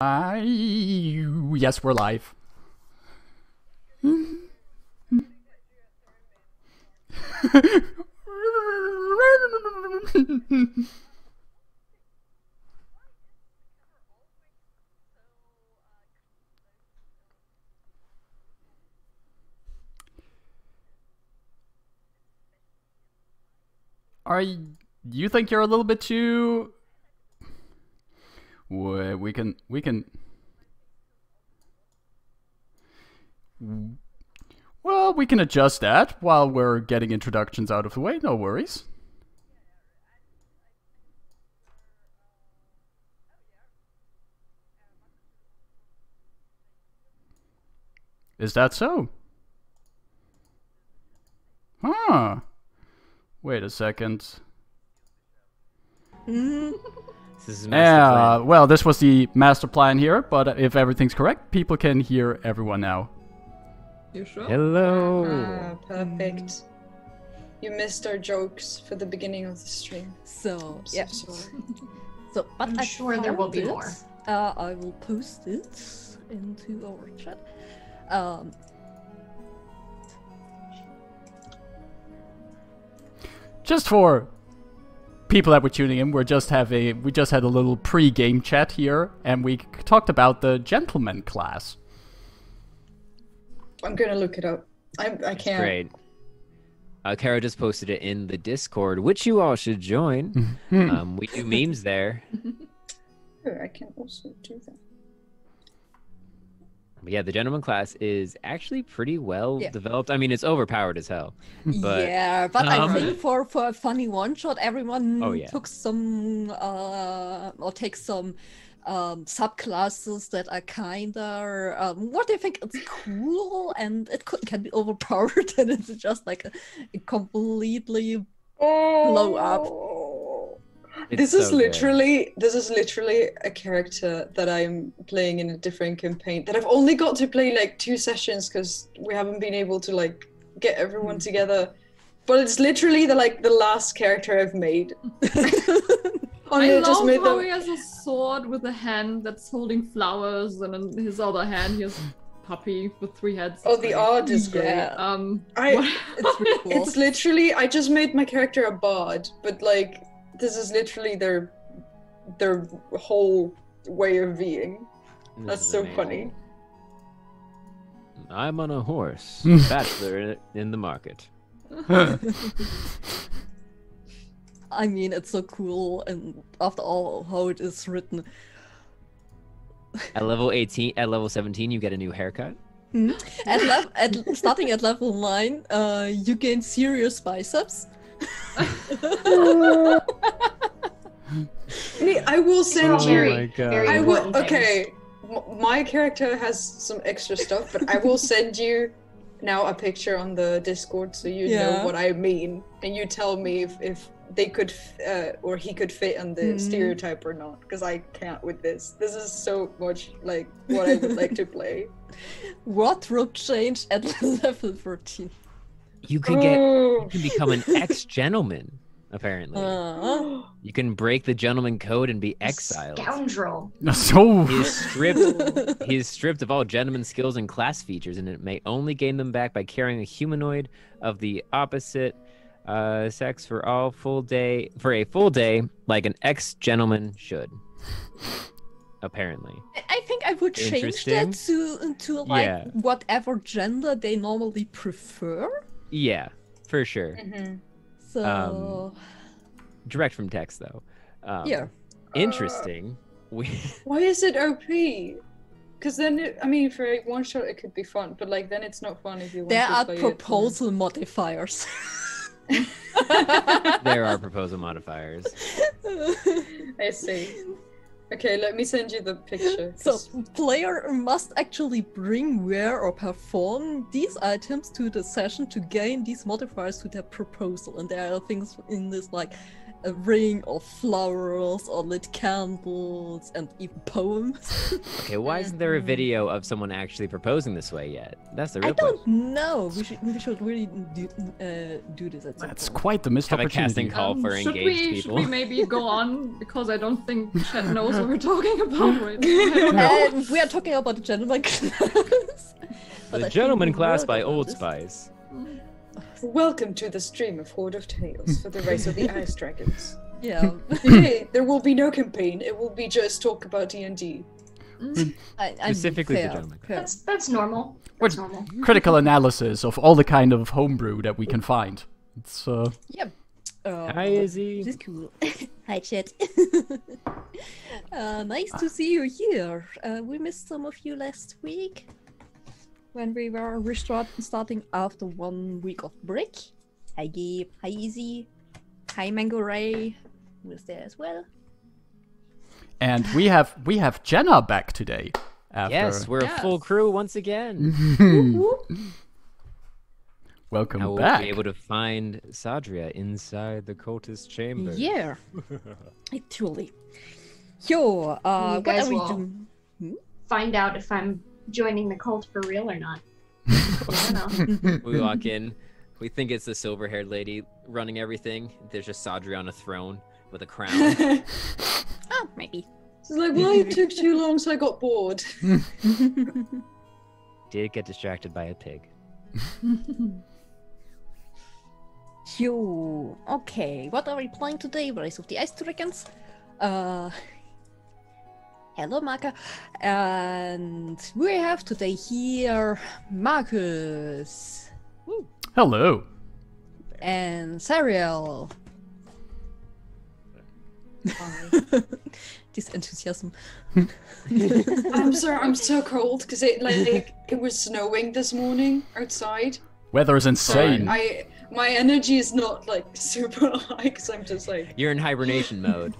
I yes, we're live. Are you, you think you're a little bit too? We can we can. Well, we can adjust that while we're getting introductions out of the way. No worries. Is that so? Huh. Wait a second. This is master Yeah, plan. well, this was the master plan here, but if everything's correct, people can hear everyone now. You sure? Hello. Ah, perfect. You missed our jokes for the beginning of the stream. So So yeah. sorry. So but I'm I sure there will be it. more. Uh, I will post it into our chat. Um, Just for people that were tuning in, we're just have a we just had a little pre-game chat here, and we talked about the gentleman class. I'm gonna look it up. I I can't. Great. Uh, Kara just posted it in the Discord, which you all should join. Hmm. um, we do memes there. Oh, I can also do that. But yeah, the gentleman class is actually pretty well Yeah. developed. I mean, it's overpowered as hell. But yeah, but um, I think for for a funny one shot, everyone Oh, yeah. took some uh or take some um subclasses that are kinda um what do you think it's cool and it could can be overpowered and it's just like a, a completely Blow up. It's This is so good. literally this is literally a character that I'm playing in a different campaign that I've only got to play like two sessions because we haven't been able to like get everyone together. But it's literally the like the last character I've made. Only I I just love made how them. he has a sword with a hand that's holding flowers, and in his other hand he has a puppy with three heads. Oh, the art is great. Yeah. Um, I- it's pretty cool. It's literally I just made my character a bard, but like this is literally their their whole way of being. This That's so amazing. funny. I'm on a horse, bachelor in, in the market. I mean, it's so cool, and after all, how it is written. At level 18, at level 17, you get a new haircut. At, lev- at starting at level nine, uh, you gain serious biceps. Me- I will send Oh you. my god. I will. important things. Okay, my character has some extra stuff, but I will send you now a picture on the Discord so you Yeah. know what I mean, and you tell me if if they could uh, or he could fit on the Mhm. stereotype or not, because I can't with this. This is so much like what I would like to play. Wardrobe change at level 13. You can get, Oh. you can become an ex-gentleman. Apparently, Uh, you can break the gentleman code and be exiled. Scoundrel. so He is stripped. he is stripped of all gentleman skills and class features, and it may only gain them back by carrying a humanoid of the opposite uh, sex for all full day for a full day, like an ex-gentleman should. Apparently, I- I think I would change that to to like Yeah. whatever gender they normally prefer. Yeah, for sure. Mhm. So Um, Direct from text, though. Um, yeah, Interesting. We Why is it OP? Because then, it, I mean, for a one shot, it could be fun, but like then it's not fun if you want there to are play it. proposal modifiers. there are proposal modifiers. I see. Okay, let me send you the picture. So, player must actually bring, wear, or perform these items to the session to gain these modifiers to their proposal. And there are things in this like a ring of flowers or lit candles and even poems. Okay, why isn't there a video of someone actually proposing this way yet? That's the real I real don't know. We should we should really do uh, do this at some That's point. quite the missed Have a casting call Um, for should engaged we, people. Should we maybe go on? Because I don't think Chet knows what we're talking about right now. I don't know. And we are talking about the gentleman class. The Gentleman Class by about Old this. Spice. Welcome to the stream of Hoard of Tales for the Rise of the Ice Dragons. Yeah, Today, there will be no campaign. It will be just talk about D&D. I, I Specifically the fair, gentleman fair. That's that's normal. We're That's normal. critical analysis of all the kind of homebrew that we can find. It's uh, Yep. Uh, Hi, Izzy. This is cool. Hi, Chet. uh, nice to see you here. Uh, we missed some of you last week when we were restart- starting after one week of break. Hi, Gabe. Hi, Easy. Hi, Mango Ray. Who is there as well? and we have we have Jenna back today. After Yes, we're a full crew once again. welcome Now we'll back. be able to find Sahdria inside the cultist chamber. Yeah. Actually. Yo, uh, You what guys are we will- doing? Find out if I'm joining the cult for real or not. I don't know. We walk in, we think it's the silver-haired lady running everything. There's just Sahdria on a throne with a crown. Oh, maybe. She's like, well, it took too long, so I got bored. Did get distracted by a pig. Yo, okay, what are we playing today? Rise of the Ice Dragons. Uh, hello, Maka. And we have today here Marcus Hello. and Sariel. this enthusiasm. I'm sorry, I'm so cold because it like it was snowing this morning outside. Weather is So insane. I my energy is not like super high because I'm just like You're in hibernation mode.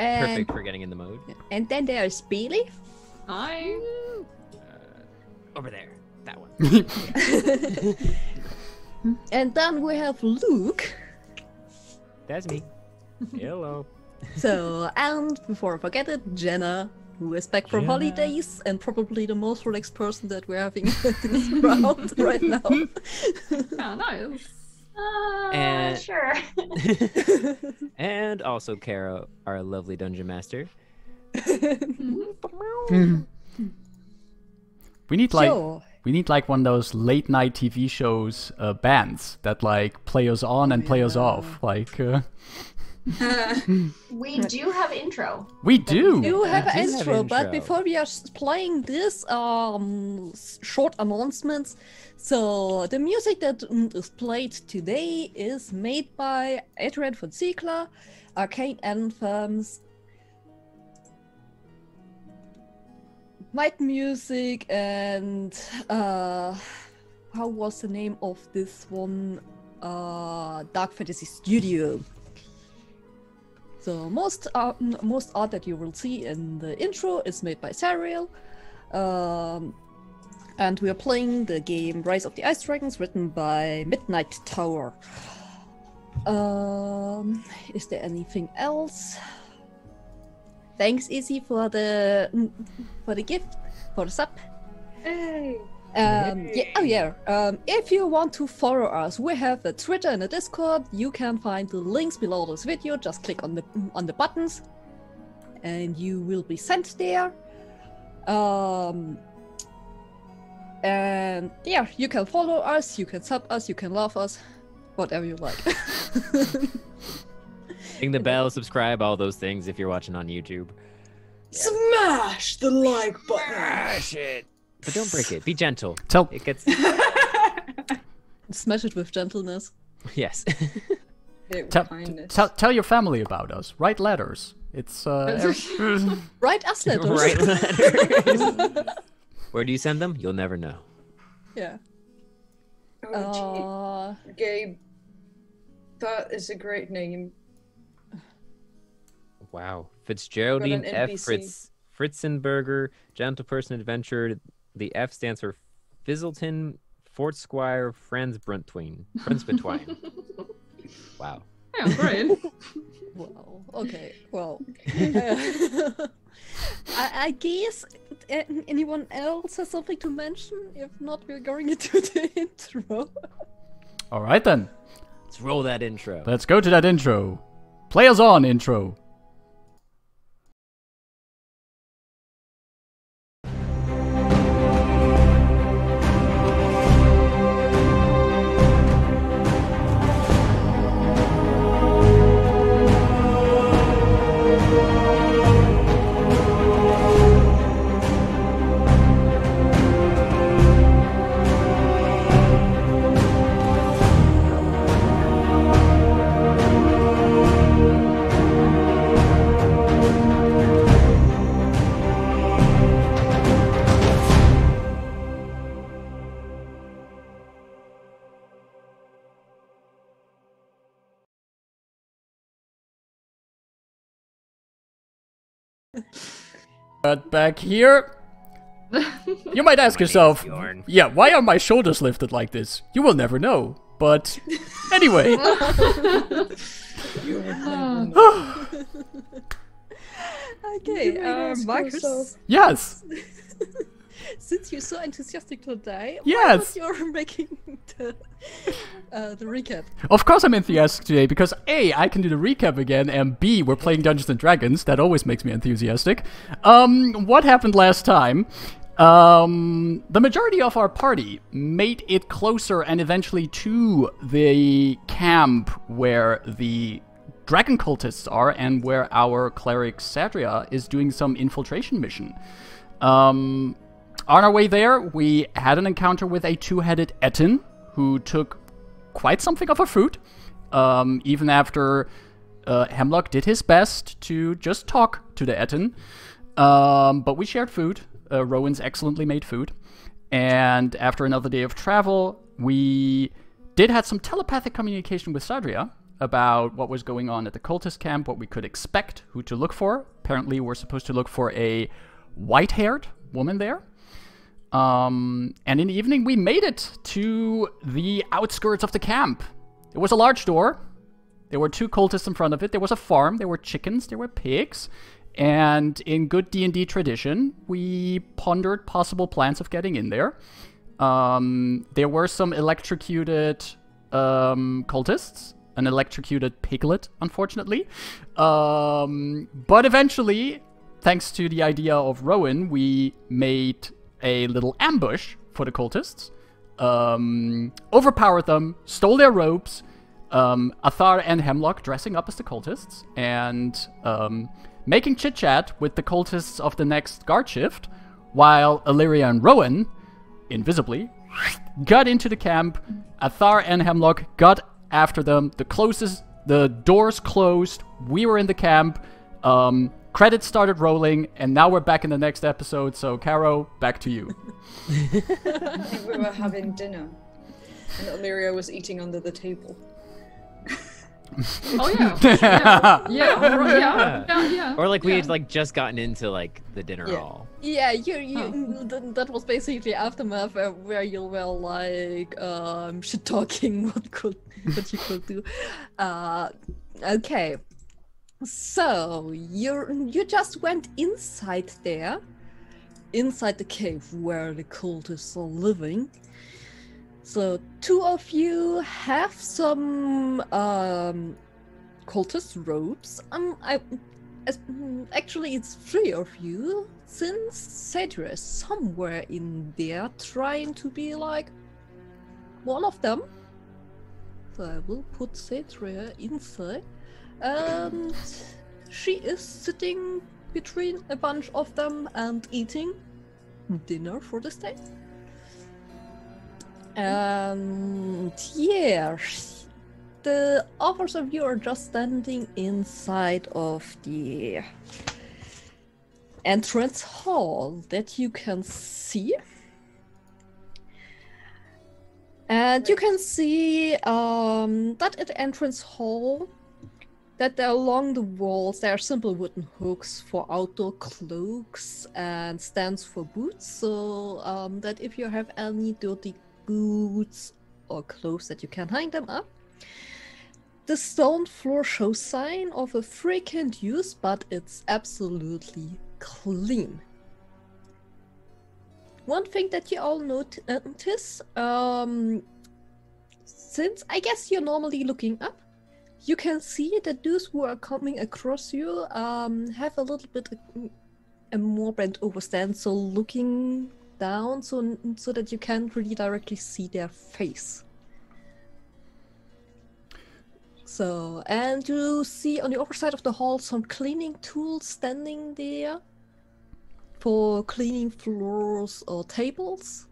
And, Perfect for getting in the mode. and then there's Billy. Hi. Uh, over there. That one. and then we have Luke. That's me. Hello. So, and before I forget it, Jenna, who is back from Jenna. holidays and probably the most relaxed person that we're having this round right now. Yeah, nice. Uh, And- sure. and also Kara, our lovely dungeon master. we need like so, we need like one of those late night TV shows uh, bands that like play us on and play us off. Like uh, we do have intro. we do. you have Yeah. an Do have intro, but intro. before we are playing this, um, short announcements. So, the music that mm, played today is made by Adrian von Ziegler, Arcane Anthems, Night Music, and uh, how was the name of this one? Uh, Dark Fantasy Studio. So most art, most art that you will see in the intro is made by Sariel. Um, and we are playing the game Rise of the Ice Dragons, written by Midnight Tower. Um, is there anything else? Thanks, Izzy, for the for the gift for the sub. hey. Um, yeah, oh yeah. Um, if you want to follow us, we have a Twitter and a Discord. You can find the links below this video. Just click on the on the buttons, and you will be sent there. Um, and yeah, you can follow us. You can sub us. You can love us, whatever you like. Ring the bell, subscribe, all those things if you're watching on YouTube. Smash the like button. Smash it. But don't break it. Be gentle. Tell It gets Smash it with gentleness. yes. Tell, tell tell your family about us. Write letters. It's uh, Write us letters. Write letters. Where do you send them? You'll never know. yeah. Oh, Uh, Gabe. That is a great name. Wow. Fitzgeraldine an F. Fritz Fritzenberger, Gentle Person Adventure. The F stands for Fizzleton, Fort Squire, Franz Bruntwine. Franz Betwine. wow. Yeah, great. Well, okay. Well, I, I guess uh, anyone else has something to mention. If not, we're going into the intro. All right then. Let's roll that intro. Let's go to that intro. Play us on, intro. But back here, you might ask yourself, yeah, why are my shoulders lifted like this? You will never know. But anyway, Okay, uh, Marcus, yes, since you're so enthusiastic today, Yes. you're making the, uh, the recap? of course I'm enthusiastic today because A, I can do the recap again, and B, we're playing Dungeons and Dragons. That always makes me enthusiastic. Um, what happened last time? Um, the majority of our party made it closer and eventually to the camp where the dragon cultists are and where our cleric Sahdria is doing some infiltration mission. Um, on our way there, we had an encounter with a two-headed Ettin who took quite something of a fruit. Um, even after uh, Hemlock did his best to just talk to the Ettin. Um, but we shared food. Uh, Rowan's excellently made food. And after another day of travel, we did have some telepathic communication with Sahdria about what was going on at the cultist camp, what we could expect, who to look for. Apparently, we're supposed to look for a white haired woman there. Um, and in the evening, we made it to the outskirts of the camp. It was a large door. There were two cultists in front of it. There was a farm. There were chickens. There were pigs. And in good D&D tradition, we pondered possible plans of getting in there. Um, there were some electrocuted um, cultists, an electrocuted piglet, unfortunately. Um, but eventually, thanks to the idea of Rowan, we made a little ambush for the cultists, um, overpowered them, stole their robes, um, Athar and Hemlock dressing up as the cultists, and um, making chit chat with the cultists of the next guard shift, while Illyria and Rowan, invisibly, got into the camp. Athar and Hemlock got after them. The closest, the doors closed. We were in the camp. Um, credits started rolling, and now we're back in the next episode. So, Caro, back to you. I think we were having dinner, and Illyria was eating under the table. Oh yeah. Yeah. Yeah. right, yeah. Yeah. Yeah. Or like we yeah. had like just gotten into like the dinner Yeah. hall. Yeah, you, you Oh. th- that was basically aftermath where, where you were like um shit talking what could what you could do. Uh okay. So you you just went inside there, inside the cave where the cultists are living. So two of you have some um cultist robes. Um I actually, it's three of you, since is somewhere in there trying to be like one of them. So I will put Sahdria inside. And she is sitting between a bunch of them and eating dinner for this day. And yeah, the others of you are just standing inside of the entrance hall that you can see. And you can see um, that at the entrance hall, that along the walls there are simple wooden hooks for outdoor cloaks and stands for boots. So um, that if you have any dirty boots or clothes, that you can hang them up. the stone floor shows sign of a frequent use, but it's absolutely clean. One thing that you all notice, um, since I guess you're normally looking up, you can see that those who are coming across you um, have a little bit a, more bent over stance, so looking down, so so that you can't really directly see their face. So, and you see on the upper side of the hall some cleaning tools standing there for cleaning floors or tables.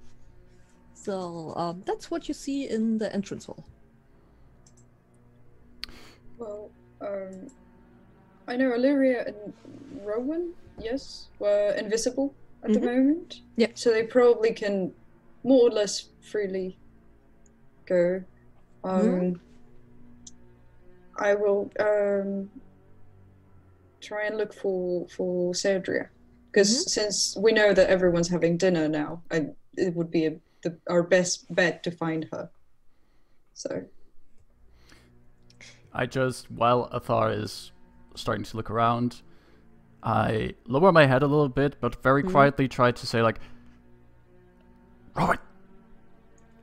So, um, that's what you see in the entrance hall. Well, um, I know Illyria and Rowan, yes, were invisible at the Mhm. moment. Yeah. So they probably can more or less freely go. Um, Mhm. I will um, try and look for for Cedria because Mhm. since we know that everyone's having dinner now, I, it would be a, the, our best bet to find her. So I just, while Athar is starting to look around, I lower my head a little bit, but very Mhm. quietly try to say, like, Robert!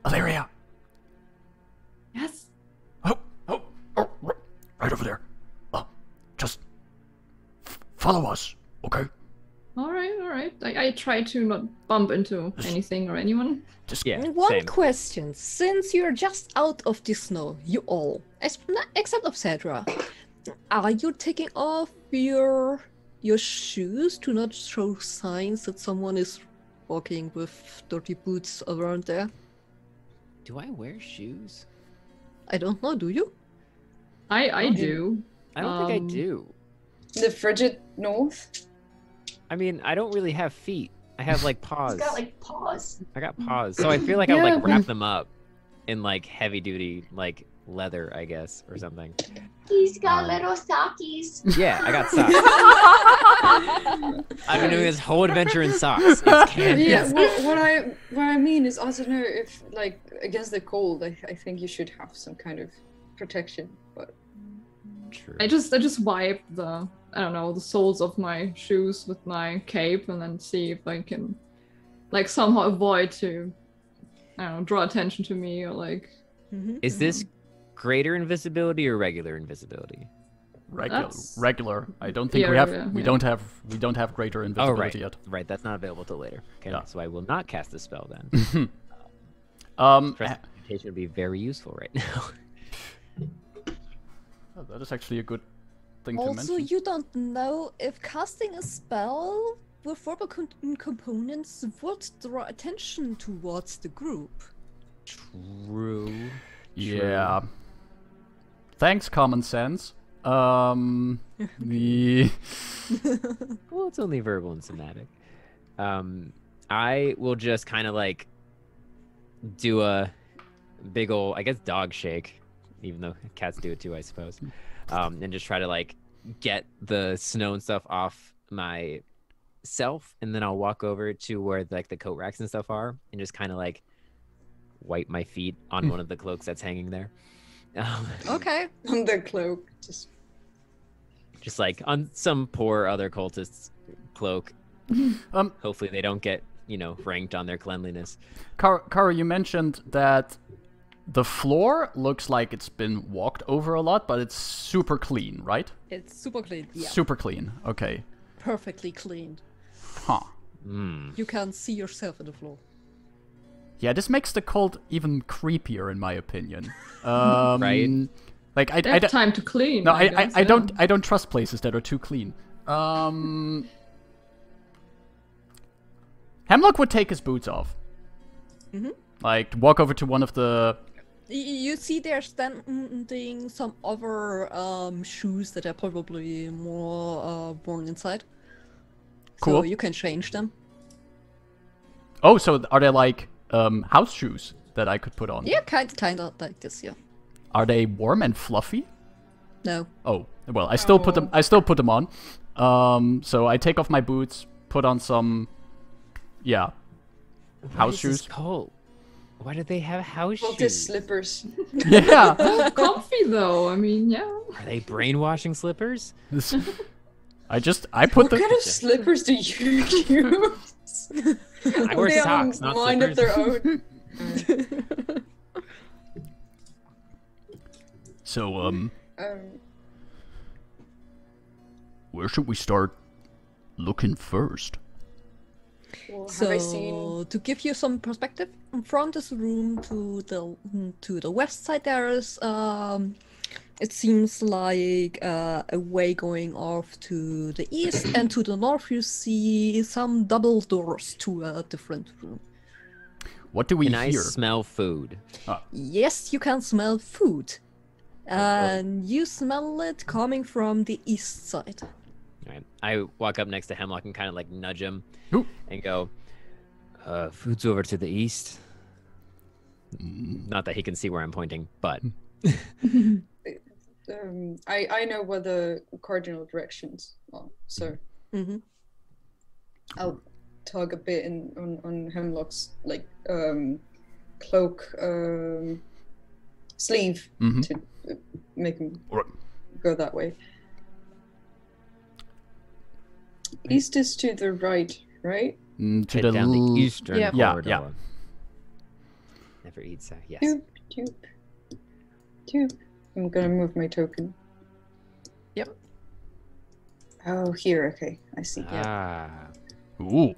Illyria! Yes. Oh, oh, oh, right over there. Oh, just follow us, okay? All right, all right. I, I try to not bump into anything or anyone. Just Yeah, One same. question: Since you're just out of the snow, you all, ex- not- except of Cedra, are you taking off your your shoes to not show signs that someone is walking with dirty boots around there? Do I wear shoes? I don't know. Do you? I I Okay. do. I don't think Um, I do. the frigid north. I mean, I don't really have feet. I have like He's paws. got like paws. I got paws, so I feel like I would like wrap them up in like heavy duty like leather, I guess, or something. He's got Um, little sockies. Yeah, I got socks. I've been doing this whole adventure in socks. It's candy. Yeah, what, what I what I mean is I don't know if like against the cold, I, I think you should have some kind of protection. But True. I just I just wipe the I don't know the soles of my shoes with my cape and then see if I can like somehow avoid to I don't know draw attention to me or like Mm-hmm. Is this greater invisibility or regular invisibility? regular. That's- Regular. I don't think we have. yeah, we yeah. don't have. We don't have greater Oh, right. invisibility yet. Right, that's not available till later. Okay, Yeah. so I will not cast the spell then. Um, Prestidigitation would be very useful right now. oh, that is actually a good thing to Also, you don't know if casting a spell with verbal components would draw attention towards the group. True. Yeah. Thanks, common sense. Um, the Well, it's only verbal and somatic. Um, I will just kind of like do a big ol' I guess, dog shake, even though cats do it too, I suppose. Um, and just try to like get the snow and stuff off my self, and then I'll walk over to where like the coat racks and stuff are, and just kind of like wipe my feet on one of the cloaks that's hanging there. Um, Okay. on the cloak, just just like on some poor other cultist's cloak. um, Hopefully, they don't get you know ranked on their cleanliness. Kara, Kara, you mentioned that the floor looks like it's been walked over a lot, but it's super clean, right? It's super clean. Yeah. Super clean. Okay. Perfectly cleaned. Huh. Hmm. You can't see yourself in the floor. Yeah, this makes the cult even creepier, in my opinion. Um, Right. Like I, they I, have don't- time to clean. no, I, I, guess, I yeah. don't, I don't trust places that are too clean. Um, Hemlock would take his boots off. Mhm. Like walk over to one of the. Y- You see there standing some other um, shoes that are probably more uh, worn inside. So Cool. you can change them. Oh, so are they like um, house shoes that I could put on? Yeah, kind kind of like this. Yeah. Are they warm and fluffy? No. Oh, well, I still put them. I still put them on. Um, so I take off my boots, put on some, yeah, Why house is this shoes. cold. Why do they have house Well, shoes? just slippers. yeah. Comfy though. I mean, yeah. Are they brainwashing slippers? This- I just I put What the What kind of slippers do you use? I wear they socks, not mind of slippers. their own. so um Um, where should we start looking first? Well, So I seen? to give you some perspective, from this room to the to the west side, there is um, it seems like uh, a way going off to the east, and to the north you see some double doors to a different room. What do we Can I smell food? Yes, you can smell food, and you smell it coming from the east side. Right. I walk up next to Hemlock and kind of like nudge him Ooh. and go, uh, food's over to the east. Mm. Not that he can see where I'm pointing, but Um, I I know where the cardinal directions are, so hmm I'll tug a bit in on on Hemlock's like um cloak um sleeve Mhm. to uh, make him Alright. go that way. East is to the right, right? Mm, to head the down l- the eastern Yeah. Yeah, corridor. yeah. Never eat so yes. Doop, doop, doop. I'm gonna move my token. Yep. Oh, here. Okay, I see. Ah. Ooh.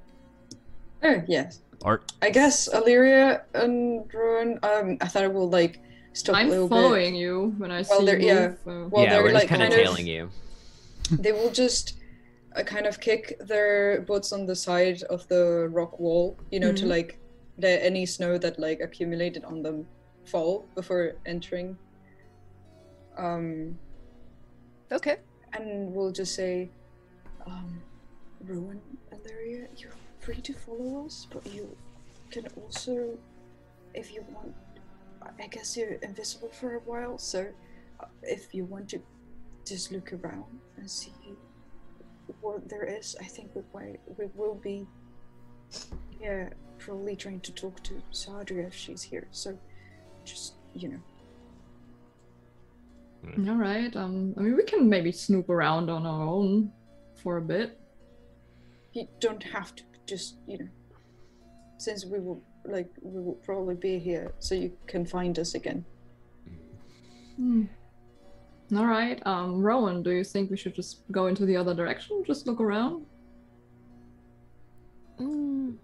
Oh, yes. Art I guess Illyria and Rowan. Um, I thought I will like stop a I'm little following you when I Well, see they're- you yeah. so- Well, yeah, they're we're just like kind of kind of- tailing you. They will just uh, kind of kick their boots on the side of the rock wall, you know, to Mhm. like let any snow that like accumulated on them fall before entering. Um, Okay. and we'll just say, um, Rowan Illyria, you're free to follow us, but you can also, if you want, I- I guess you're invisible for a while, so uh, if you want to just look around and see what there is, I think we, might- we will be, yeah, probably trying to talk to Sahdria if she's here, so just, you know. All right. Um, I mean, we can maybe snoop around on our own for a bit. you don't have to just you know since we will like we will probably be here so you can find us again Hmm. All right. Um, Rowan, do you think we should just go into the other direction? Just look around. Mm.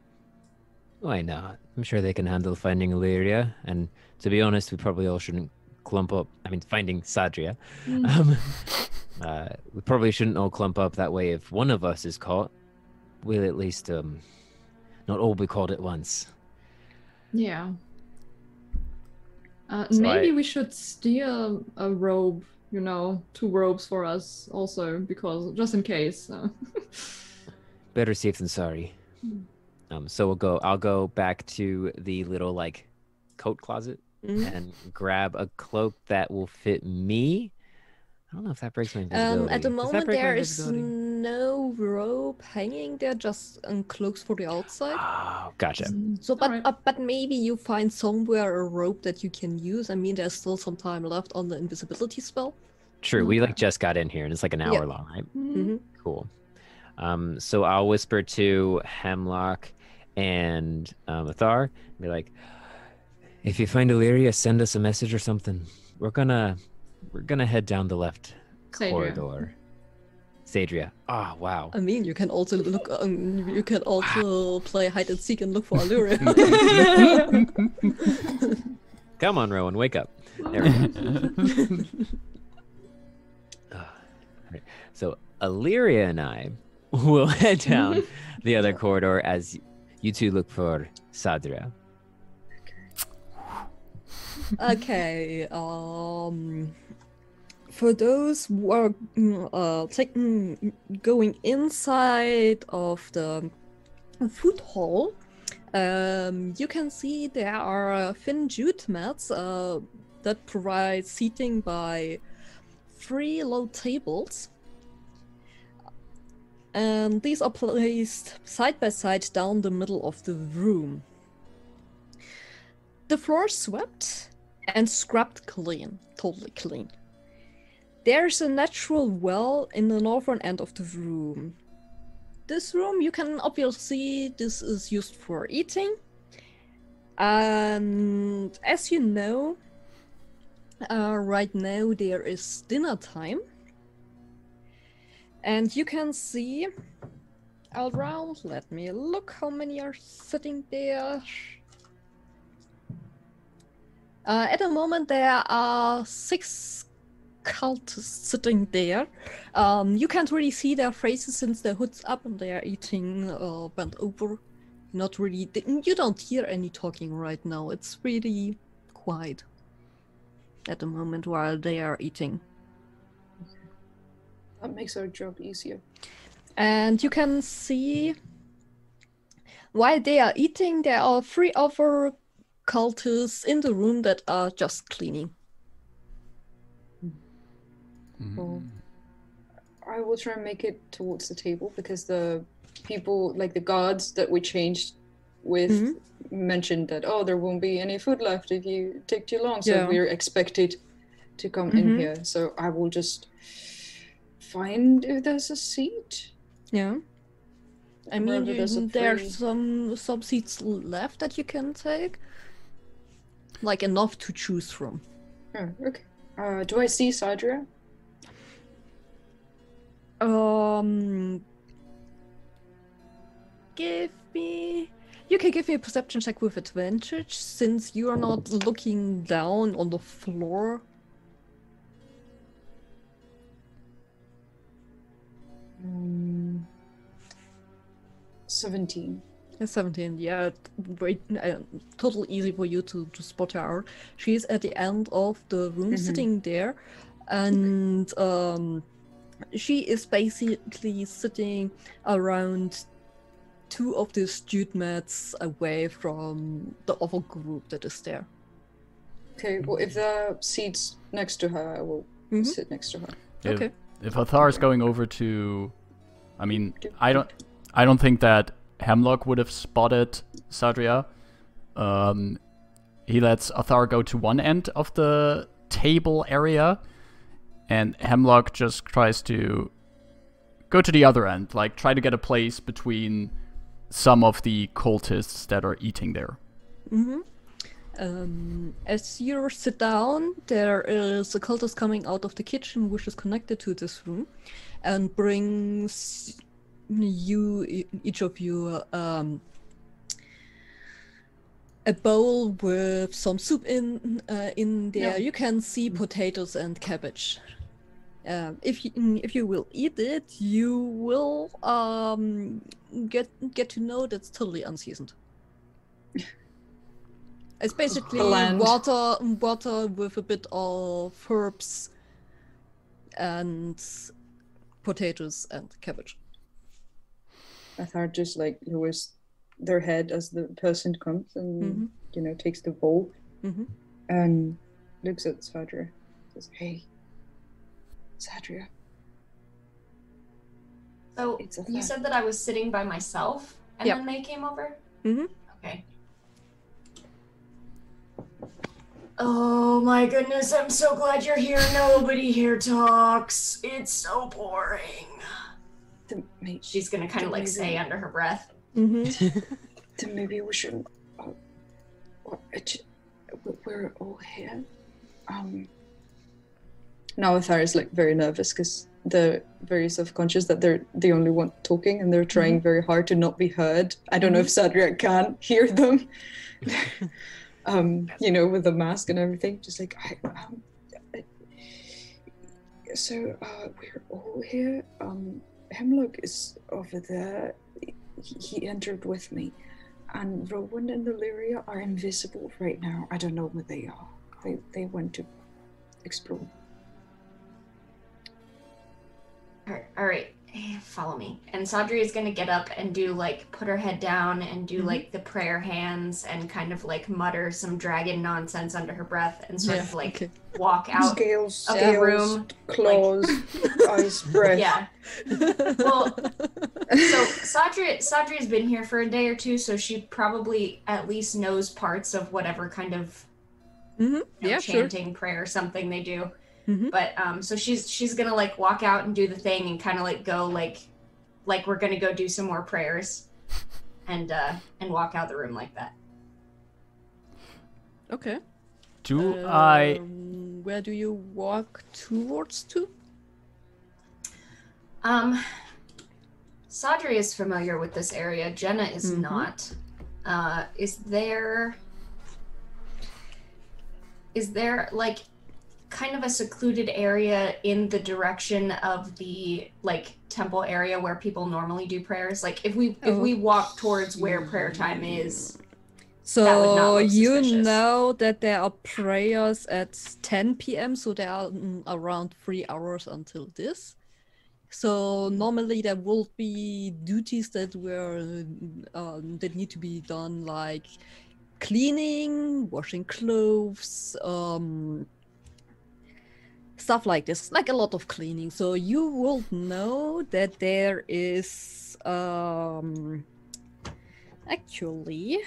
Why not? I'm sure they can handle finding Illyria, and to be honest, we probably all shouldn't clump up. I mean, finding Sahdria. Hmm. Um, uh, we probably shouldn't all clump up that way. If one of us is caught, we'll at least um, not all be caught at once. Yeah. Uh, So maybe I- we should steal a robe. You know, two robes for us also, because just in case. Uh, Better safe than sorry. Hmm. Um, so we'll go. I'll go back to the little like coat closet Mhm. and grab a cloak that will fit me. I don't know if that breaks my invisibility. Um, at the moment, there is no rope hanging there, just um, cloaks for the outside. Oh, gotcha. So, but Alright. uh, but maybe you find somewhere a rope that you can use. I mean, there's still some time left on the invisibility spell. True. We like just got in here, and it's like an Yeah. hour long, right? Mhm. Mhm. Cool. Um, so I'll whisper to Hemlock and um, Athar, and be like, "If you find Illyria, send us a message or something. We're gonna we're gonna head down the left Sahdria. corridor." Sahdria. Ah, wow. I mean, you can also look. Um, you can also play hide and seek and look for Alluria. Come on, Rowan, wake up. There we go. Right. So Illyria and I will head down the other corridor as you two look for Sadra. okay. Um, for those who are mm, uh, taking going inside of the food hall, um, you can see there are uh, thin jute mats uh, that provide seating by three low tables. And these are placed side by side down the middle of the room. the floor swept and scrubbed clean, totally clean. There's a natural well in the northern end of the room. This room, you can obviously this is used for eating. And as you know, uh, right now there is dinner time. And you can see around, let me look how many are sitting there. Uh, at the moment, there are six cultists sitting there. Um, you can't really see their faces since their hood's up and they are eating uh, bent over. Not really. You don't hear any talking right now. It's really quiet at the moment while they are eating. That makes our job easier. And you can see while they are eating, there are three other cultists in the room that are just cleaning. Mm. Well, I will try and make it towards the table because the people, like the guards that we changed with, Mhm. mentioned that oh, there won't be any food left if you take too long. So Yeah. we're expected to come Mhm. in here. So I will just find if there's a seat. Yeah. I mean, you, there's there's some some seats left that you can take, like enough to choose from. Oh, okay. Uh, do I see Sahdria? Um, give me. You can give me a perception check with advantage since you are not looking down on the floor. Um, Seventeen. Yeah, 17, yeah. t- Very, uh, total easy for you to, to spot her out. She's at the end of the room, Mhm. sitting there, and um, she is basically sitting around two of the student mats away from the other group that is there. Okay. Well, if there are seats next to her, I will Mhm. sit next to her. If, Okay. if Athar is going over to, I mean, I don't, I don't think that Hemlock would have spotted Sahdria. Um, he lets Athar go to one end of the table area, and Hemlock just tries to go to the other end, like try to get a place between some of the cultists that are eating there. hmm Um, as you sit down, there is a cultist coming out of the kitchen, which is connected to this room, and brings you, e- each of you, um, a bowl with some soup in uh, in there. Yeah. You can see potatoes and cabbage. Um, if you if you will eat it, you will um, get get to know that's totally unseasoned. It's basically Bland. water water with a bit of herbs and potatoes and cabbage. Athar just like lowers their head as the person comes and Mhm. you know takes the bowl Mhm. and looks at Sahdria. Says, "Hey, Sahdria, So It's a you said that I was sitting by myself, and Yep. then they came over. Mhm. Okay. Oh my goodness! I'm so glad you're here. Nobody here talks. It's so boring. then, may- She's gonna kind of like say under her breath. Mm-hmm. then maybe we shouldn't. Uh, we- we're all here. Um. Now Athar is like very nervous because they're very self-conscious that they're the only one talking and they're trying very hard to not be heard. I don't know if Sahdria can hear them. um, you know, with the mask and everything. Just like I um, I- so uh, we're all here. Um, Hemlock is over there. He, he entered with me, and Rowan and Illyria are invisible right now. I don't know where they are. They they went to explore. All right. All right. If follow me. And Sadri is gonna get up and do like put her head down and do like the prayer hands and kind of like mutter some dragon nonsense under her breath and sort Yeah, of like okay. walk out. Scales, of the room, claws, eyes, breath. Yeah. Well, so Sadri Sadri has been here for a day or two, so she probably at least knows parts of whatever kind of hmm you know, Yeah, sure. chanting prayer or something they do. Mhm. But um, so she's she's gonna like walk out and do the thing and kind of like go like like we're gonna go do some more prayers, and uh and walk out the room like that. Okay. Do I? Um, Where do you walk towards to? Um, Sadri is familiar with this area. Jenna is Mhm. not. Uh, is there? Is there like kind of a secluded area in the direction of the like temple area where people normally do prayers? Like if we if we walk towards where prayer time is, That would not So you know that there are prayers at 10 p.m. So there are mm, around three hours until this. So normally there will be duties that were um, that need to be done, like cleaning, washing clothes, um, stuff like this, like a lot of cleaning. So you will know that there is um, actually.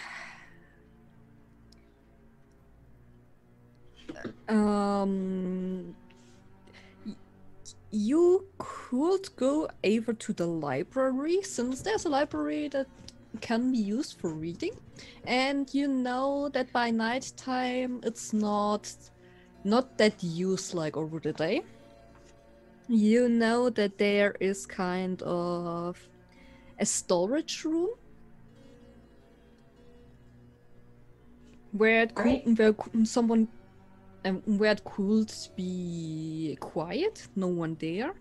um you could go over to the library since there's a library that can be used for reading and you know that by night time it's not not that used like over the day you know that there is kind of a storage room where it could, Alright. where someone um, where it could be quiet, no one there.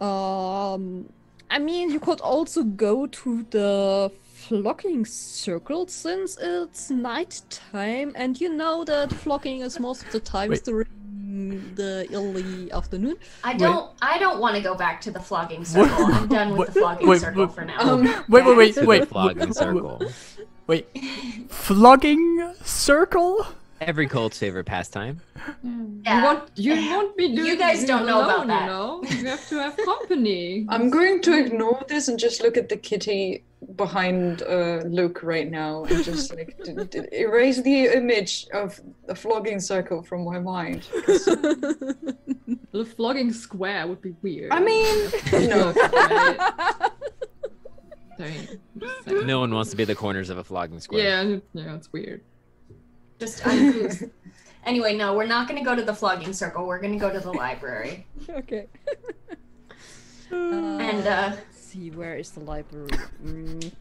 Um, I mean, you could also go to the flocking circle since it's night time, and you know that flocking is most of the times Wait. during the early afternoon. I don't I don't want to go back to the flogging circle. I'm done with Wait, the flogging wait, circle wait, for now. Um, Wait, wait, wait, wait. flogging circle. Wait. Flogging circle? Every cult's favorite pastime. Yeah. You won't, you won't be doing You guys don't know about alone, that. You know, you have to have company. I'm going to ignore this and just look at the kitty behind uh, Luke right now and just like d- d- erase the image of the flogging circle from my mind. 'cause- The flogging square would be weird. I mean, no. Dang, just. No one wants to be the corners of a flogging square. Yeah, yeah, it's weird. Just uncouth. anyway, no, we're not going to go to the flogging circle. We're going to go to the library. okay. And, uh, let's see, where is the library? Mm,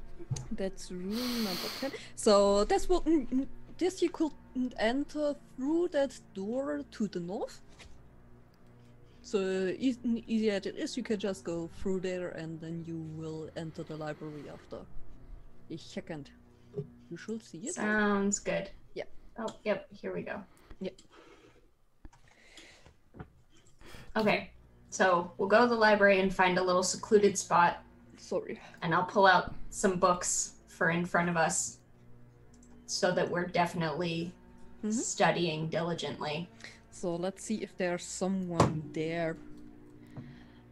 that's room number ten. So that's what. Mm, mm, this you could enter through that door to the north. So easy as it is, you can just go through there, and then you will enter the library after a second. You should see it. Sounds good. Yep. Oh, yep. Here we go. Yep. Okay. So we'll go to the library and find a little secluded spot, Sorry. and I'll pull out some books for in front of us so that we're definitely Mhm. studying diligently. So let's see if there's someone there.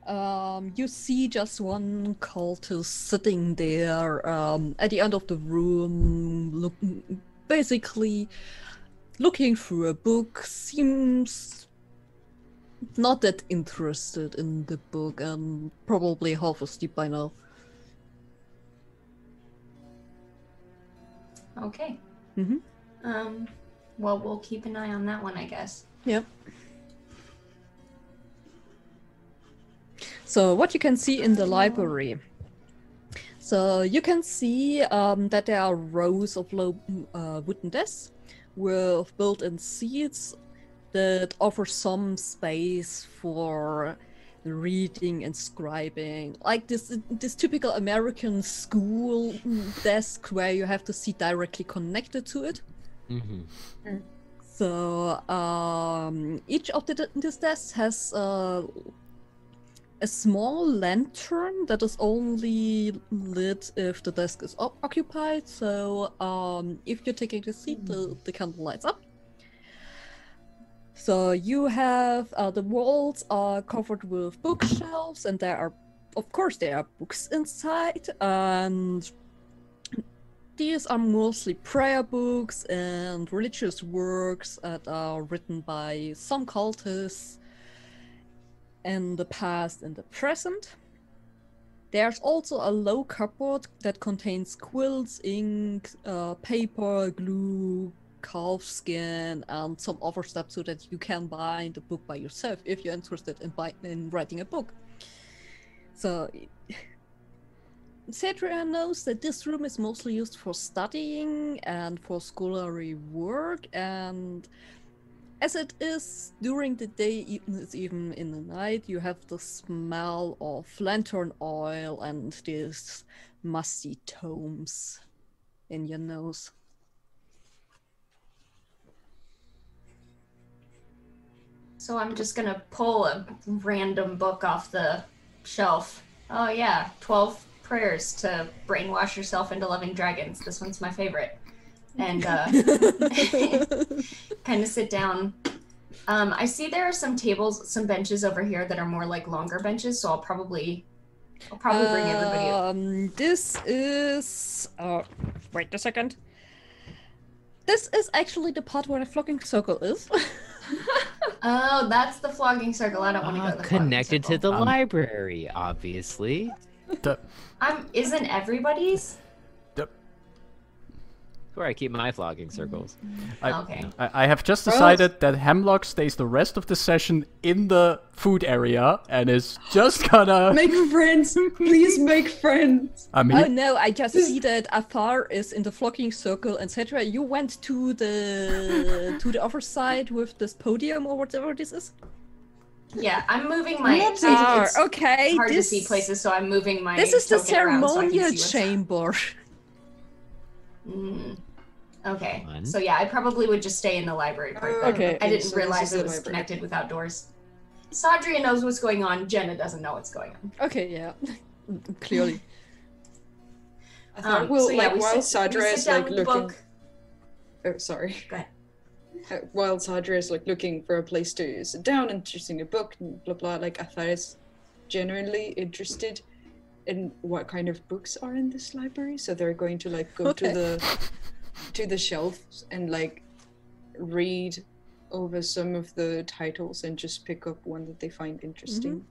Um, you see just one cultist sitting there um, at the end of the room, look, basically looking through a book. Seems not that interested in the book and probably half asleep by now. Okay. Mm-hmm. Um. Well, we'll keep an eye on that one, I guess. Yep. So what you can see in the library. So you can see um, that there are rows of low uh, wooden desks with built-in seats that offer some space for reading and scribing, like this this typical American school desk where you have to sit directly connected to it. hmm So um, each of the, this desks has a a small lantern that is only lit if the desk is op- occupied. So um, if you're taking a seat, the, the candle lights up. So you have uh, the walls are covered with bookshelves, and there are, of course, there are books inside, and these are mostly prayer books and religious works that are written by some cultists in the past and the present. There's also a low cupboard that contains quills, ink, uh, paper, glue, calf skin, and some other stuff so that you can bind the book by yourself if you're interested in, bi- in writing a book. So, Sahdria knows that this room is mostly used for studying and for scholarly work, and as it is during the day, even in the night, you have the smell of lantern oil and these musty tomes in your nose. So I'm just gonna pull a random book off the shelf. Oh yeah, twelve prayers to brainwash yourself into loving dragons. This one's my favorite. And uh, kind of sit down. Um, I see there are some tables, some benches over here that are more like longer benches. So I'll probably, I'll probably bring everybody. Up. Um, this is. Uh, wait a second. This is actually the part where the flogging circle is. Oh, that's the flogging circle. I don't want to go Ah, to the connected to the Um, library, obviously. The, Um, isn't everybody's? Where I keep my flogging circles. I, Okay. I, I have just Well- decided that Hemlock stays the rest of the session in the food area and is just gonna. Make friends, please make friends. I mean, oh no, I just see that Azar is in the flogging circle, etc. You went to the to the other side with this podium or whatever this is. Yeah, I'm moving my. Not it's- it's okay, hard this, to see places, so I'm moving my. This is the token around so ceremonial chamber. Mm, okay, Fun. so yeah, I probably would just stay in the library part. Then. Okay. I didn't so realize is it the was connected with outdoors. Sahdria knows what's going on. Jenna doesn't know what's going on. Okay, yeah, clearly. I thought, Um, well, so yeah, like we while sit, Sahdria is like looking. book. Oh, sorry. Go ahead. Uh, while Sahdria is like looking for a place to sit down and choosing a book and blah blah, like Azar is genuinely interested in what kind of books are in this library. So they're going to like go Okay. to the to the shelves and like read over some of the titles and just pick up one that they find interesting.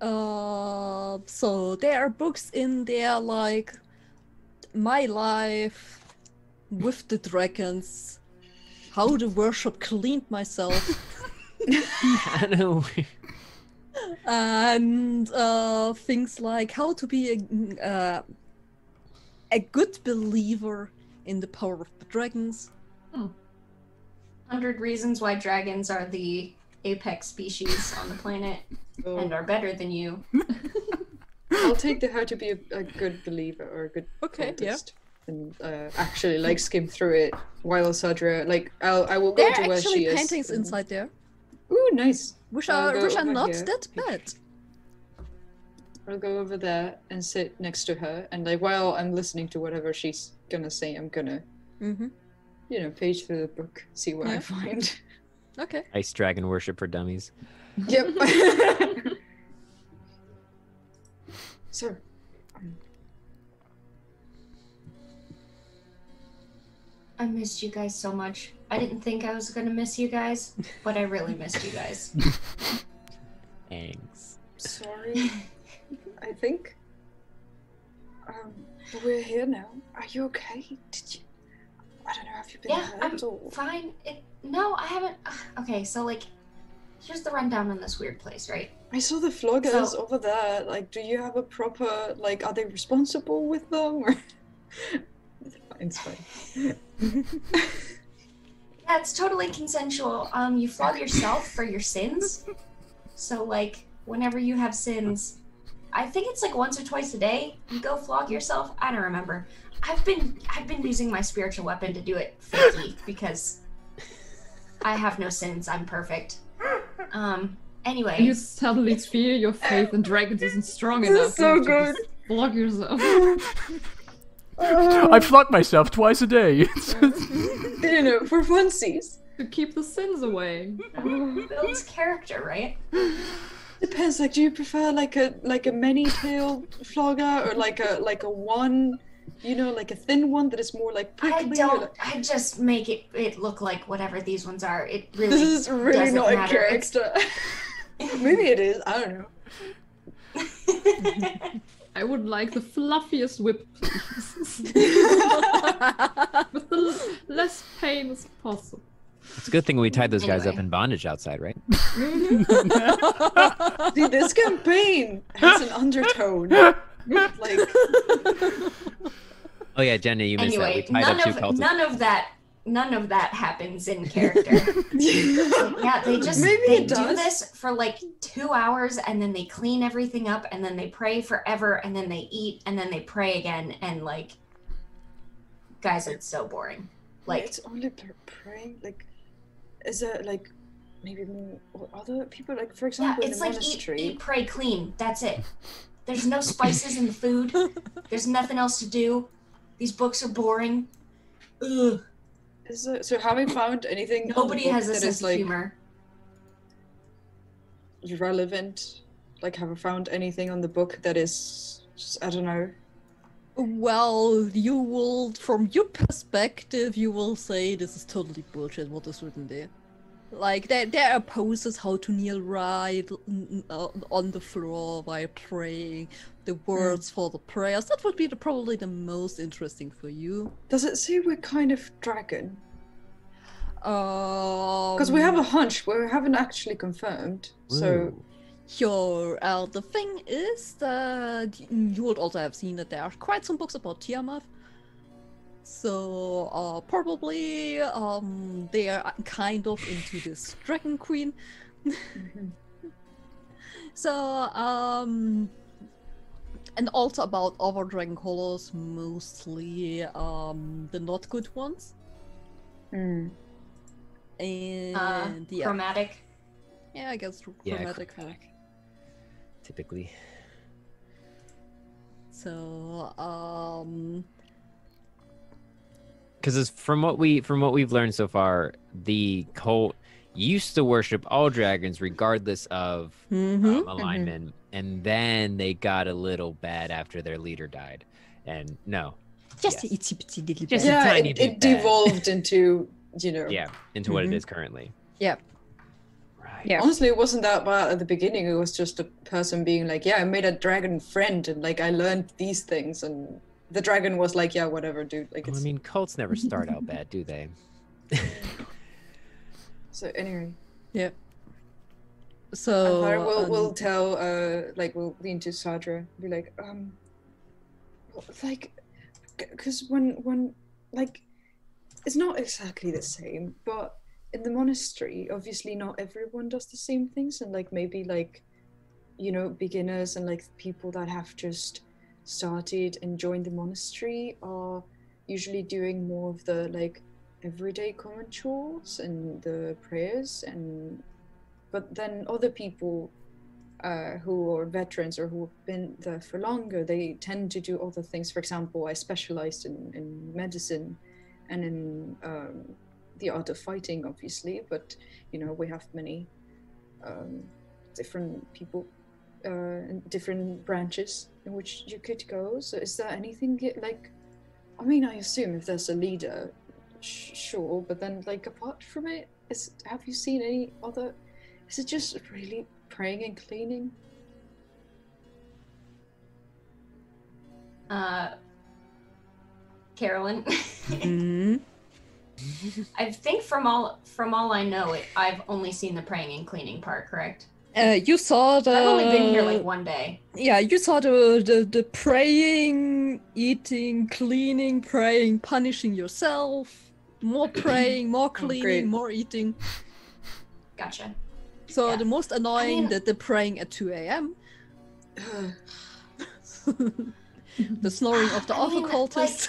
Uh, so there are books in there like My Life with the Dragons, How to Worship Cleaned Myself, I know. and uh, things like How to Be a, uh, a Good Believer in the Power of the Dragons. Hundred reasons why dragons are the apex species on the planet So and are better than you. I'll take the how to be a, a good believer or a good Okay, yeah. and uh, actually like skim through it while Sahdria like I'll I will go There to where she is. There are actually paintings and- inside there, Ooh, nice. which I'll are which are not here. that bad. I'll go over there and sit next to her, and like while I'm listening to whatever she's gonna say, I'm gonna, Mm-hmm. you know, page through the book, see what I find. Okay. Ice Dragon Worship for Dummies. yep. so, I missed you guys so much. I didn't think I was gonna miss you guys, but I really missed you guys. Thanks. sorry. I think. Um, but we're here now. Are you okay? Did you? I don't know. Have you been Yeah, hurt I'm or? fine. It, no, I haven't. Okay, so like, here's the rundown on this weird place, right? I saw the floggers So- over there. Like, do you have a proper like? Are they responsible with them? Or... it's fine. It's fine. Yeah, it's totally consensual. Um, you flog yourself for your sins. So like, whenever you have sins, I think it's like once or twice a day. You go flog yourself. I don't remember. I've been I've been using my spiritual weapon to do it fakey because I have no sins. I'm perfect. Um, Anyway, You suddenly feel your faith in dragons isn't strong This enough. is so good. just Block yourself. I flog myself twice a day. you know, for funsies. to keep the sins away. builds character, right? Depends. Like, do you prefer like a like a many tail flogger or like a like a one, you know, like a thin one that is more like I prickly? or, don't. like- I just make it it look like whatever these ones are. It really. This is really doesn't not a matter. It's- character. Maybe it is. I don't know. I would like the fluffiest whip, please. With the l- less pain as possible. It's a good thing we tied those guys up in bondage outside, right? See, this campaign has an undertone. Like, Oh yeah, Jenny, you missed anyway, that. We tied none up two of cultists. none of that none of that happens in character. yeah, they just Maybe they do does. this for like two hours and then they clean everything up and then they pray forever and then they eat and then they pray again and like guys, it's so boring. Like it's only pr- praying. Like, is there like maybe more or other people? Like, for example, yeah, example, it's in the like eat, monastery. eat, pray, clean. That's it. There's no spices in the food. There's nothing else to do. These books are boring. Ugh. Is there, so have we found anything? Nobody book has a sense of like humor. relevant? Like, have we found anything on the book that is? Just, I don't know. Well, you will, from your perspective, you will say this is totally bullshit. What is written there? Like there, there are poses how to kneel right n- n- uh, on the floor while praying. The words for the prayers. That would be the, probably the most interesting for you. Does it say we're kind of dragon? Um, Because we have a hunch, we haven't actually confirmed. So Ooh. Sure. Uh, the thing is that you would also have seen that there are quite some books about Tiamat. So uh, probably um, they are kind of into this dragon queen. so um, and also about other dragon colors, mostly um, the not good ones. Hmm. And Uh, yeah, Chromatic. yeah, I guess Yeah, chromatic. chromatic. Typically. So um, because from what we from what we've learned so far, the cult used to worship all dragons regardless of mhm. um, alignment, and then they got a little bad after their leader died. And no, Just Yes. a itsy bitsy little Just bit. a yeah, tiny it, bit it devolved into you know. yeah, into what it Mhm. is currently. Yeah. Right. Yeah. Honestly, it wasn't that bad at the beginning. It was just a person being like, "Yeah, I made a dragon friend, and like I learned these things." And the dragon was like, "Yeah, whatever, dude." Like Well, I mean, cults never start out bad, do they? so. Anyway, yeah. So and we'll um, we'll tell uh like we'll lean to Sahdria, be like, um, like, because when when like, it's not exactly the same, but in the monastery, obviously not everyone does the same things, and like maybe like, you know, beginners and like people that have just started and joined the monastery are usually doing more of the like everyday common chores and the prayers and but then other people uh, who are veterans or who have been there for longer, they tend to do other things. For example, I specialized in, in medicine and in um, the art of fighting, obviously, but you know, we have many um, different people uh, different branches in which you could go. So, is there anything like, I mean, I assume if there's a leader, sh- sure, but then, like, apart from it, is have you seen any other is it just really praying and cleaning? Uh, Carolyn. mhm. I think from all from all I know, it, I've only seen the praying and cleaning part. Correct. Uh, you saw the. I've only been here like one day. Yeah, you saw the, the the praying, eating, cleaning, praying, punishing yourself, more praying, more cleaning, great. more eating. Gotcha. So Yeah. the most annoying mean- that the praying at 2 a.m. the snoring of the I other mean, cultists.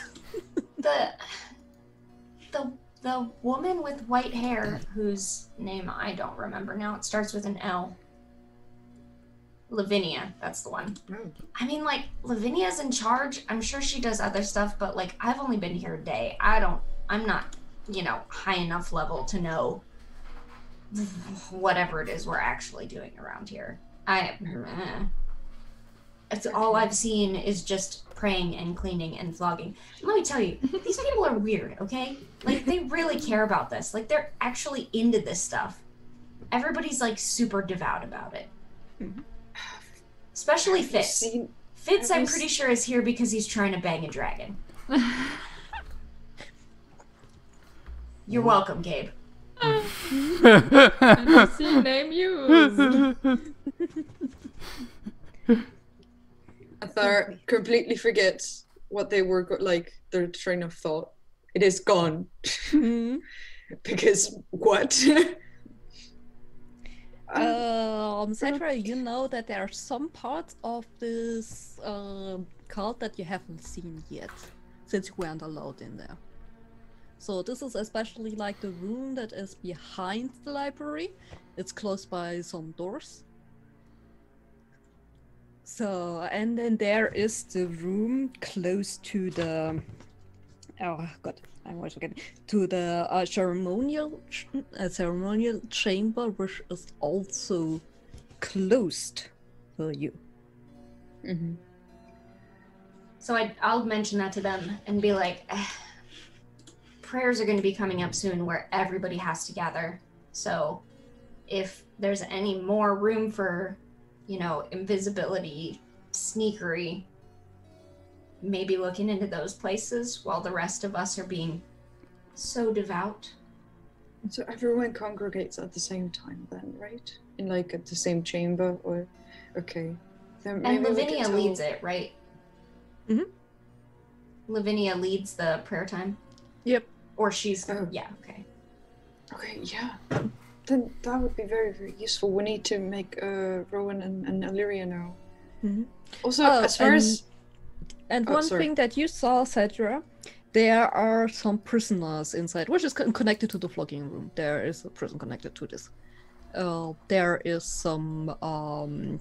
The the the woman with white hair, whose name I don't remember now. It starts with an L. Lavinia, that's the one. Oh. I mean, like, Lavinia's in charge. I'm sure she does other stuff, but, like, I've only been here a day. I don't, I'm not, you know, high enough level to know whatever it is we're actually doing around here. I, eh. It's all I've seen is just praying and cleaning and flogging. Let me tell you, these people are weird, okay? Like, they really care about this. Like, they're actually into this stuff. Everybody's, like, super devout about it. Especially Have Fitz. seen- Fitz, I'm pretty s- sure, is here because he's trying to bang a dragon. You're welcome, Gabe. NPC name used. Completely forgets what they were go- like their train of thought. It is gone Mhm. because what? Um, Sahdria, you know that there are some parts of this um cult that you haven't seen yet, since you weren't allowed in there. So this is especially like the room that is behind the library. It's closed by some doors. So, and then there is the room close to the. Oh God, I was forgetting. To the uh, ceremonial ch- uh, ceremonial chamber, which is also closed for you. Mhm. So I, I'll mention that to them and be like, "Eh, prayers are going to be coming up soon where everybody has to gather. So if there's any more room for, you know, invisibility, sneakery, maybe looking into those places while the rest of us are being so devout. So everyone congregates at the same time, then, right? In like at the same chamber, or okay. Then And Lavinia tell- leads it, right? Mhm. Lavinia leads the prayer time? Yep. Or she's, Oh. yeah, okay. Okay, yeah. Then that would be very, very useful. We need to make uh, Rowan and, and Allyria know. Mhm. Also, Oh, as far as And Oh, one sorry. thing that you saw, Sahdria, there are some prisoners inside, which is connected to the flogging room. There is a prison connected to this. Uh, there is some um,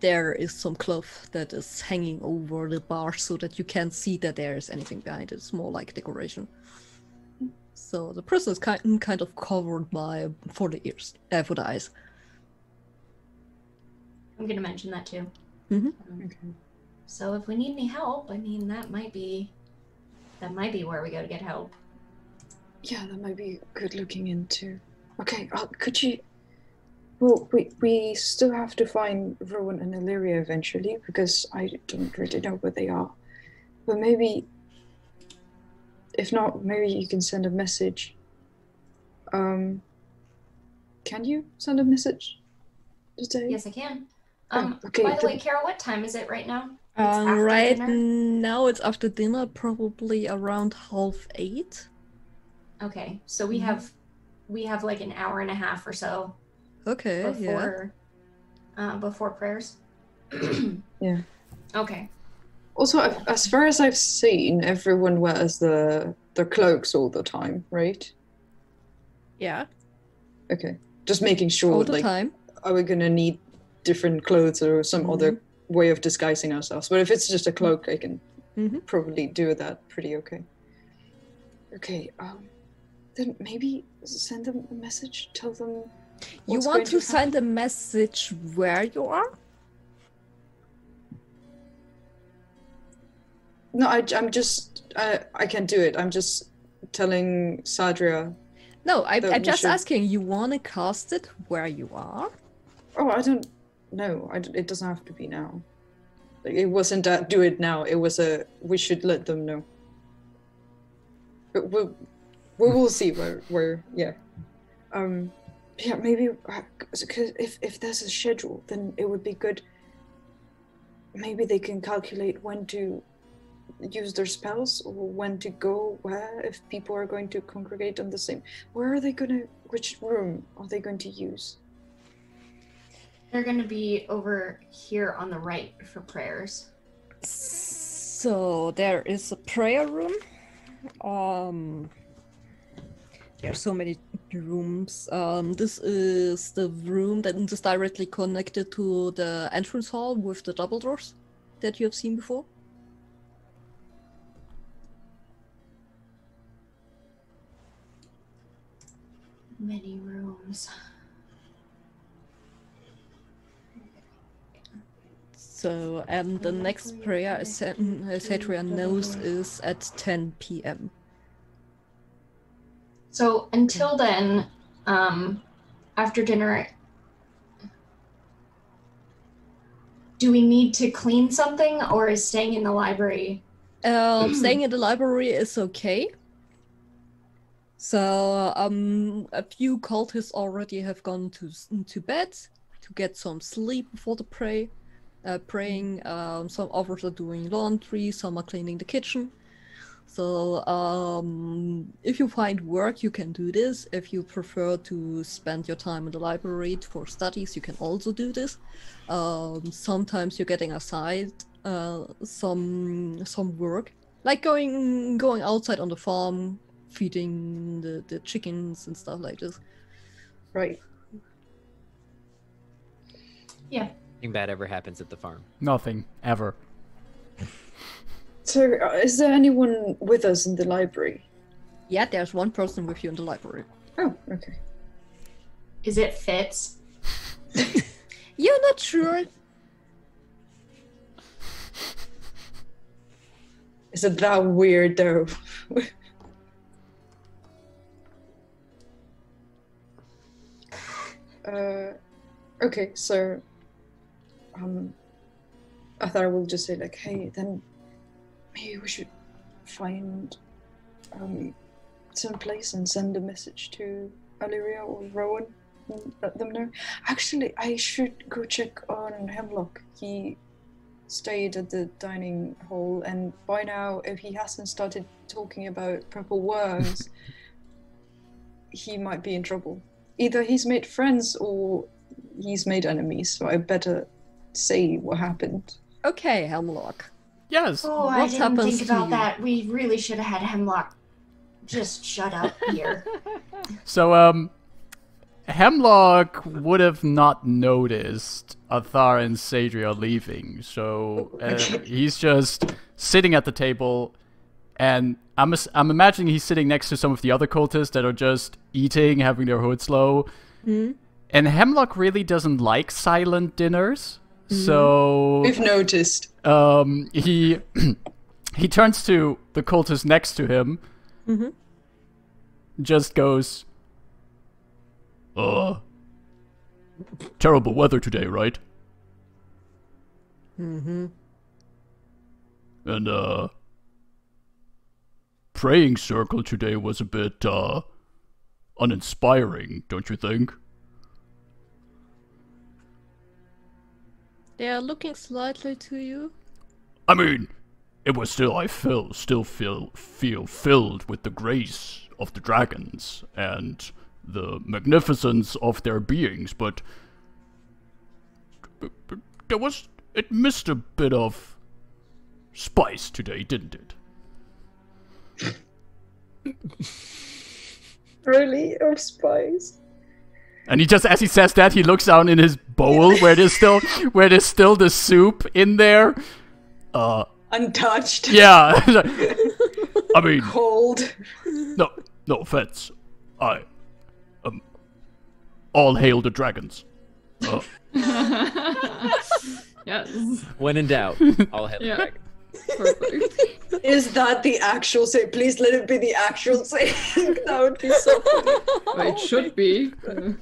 there is some cloth that is hanging over the bar so that you can't see that there is anything behind it. It's more like decoration. So the prison is kind kind of covered by for the ears, uh, for the eyes. I'm going to mention that too. Mhm. Um, okay. So if we need any help, I mean, that might be, that might be where we go to get help. Yeah, that might be good looking into. Okay, uh, could you? Well, we we still have to find Rowan and Allyria eventually because I don't really know where they are. But maybe, if not, maybe you can send a message. Um, can you send a message today? Yes, I can. Oh, Um, okay, by the way, Caro, what time is it right now? Um, right dinner? now it's after dinner, probably around half eight. Okay, so we Mhm. have, we have like an hour and a half or so Okay, yeah. before, uh, before prayers. Yeah. Okay. Also, as- far as I've seen, everyone wears the their cloaks all the time, right? Yeah, Okay, just making sure. all the like, time. are we gonna need different clothes or some other way of disguising ourselves? But if it's just a cloak, I can Mhm. probably do that pretty okay. Okay, um, then maybe send them a message. Tell them. You want to happen. send a message where you are? No, I, am just. I I can do it. I'm just telling Sahdria. No, I, I'm just should- asking. You want to cast it where you are? Oh, I don't. No, I, it doesn't have to be now. Like, it wasn't a do it now. It was a we should let them know. But we'll we will see where where yeah. Um, yeah, maybe because if if there's a schedule, then it would be good. Maybe they can calculate when to use their spells when to go where if people are going to congregate on the same. Where are they gonna? Which room are they going to use? They're going to be over here on the right for prayers. So there is a prayer room. Um, there are so many rooms. Um, this is the room that is directly connected to the entrance hall with the double doors that you have seen before. Many rooms. So, and the next prayer as Satrian knows is at 10 p.m. So until then, um, after dinner, do we need to clean something, or is staying in the library? Um, staying in the library is okay. So, um, a few cultists already have gone to to bed to get some sleep before the pray, uh, praying. Um, some others are doing laundry. Some are cleaning the kitchen. So, um, if you find work, you can do this. If you prefer to spend your time in the library for studies, you can also do this. Um, sometimes you're getting aside uh, some some work, like going going outside on the farm, feeding the, the chickens and stuff like this. Right. Yeah. Nothing bad ever happens at the farm. Nothing ever. So, uh, is there anyone with us in the library? Yeah, there's one person with you in the library. Oh, okay. Is it Fitz? You're not sure. Is it that weird though? uh, okay, so um, I thought I will just say like, hey, then maybe we should find um some place and send a message to Allyria or Rowan and let them know. Actually, I should go check on Hemlock. He stayed at the dining hall, and by now, if he hasn't started talking about purple worms, he might be in trouble. Either he's made friends or he's made enemies, so I better say what happened. Okay, Hemlock. Yes. Oh, I didn't happens think about that. We really should have had Hemlock just shut up here. So, um, Hemlock would have not noticed Azar and Sahdria leaving. So uh, he's just sitting at the table, and I'm as- I'm imagining he's sitting next to some of the other cultists that are just eating, having their hoods low. Hmm? And Hemlock really doesn't like silent dinners. So We've noticed. um, he he turns to the cultist next to him. Mhm. Just goes. Uh. Terrible weather today, right? Mm-hmm. And uh. Praying circle today was a bit uh. uninspiring, don't you think? They are looking slightly to you. I mean, it was still I feel still feel feel filled with the grace of the dragons and the magnificence of their beings, but, there was it missed a bit of spice today, didn't it? Really? Of spies? And he just as he says that, he looks down in his bowl where there's still where there's still the soup in there. Uh, Untouched? yeah. I mean, Cold? No, no offense. I, um, all hail the dragons. Uh, yes. When in doubt, all head Yeah. dragon. Perfect. Is that the actual say? Please let it be the actual saying. that would be so funny. Well, it should be.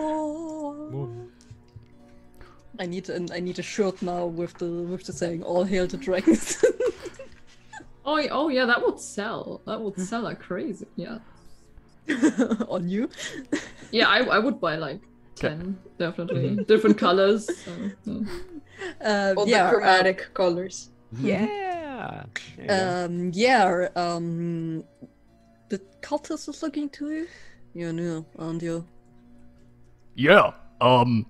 Oh. I need an I need a shirt now with the with the saying "All hail the dragons." oh, y- oh yeah, that would sell. That would sell like crazy. Yeah. on you. Yeah, I, I would buy like ten, definitely. Different colors. So, yeah. Uh, All yeah, the chromatic colors. Yeah. There you go. Uh, um, yeah. Um, the cultist is looking to you. You're new, aren't you? yeah, um,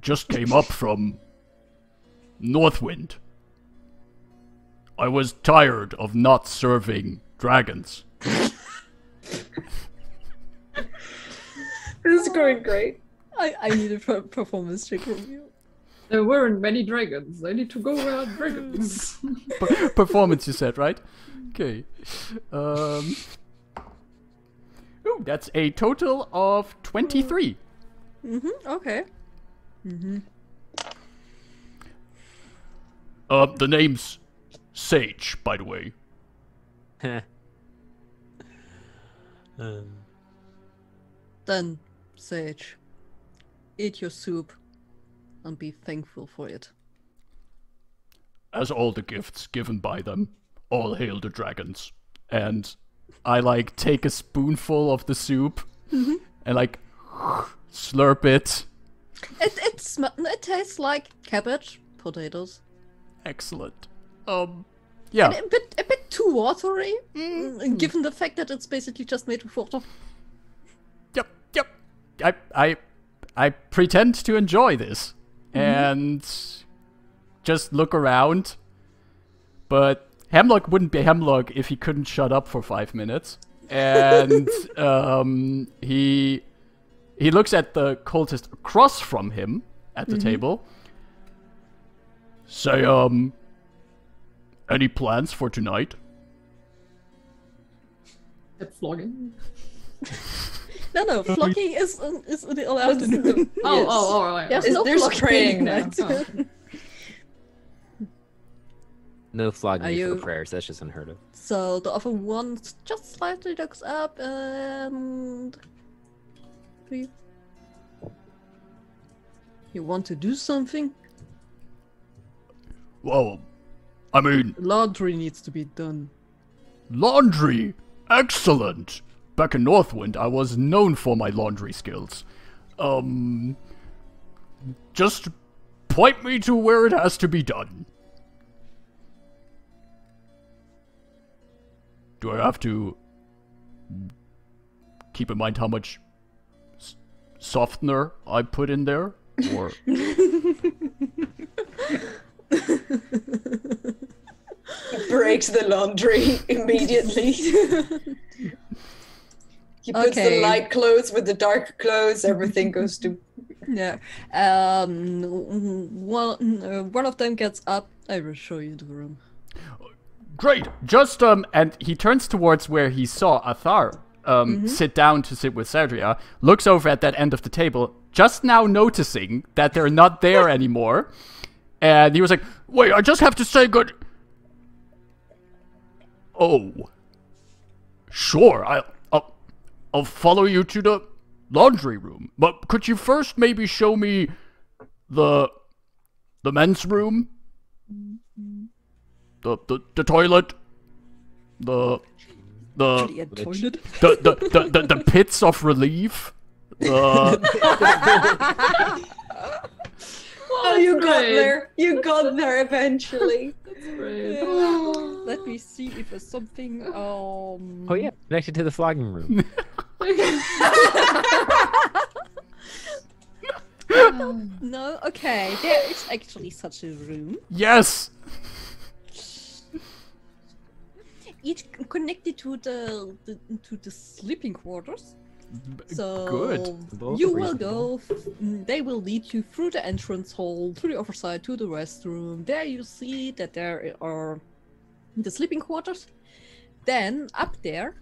just came up from Northwind. I was tired of not serving dragons. This is going great. I, I need a performance check from you. There weren't many dragons. I need to go where are dragons. Per- performance, you said, right? Okay. Um. Ooh, that's a total of 23. Mm-hmm. Okay. Mm-hmm. Uh, the name's Sage, by the way. um, Then, Sage, eat your soup and be thankful for it. As all the gifts given by them, all hail the dragons. And I like take a spoonful of the soup and like slurp it. It it sm- it tastes like cabbage, potatoes, Excellent. Um, yeah. a bit a bit too watery, mm, given the fact that it's basically just made with water. Yep, yep. I, I, I pretend to enjoy this and just look around. But Hemlock wouldn't be Hemlock if he couldn't shut up for five minutes. And um, he he looks at the cultist across from him at the table. Say, um, any plans for tonight? At flogging. No, no, flocking is in, is in the afternoon. Oh, Yes. oh, oh, right. There's Is- no there's flocking praying now. Oh. no flogging Are you you- for prayers. That's just unheard of. So the other one just slightly looks up and. Do you... you want to do something? Well, I mean, Laundry needs to be done. Laundry! Excellent! Back in Northwind, I was known for my laundry skills. Um. Just point me to where it has to be done. Do I have to keep in mind how much softener I put in there? Or. Breaks the laundry immediately. he puts Okay. the light clothes with the dark clothes. Everything goes to. Yeah. Um. One. Uh, one of them gets up. I will show you the room. Great. Just um, and he turns towards where he saw Azar um sit down to sit with Sahdria. Looks over at that end of the table, just now noticing that they're not there anymore, and he was like, "Wait, I just have to say good." Oh. Sure, I'll, I'll, I'll follow you to the laundry room. But could you first maybe show me the the men's room? the the, the toilet, the the The the, the, the, the, the pits of relief. The, Oh, you got there! You got there eventually. Great. Let me see if there's something. Um. Oh yeah, connected to the flogging room. No. Okay. There is actually such a room. yes, Each connected to the, the to the sleeping quarters. So good. Both you will go. mm, They will lead you through the entrance hall, to the other side, to the restroom. There you see that there are the sleeping quarters. Then up there,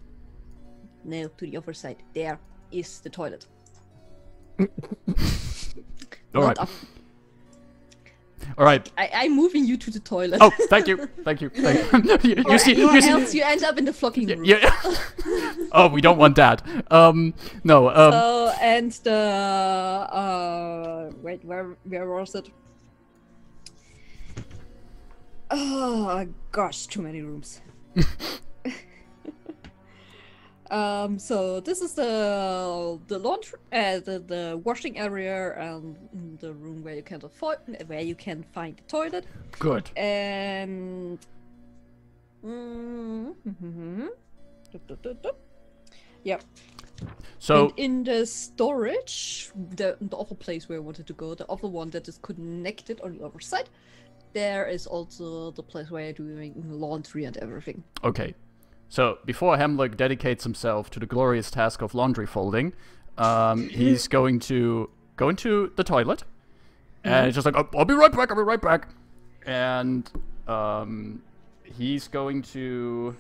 no, to the other side, there is the toilet. All right. All right. I, I'm moving you to the toilet. Oh, thank you, thank you. Thank you. you, you see, you see, you end up in the flocking room. yeah. oh, we don't want that. Um, no. Um, So and the uh wait where where was it? Oh gosh, too many rooms. Um so this is the the laundry uh, the the washing area and the room where you can afford where you can find the toilet good. and mm-hmm. Yep. So And in the storage, the, the other place where I wanted to go, the other one that is connected on the other side, there is also the place where you're doing laundry and everything. Okay. So before Hemlock dedicates himself to the glorious task of laundry folding, Um, he's going to go into the toilet, and he's just like, "Oh, "I'll be right back. I'll be right back," and um, he's going to.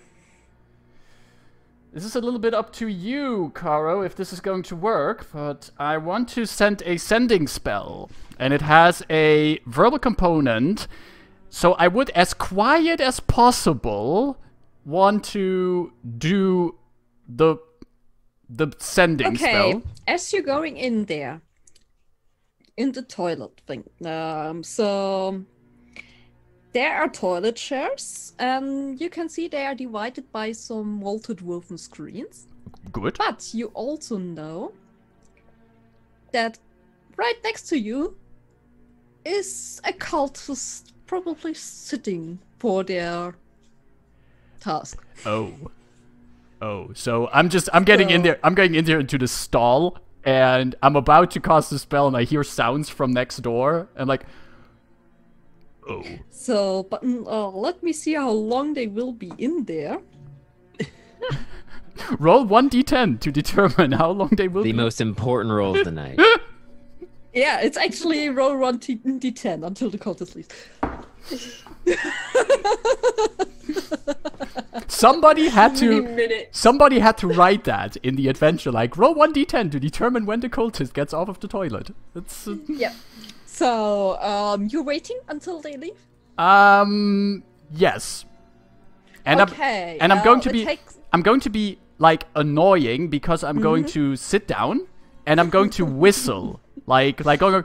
This is a little bit up to you, Caro, if this is going to work, but I want to send a sending spell, and it has a verbal component. So I would, as quiet as possible, want to do the the sending Okay, spell. as you're going in there, in the toilet thing, um, so there are toilet chairs, and you can see they are divided by some vaulted woven screens. Good. But you also know that right next to you is a cultist probably sitting for their task. Oh. Oh, so I'm just I'm getting in there I'm getting in there into the stall and I'm about to cast the spell and I hear sounds from next door and like Oh. So, but mm, uh, let me see how long they will be in there. Roll 1d10 to determine how long they will be. The be. most important roll of the night. Yeah, it's actually roll one d10 until the cultist leaves. Somebody had to somebody had to write that in the adventure like roll 1d10 to determine when the cultist gets off of the toilet. It's uh, Yeah. So, um, you're waiting until they leave? um yes. And okay. I'm and I'm going to be takes- I'm going to be like annoying because I'm going Mm-hmm. to sit down and I'm going to whistle like like going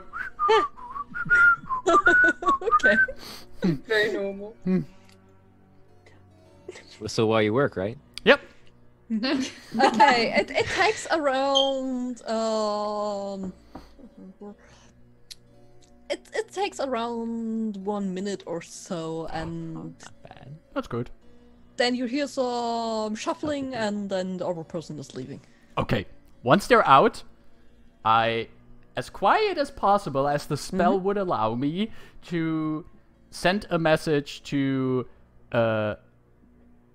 okay. Hmm. Very normal. Hmm. so while you work, right? Yep. okay, it, it takes around um it, it takes around one minute or so and Not bad. That's good. then you hear some shuffling and then the other person is leaving. Okay. Once they're out, I as quiet as possible as the spell mm-hmm. would allow me to send a message to uh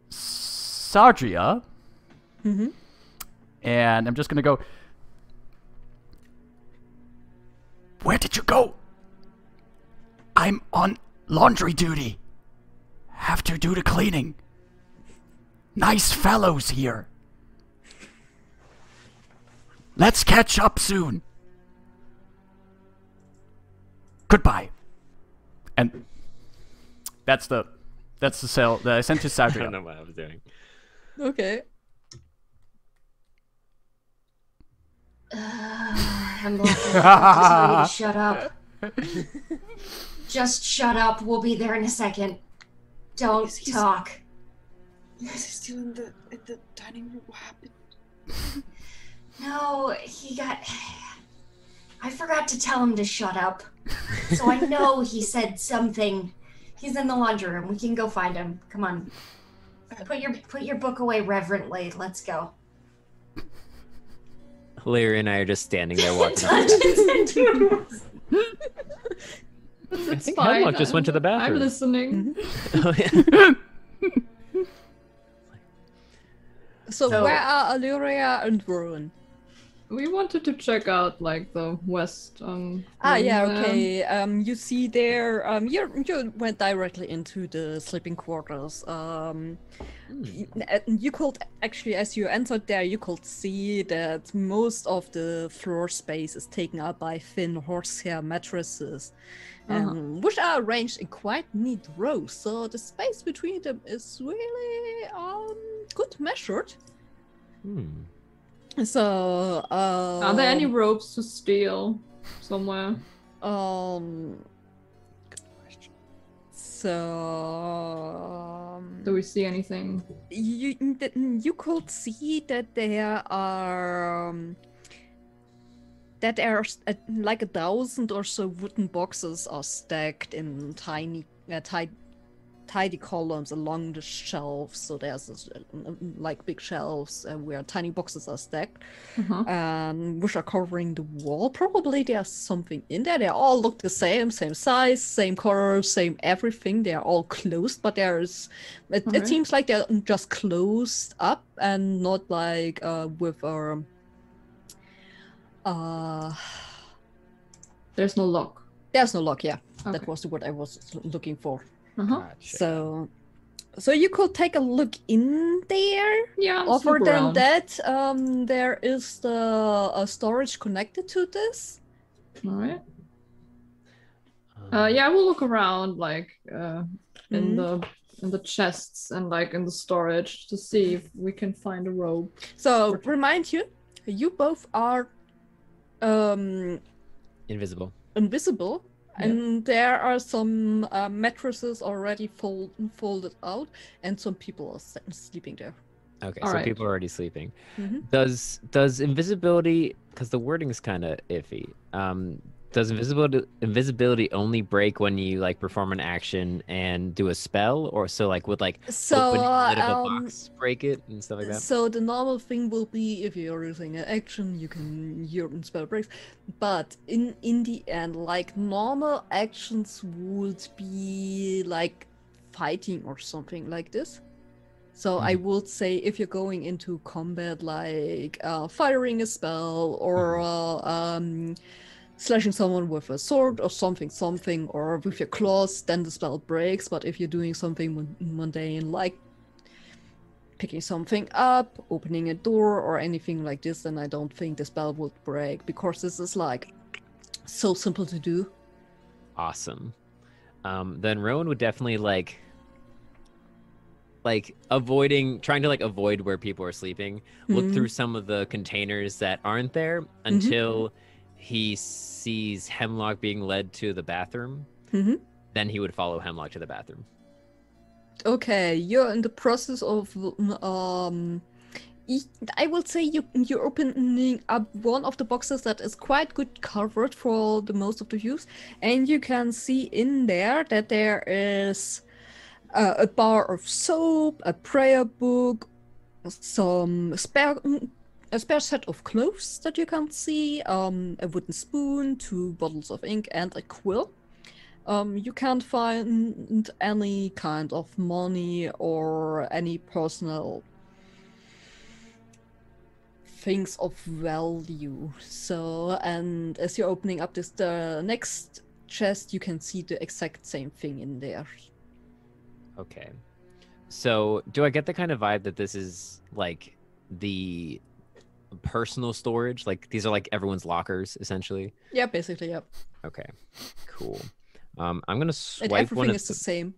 Sahdria. And I'm just gonna go Where did you go? I'm on laundry duty. Have to do the cleaning. Nice fellows here. Let's catch up soon. Goodbye. And that's the that's the cell that I sent to I don't know what I was doing. Okay. I'm looking to tell you to shut up. Just shut up. We'll be there in a second. Don't He's- he's- talk. Is he still in the in the dining room? What happened? No, he got. I forgot to tell him to shut up. So I know he said something. He's in the laundry room. We can go find him. Come on. Put your put your book away reverently. Let's go. Larry and I are just standing there watching. Dungeons and Dragons. I think fine, Hemlock just went to the bathroom. I'm bathroom. listening. Oh, mm-hmm. yeah. So, So- where are Allyria and Rowan? We wanted to check out like the west. Um, Ah, yeah, there. okay. Um, you see there. Um, you you went directly into the sleeping quarters. Um, y- and you could actually, as you entered there, you could see that most of the floor space is taken up by thin horsehair mattresses, um, which are arranged in quite neat rows. So the space between them is really um good measured. Hmm. So, uh, Are there any ropes to steal somewhere? Um. Good question. So. Um, Do we see anything? you you could see that there are um, that there are uh, like a thousand or so wooden boxes are stacked in tiny uh, tidy, tidy columns along the shelves. So there's uh, like big shelves uh, where tiny boxes are stacked Uh-huh. um, which are covering the wall. Probably there's something in there. They all look the same, same size, same color, same everything. They're all closed, but there's it, it seems like they're just closed up and not like uh, with um Uh, There's no lock. there's no lock. Yeah, Okay. that was the word I was looking for. Uh-huh. Gotcha. So, so you could take a look in there. Yeah. let's Other than around. that, um, there is the uh, storage connected to this. All right. Um, Uh, yeah, I will look around, like uh, in Mhm. the in the chests and like in the storage to see if we can find a rope. So Or- remind you, you both are um, Invisible. invisible, Yeah. And there are some uh, mattresses already fold, folded out, and some people are sleeping there. Okay, All so right. people are already sleeping. Mhm. Does does invisibility? Because the wording is kind of iffy. Um, does invisibility invisibility only break when you like perform an action and do a spell, or so like would like So, the a um, box break it and stuff like that? So the normal thing will be if you're using an action, you can your spell breaks. But in in the end, like normal actions would be like fighting or something like this. So I would say if you're going into combat, like uh, firing a spell or uh, um, slashing someone with a sword or something, something, or with your claws, then the spell breaks. But if you're doing something mundane like picking something up, opening a door, or anything like this, then I don't think the spell would break because this is like so simple to do. Awesome. Um, then Rowan would definitely like like avoiding trying to like avoid where people are sleeping look Mhm. through some of the containers that aren't there until he sees hemlock being led to the bathroom Mhm. then he would follow hemlock to the bathroom Okay, you're in the process of um I would say you you're opening up one of the boxes that is quite good covered for the most of the views, and you can see in there that there is uh, a bar of soap, a prayer book, some spare a spare set of clothes that you can't see, um, a wooden spoon, two bottles of ink, and a quill. Um, you can't find any kind of money or any personal things of value. So, and as you're opening up this the next chest, you can see the exact same thing in there. okay so do i get the kind of vibe that this is like the personal storage like these are like everyone's lockers essentially Yeah, basically, Yep. okay cool um i'm gonna And swipe everything one of is the the, same.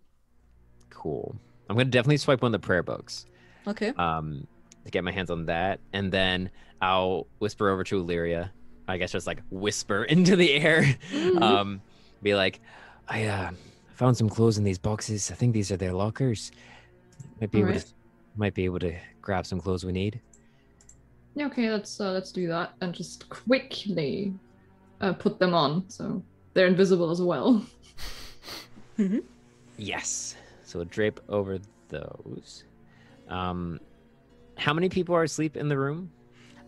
cool i'm gonna definitely swipe one of the prayer books Okay. um to get my hands on that and then i'll whisper over to Allyria i guess just like whisper into the air Mhm. um be like i uh found some clothes in these boxes i think these are their lockers might be able Alright. to might be able to grab some clothes we need Yeah, okay, let's uh, let's do that and just quickly uh, put them on so they're invisible as well. yes so we'll drape over those um how many people are asleep in the room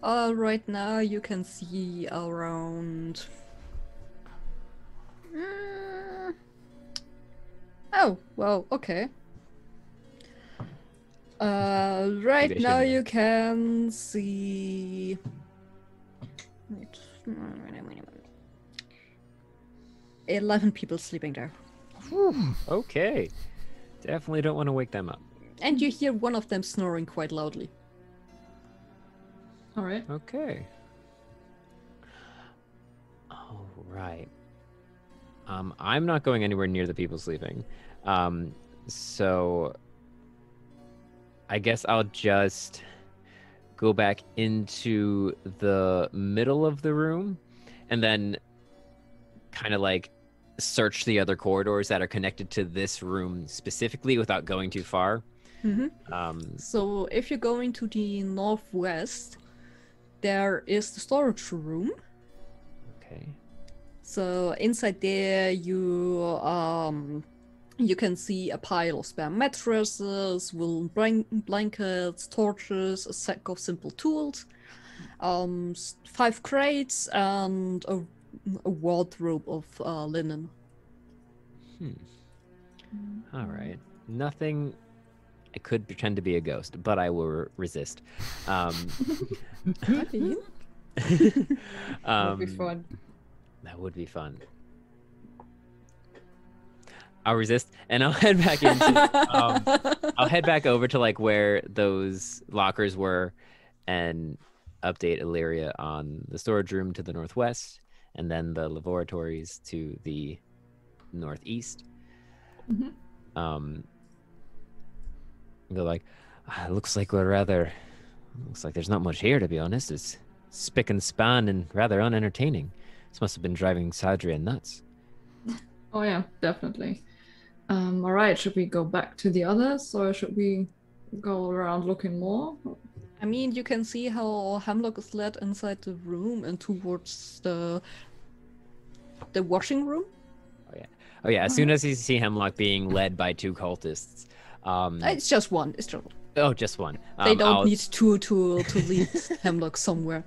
Uh, right now you can see around. Mm. Oh, well, okay. Uh, right Maybe now you can see. Wait. Eleven people sleeping there, okay definitely don't want to wake them up and you hear one of them snoring quite loudly. All right. Okay. All right. Um, I'm not going anywhere near the people sleeping. Um, so I guess I'll just go back into the middle of the room and then kind of like search the other corridors that are connected to this room specifically without going too far. Mm-hmm. Um, So if you're going to the northwest, there is the storage room. okay. So inside there, you um, you can see a pile of spare mattresses, woolen blankets, torches, a sack of simple tools, um, five crates, and a, a wardrobe of uh, linen. Hmm. All right. Nothing. I could pretend to be a ghost, but I will re- resist. Um, Happy? That um, would be fun. That would be fun. I'll resist, and I'll head back into. um, I'll head back over to like where those lockers were, and update Allyria on the storage room to the northwest, and then the laboratories to the northeast. Mhm. Um, go like, "Ah, looks like we're rather. Looks like there's not much here, to be honest. It's spick and span and rather unentertaining. This must have been driving Sahdria nuts. Oh yeah, definitely. Um, all right, should we go back to the others, or should we go around looking more? I mean, you can see how Hemlock is led inside the room and towards the the washing room. Oh yeah, oh yeah. as soon as you see Hemlock being led by two cultists, um, It's just one. It's just one. oh, just one. They um, don't I'll, need two to to lead Hemlock somewhere.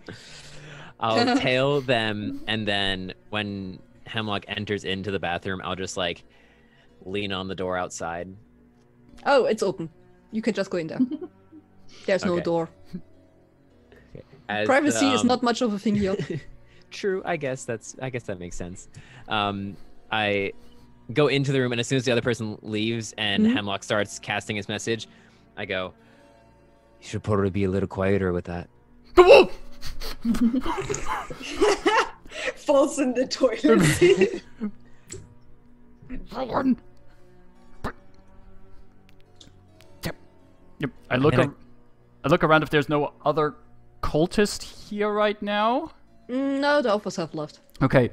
I'll tail them, and then when Hemlock enters into the bathroom, I'll just like lean on the door outside. Oh, it's open. You can just go in there. There's no Okay. door. As, Privacy is um, not much of a thing here. True, I guess that's I guess that makes sense. Um, I go into the room, and as soon as the other person leaves and Mhm. Hemlock starts casting his message, I go, "You should probably be a little quieter with that." The wolf! Falls in the toilet. Rowan! But- Yep. I look. And I- I look around if there's no other cultist here right now. No, the others have left. Okay.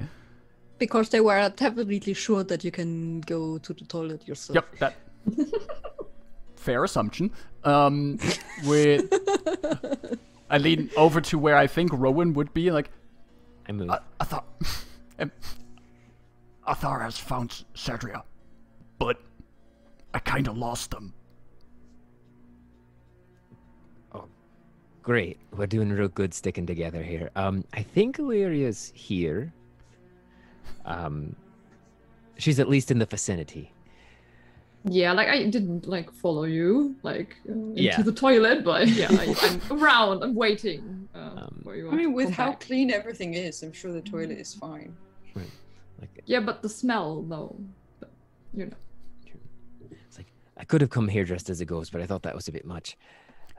Because they were definitely sure that you can go to the toilet yourself. Yep. That. Fair assumption. Um, with I lean over to where I think Rowan would be, like I move. I, I thought. Um, Azar has found Sahdria, but I kind of lost them. Great, we're doing real good sticking together here. Um, I think Allyria's here. Um, she's at least in the vicinity. Yeah, like I didn't like follow you like uh, into Yeah. the toilet, but yeah, I, I'm around. I'm waiting uh, Um, for you. I mean, with how back. clean everything is, I'm sure the toilet is fine. Like, Yeah, but the smell, though. But, you know. It's like I could have come here dressed as a ghost, but I thought that was a bit much.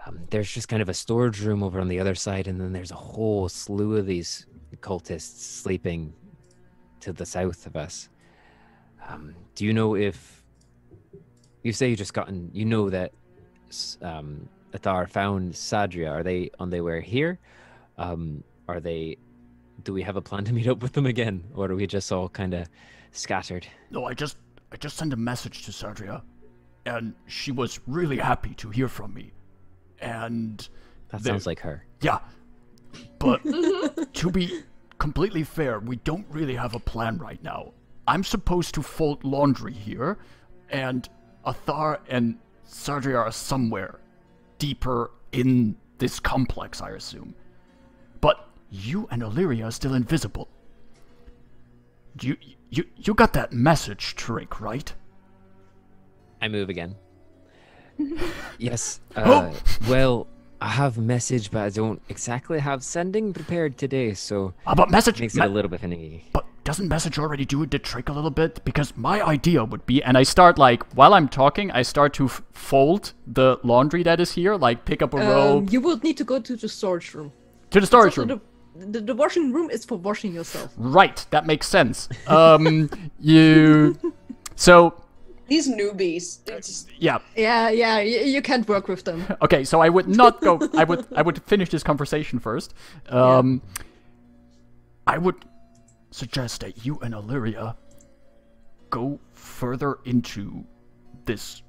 Um, there's just kind of a storage room over on the other side, and then there's a whole slew of these cultists sleeping to the south of us. Um, do you know if you say you just gotten? You know that um, Azar found Sahdria. Are they on their way here? Um, are they? Do we have a plan to meet up with them again, or are we just all kind of scattered? No, I just I just sent a message to Sahdria, and she was really happy to hear from me. And That sounds like her. yeah, but mm-hmm. to be completely fair, we don't really have a plan right now. I'm supposed to fold laundry here, and Azar and Sahdria are somewhere deeper in this complex, I assume. But you and Allyria are still invisible. You you you got that message, Trick, right? I move again. yes. Uh, well, I have a message, but I don't exactly have sending prepared today, so How about message? makes it a little bit finicky. But doesn't message already do the trick a little bit? Because my idea would be, and I start like while I'm talking, I start to f- fold the laundry that is here, like pick up a Um, robe you will need to go to the storage room. to the storage So room. The, the, the washing room is for washing yourself. Right, that makes sense. Um, you. So These newbies, they just yeah, Yeah, yeah, you, you can't work with them. okay. So I would not go. I would. I would finish this conversation first. Um, I would suggest that you and Allyria go further into this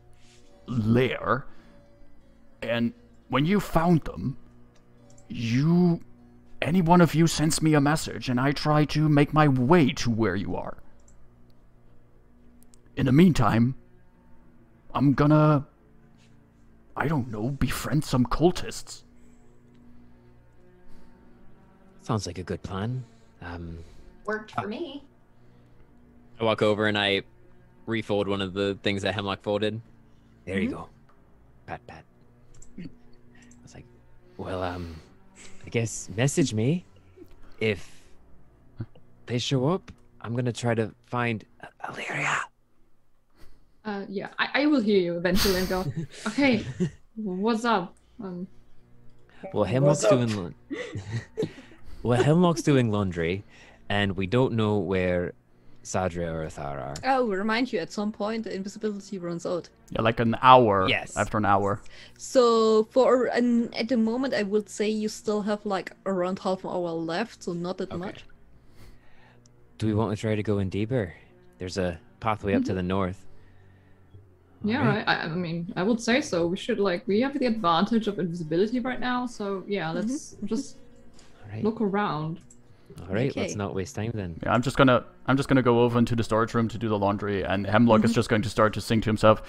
lair, and when you found them, you, any one of you, sends me a message, and I try to make my way to where you are. In the meantime, I'm gonna I don't know, befriend some cultists. Sounds like a good plan. Um, Worked for me. I walk over and I refold one of the things that Hemlock folded. There you go. Pat, pat. I was like, well, um, I guess message me if they show up, I'm gonna try to find Allyria. Uh, yeah, I, I will hear you eventually and go, okay, what's up? Um, Well, Hemlock's up? doing. laun- well, Hemlock's doing laundry, and we don't know where Sahdria or Azar are. Oh, remind you, at some point the invisibility runs out. Yeah, like an hour. Yes. After an hour. So for an at the moment, I would say you still have like around half an hour left, so not that Okay. much. Do we want to try to go in deeper? There's a pathway up to the north. Yeah, Alright. right. I, I mean, I would say so. We should like we have the advantage of invisibility right now, so yeah, mm-hmm. let's just All right. look around. All right. Let's not waste time then. Yeah, I'm just gonna I'm just gonna go over into the storage room to do the laundry, and Hemlock is mm-hmm. just going to start to sing to himself.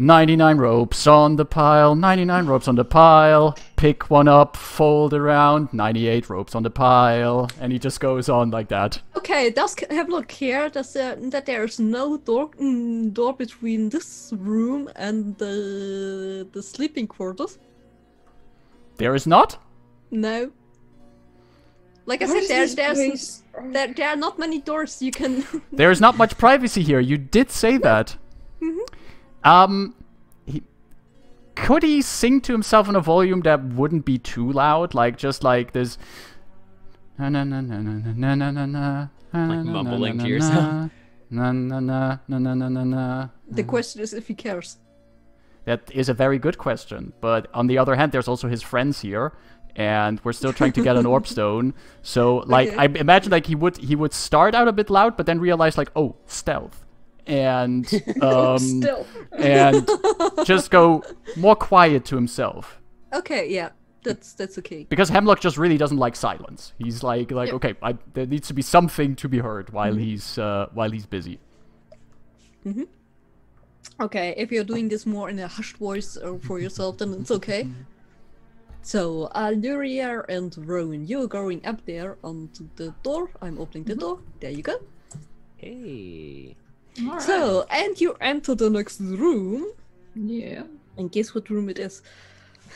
99 ropes on the pile, 99 ropes on the pile, pick one up, fold around, 98 ropes on the pile, and he just goes on like that. Okay, does c- have a look here. Does there, that there is no door mm, door between this room and the the sleeping quarters? There is not? No. Like I What said, is there, there's? There, there are not many doors you can. There is not much privacy here. You did say that. Um, he, could he sing to himself in a volume that wouldn't be too loud, like just like this? Na na na na na na na na na. Like mumbling to yourself. Na na na na na na na na. the question is if he cares. That is a very good question. But on the other hand, there's also his friends here, and we're still trying to get an orb stone. So, like, Okay. I imagine like he would he would start out a bit loud, but then realize like, oh, stealth, and um, Still. and just go more quiet to himself. Okay, yeah, that's that's okay. Because Hemlock just really doesn't like silence. He's like like Yep. okay, I, there needs to be something to be heard while he's uh, while he's busy. Okay, if you're doing this more in a hushed voice or for yourself, then it's okay. So, Allyria and Rowan, you're going up there onto the door. I'm opening the door. There you go. Hey. Alright. So, and you enter the next room. yeah. And guess what room it is?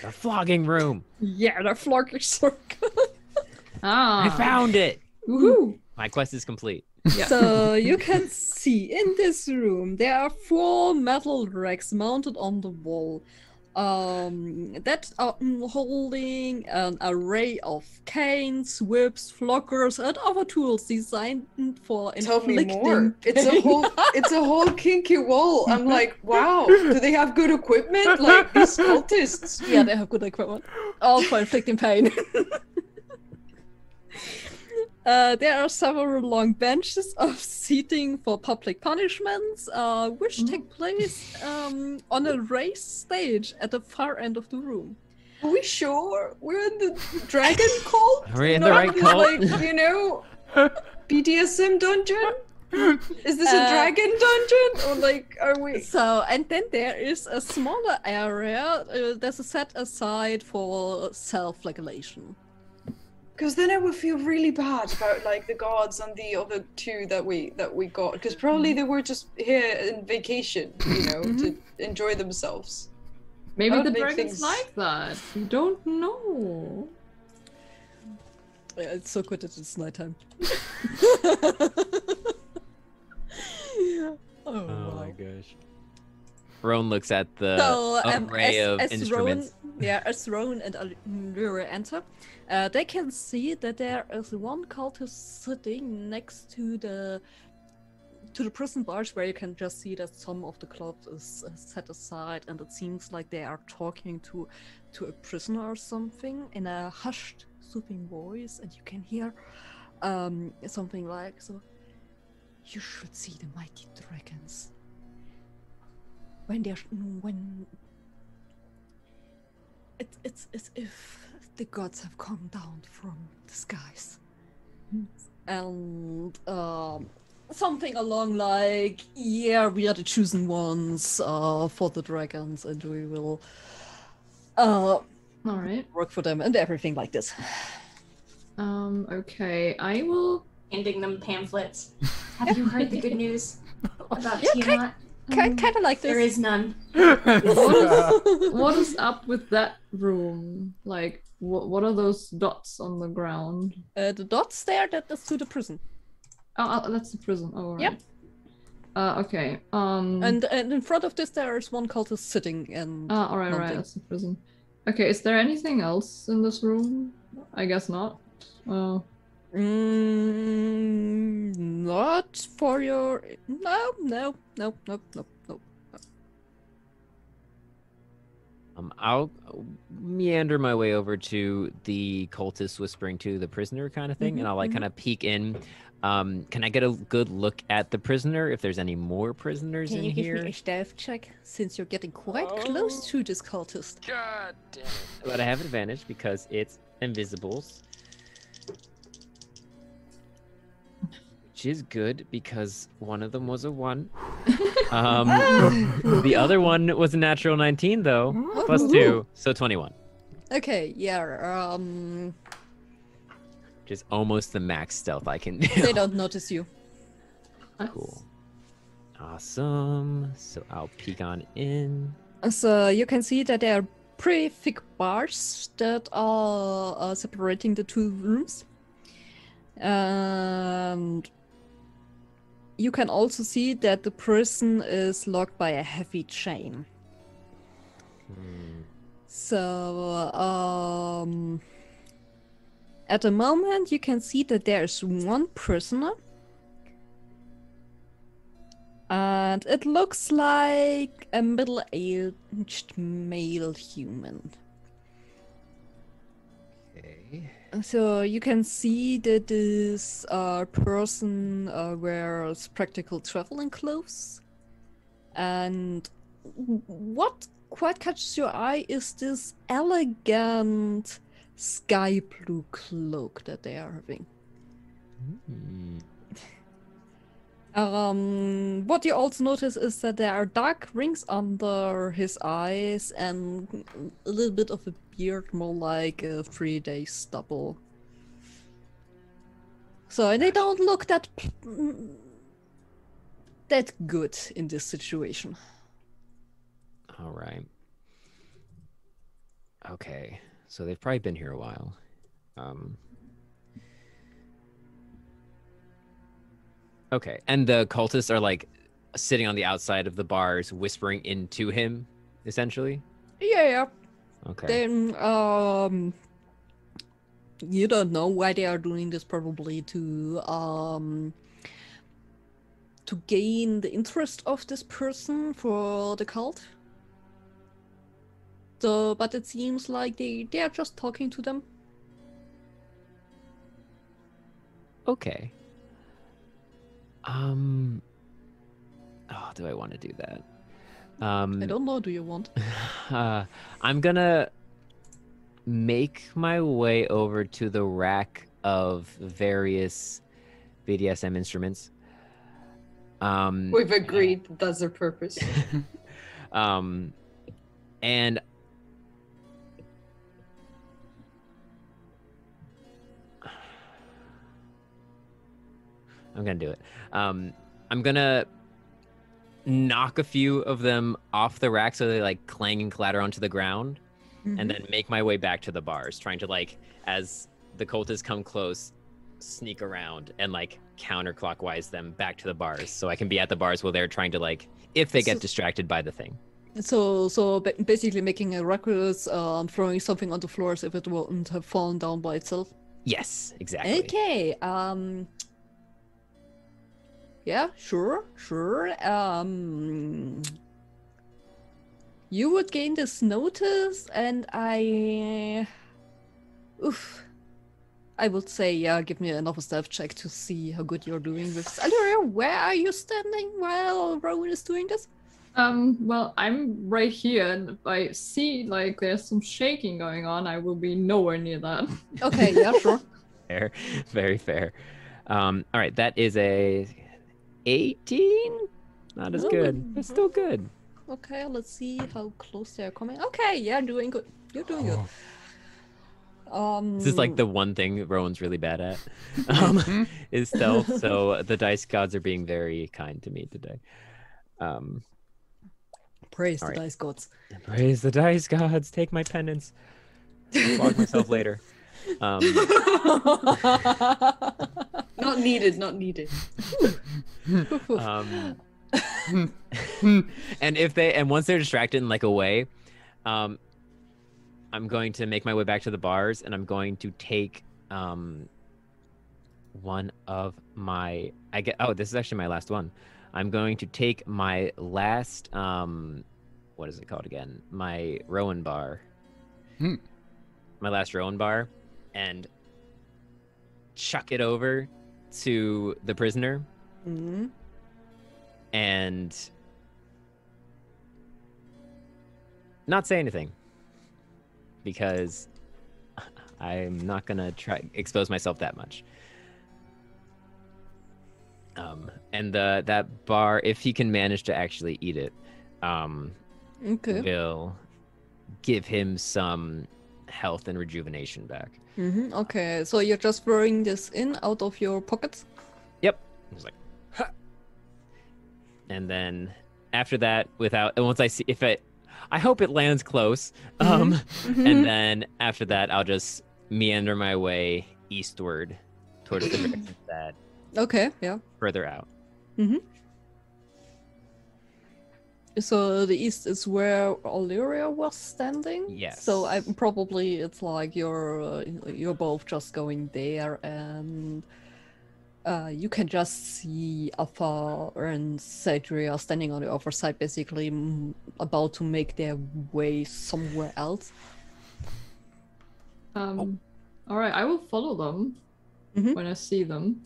The flogging room. Yeah, the flogging circle. Ah. I found it. Woohoo! My quest is complete. Yeah. So you can see in this room there are four metal racks mounted on the wall. Um, that are holding an array of canes, whips, floggers, and other tools designed for Tell me more. It's a whole it's a whole kinky wall. I'm like, wow, do they have good equipment? Like these cultists. yeah, they have good equipment. All for inflicting pain. Uh, there are several long benches of seating for public punishments, uh, which take place um, on a raised stage at the far end of the room. Are we sure we're in the dragon cult? Are we in the Not right cult? Like, you know, BDSM dungeon? Is this Uh, a dragon dungeon? Or like, are we. So, and then there is a smaller area. Uh, there's a set aside for self-flagellation. Because then I would feel really bad about like the gods and the other two that we that we got. Because probably they were just here in vacation, you know, to enjoy themselves. Maybe the would dragons things- like that. You don't know. Yeah, it's so good that it's nighttime. oh, wow. gosh. Rowan looks at the So, um, array as, of as instruments. Rowan, yeah, as Rowan and Allyria enter, uh, they can see that there is one cultist sitting next to the to the prison bars, where you can just see that some of the cloth is set aside, and it seems like they are talking to to a prisoner or something in a hushed, soothing voice, and you can hear um, something like, "So, you should see the mighty dragons." when they're when it, it's as if the gods have come down from the skies and um something along like yeah we are the chosen ones uh for the dragons and we will uh All right. work for them and everything like this Um. Okay. I will. Handing them pamphlets. Have you heard the good news about Yeah, Tiamat? Kind kind of like this. There is none. what is up with that room? Like, what what are those dots on the ground? Uh, the dots there, that, that is to the prison. Oh, oh, that's the prison. Oh, right. Yep. Uh, okay. Um. And, and in front of this, there is one cultist sitting and. Ah, all right, all right. nothing. That's the prison. Okay. Is there anything else in this room? I guess not. Uh, Mm, not for your. No, no, no, no, no, no. Um, I'll meander my way over to the cultist whispering to the prisoner kind of thing, Mhm, and I'll like mhm. kind of peek in. Um, can I get a good look at the prisoner if there's any more prisoners Can in you give here? me a stealth check since you're getting quite close to this cultist? God damn it. But I have advantage because it's invisibles. Which is good because one of them was a one. Um, the other one was a natural 19 though, plus two, so 21, Okay, yeah. Um, which is almost the max stealth I can do. they don't notice you. Cool. Awesome. So I'll peek on in. So you can see that there are pretty thick bars that are uh, separating the two rooms. And you can also see that the prison is locked by a heavy chain. So, um, at the moment, you can see that there's one prisoner. And it looks like a middle aged male human. Okay. So you can see that this uh, person uh, wears practical traveling clothes. And what quite catches your eye is this elegant sky blue cloak that they are having. Hmm. Um, what you also notice is that there are dark rings under his eyes and a little bit of a beard, more like a three day stubble. So they don't look that mm, that good in this situation. All right. Okay. So they've probably been here a while. Um Okay. And the cultists are like sitting on the outside of the bars whispering into him essentially. Yeah, yeah. Okay. Then um, you don't know why they are doing this. Probably to um to gain the interest of this person for the cult. So, but it seems like they they are just talking to them. Okay. Um Oh, do I want to do that? Um I don't know. Do you want? uh, I'm gonna make my way over to the rack of various BDSM instruments. Um, We've agreed that that's their purpose. um, and I'm gonna do it. Um, I'm gonna knock a few of them off the rack so they like clang and clatter onto the ground, and then make my way back to the bars, trying to like as the cultists come close, sneak around and like counterclockwise them back to the bars, so I can be at the bars while they're trying to like if they get So- distracted by the thing. So, so basically making a ruckus, um, throwing something on the floor as if it wouldn't have fallen down by itself. Yes, exactly. Okay. Um. Yeah. Sure. Sure. Um. You would gain this notice, and I. Oof. I would say, yeah, give me another stealth check to see how good you're doing with. Allyria, where are you standing while Rowan is doing this? Um, well, I'm right here, and if I see like there's some shaking going on, I will be nowhere near that. Okay. Yeah. Sure. Fair, very fair. Um, all right, that is a 18. Not as Oh, good, It's still good. Okay, let's see how close they're coming. Okay, yeah, doing good. You're doing good. Um, This is like the one thing Rowan's really bad at, um, is stealth. So the dice gods are being very kind to me today. Um, Praise Alright. the dice gods. Praise the dice gods. Take my penance. Flog myself later. Um, Not needed, not needed. um, and if they and once they're distracted in like away, um, I'm going to make my way back to the bars and I'm going to take um one of my I get oh this is actually my last one. I'm going to take my last um what is it called again? My Rowan bar. Hmm. My last Rowan bar and chuck it over to the prisoner Mhm. and not say anything because I'm not gonna try expose myself that much. Um, and the that bar, if he can manage to actually eat it, um, Okay. will give him some health and rejuvenation back. hmm Okay. So you're just throwing this in out of your pockets? Yep. Was like, "Huh." and then after that, without and once I see if it, I hope it lands close. Um, Mhm. and then after that, I'll just meander my way eastward towards the direction that Okay. Yeah. further out. So the east is where Allyria was standing. Yes. So I probably it's like you're uh, you're both just going there, and uh, you can just see Alpha and Sahdria standing on the other side, basically about to make their way somewhere else. Um, all right, I will follow them Mhm. when I see them.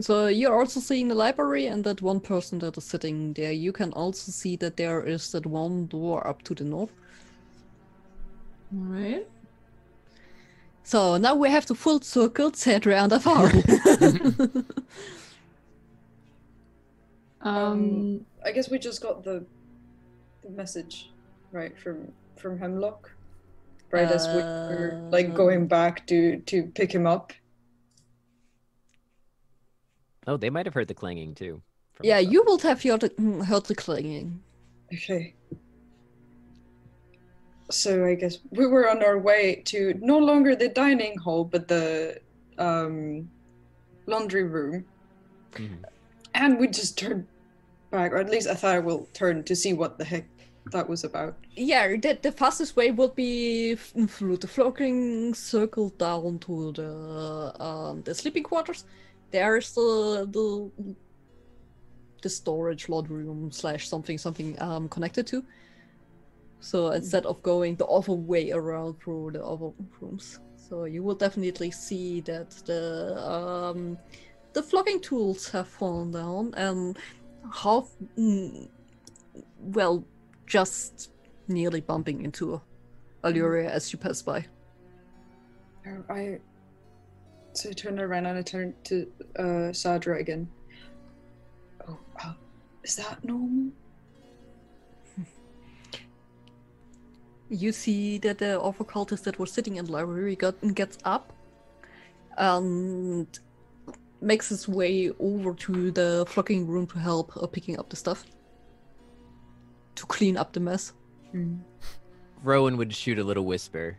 So you're also seeing the library and that one person that is sitting there. You can also see that there is that one door up to the north. All right. So now we have to full circle Sahdria and Azar. Um, I guess we just got the the message, right, from from Hemlock. Right as we were like Uh, going back to to pick him up. Oh, they might have heard the clanging too. yeah, above. you will have heard the, mm, heard the clanging. Okay. So I guess we were on our way to no longer the dining hall, but the um, laundry room, Mhm. and we just turned back, or at least I thought I will turn to see what the heck that was about. Yeah, the, the fastest way would be through the flogging circle down to the um, the sleeping quarters. There's the the the storage laundry room slash something something um connected to. So instead of going the other way around through the other rooms, so you will definitely see that the um the flogging tools have fallen down and half mm, well just nearly bumping into Allyria as you pass by. Oh, I so I turned around and I turned to uh, Sahdria again. Oh, uh, is that normal? You see that the other cultist that was sitting in the library got, gets up and makes his way over to the flogging room to help uh, picking up the stuff. To clean up the mess. Rowan would shoot a little whisper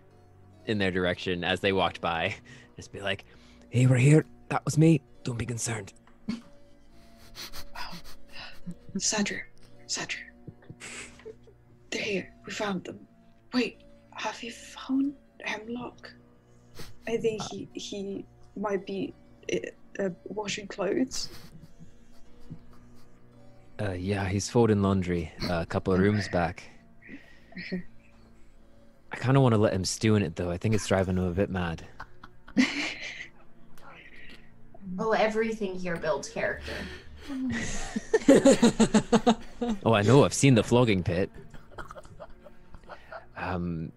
in their direction as they walked by. Just be like, Hey, we're here. That was me. Don't be concerned. wow. Sahdria, Sahdria. They're here. We found them. Wait, have you found Hemlock? I think he he might be uh, uh, washing clothes. uh, yeah, he's folding laundry uh, a couple of rooms back. Okay. I kind of want to let him stew in it though. I think it's driving him a bit mad. Oh, everything here builds character. Oh, I know. I've seen the flogging pit. Um.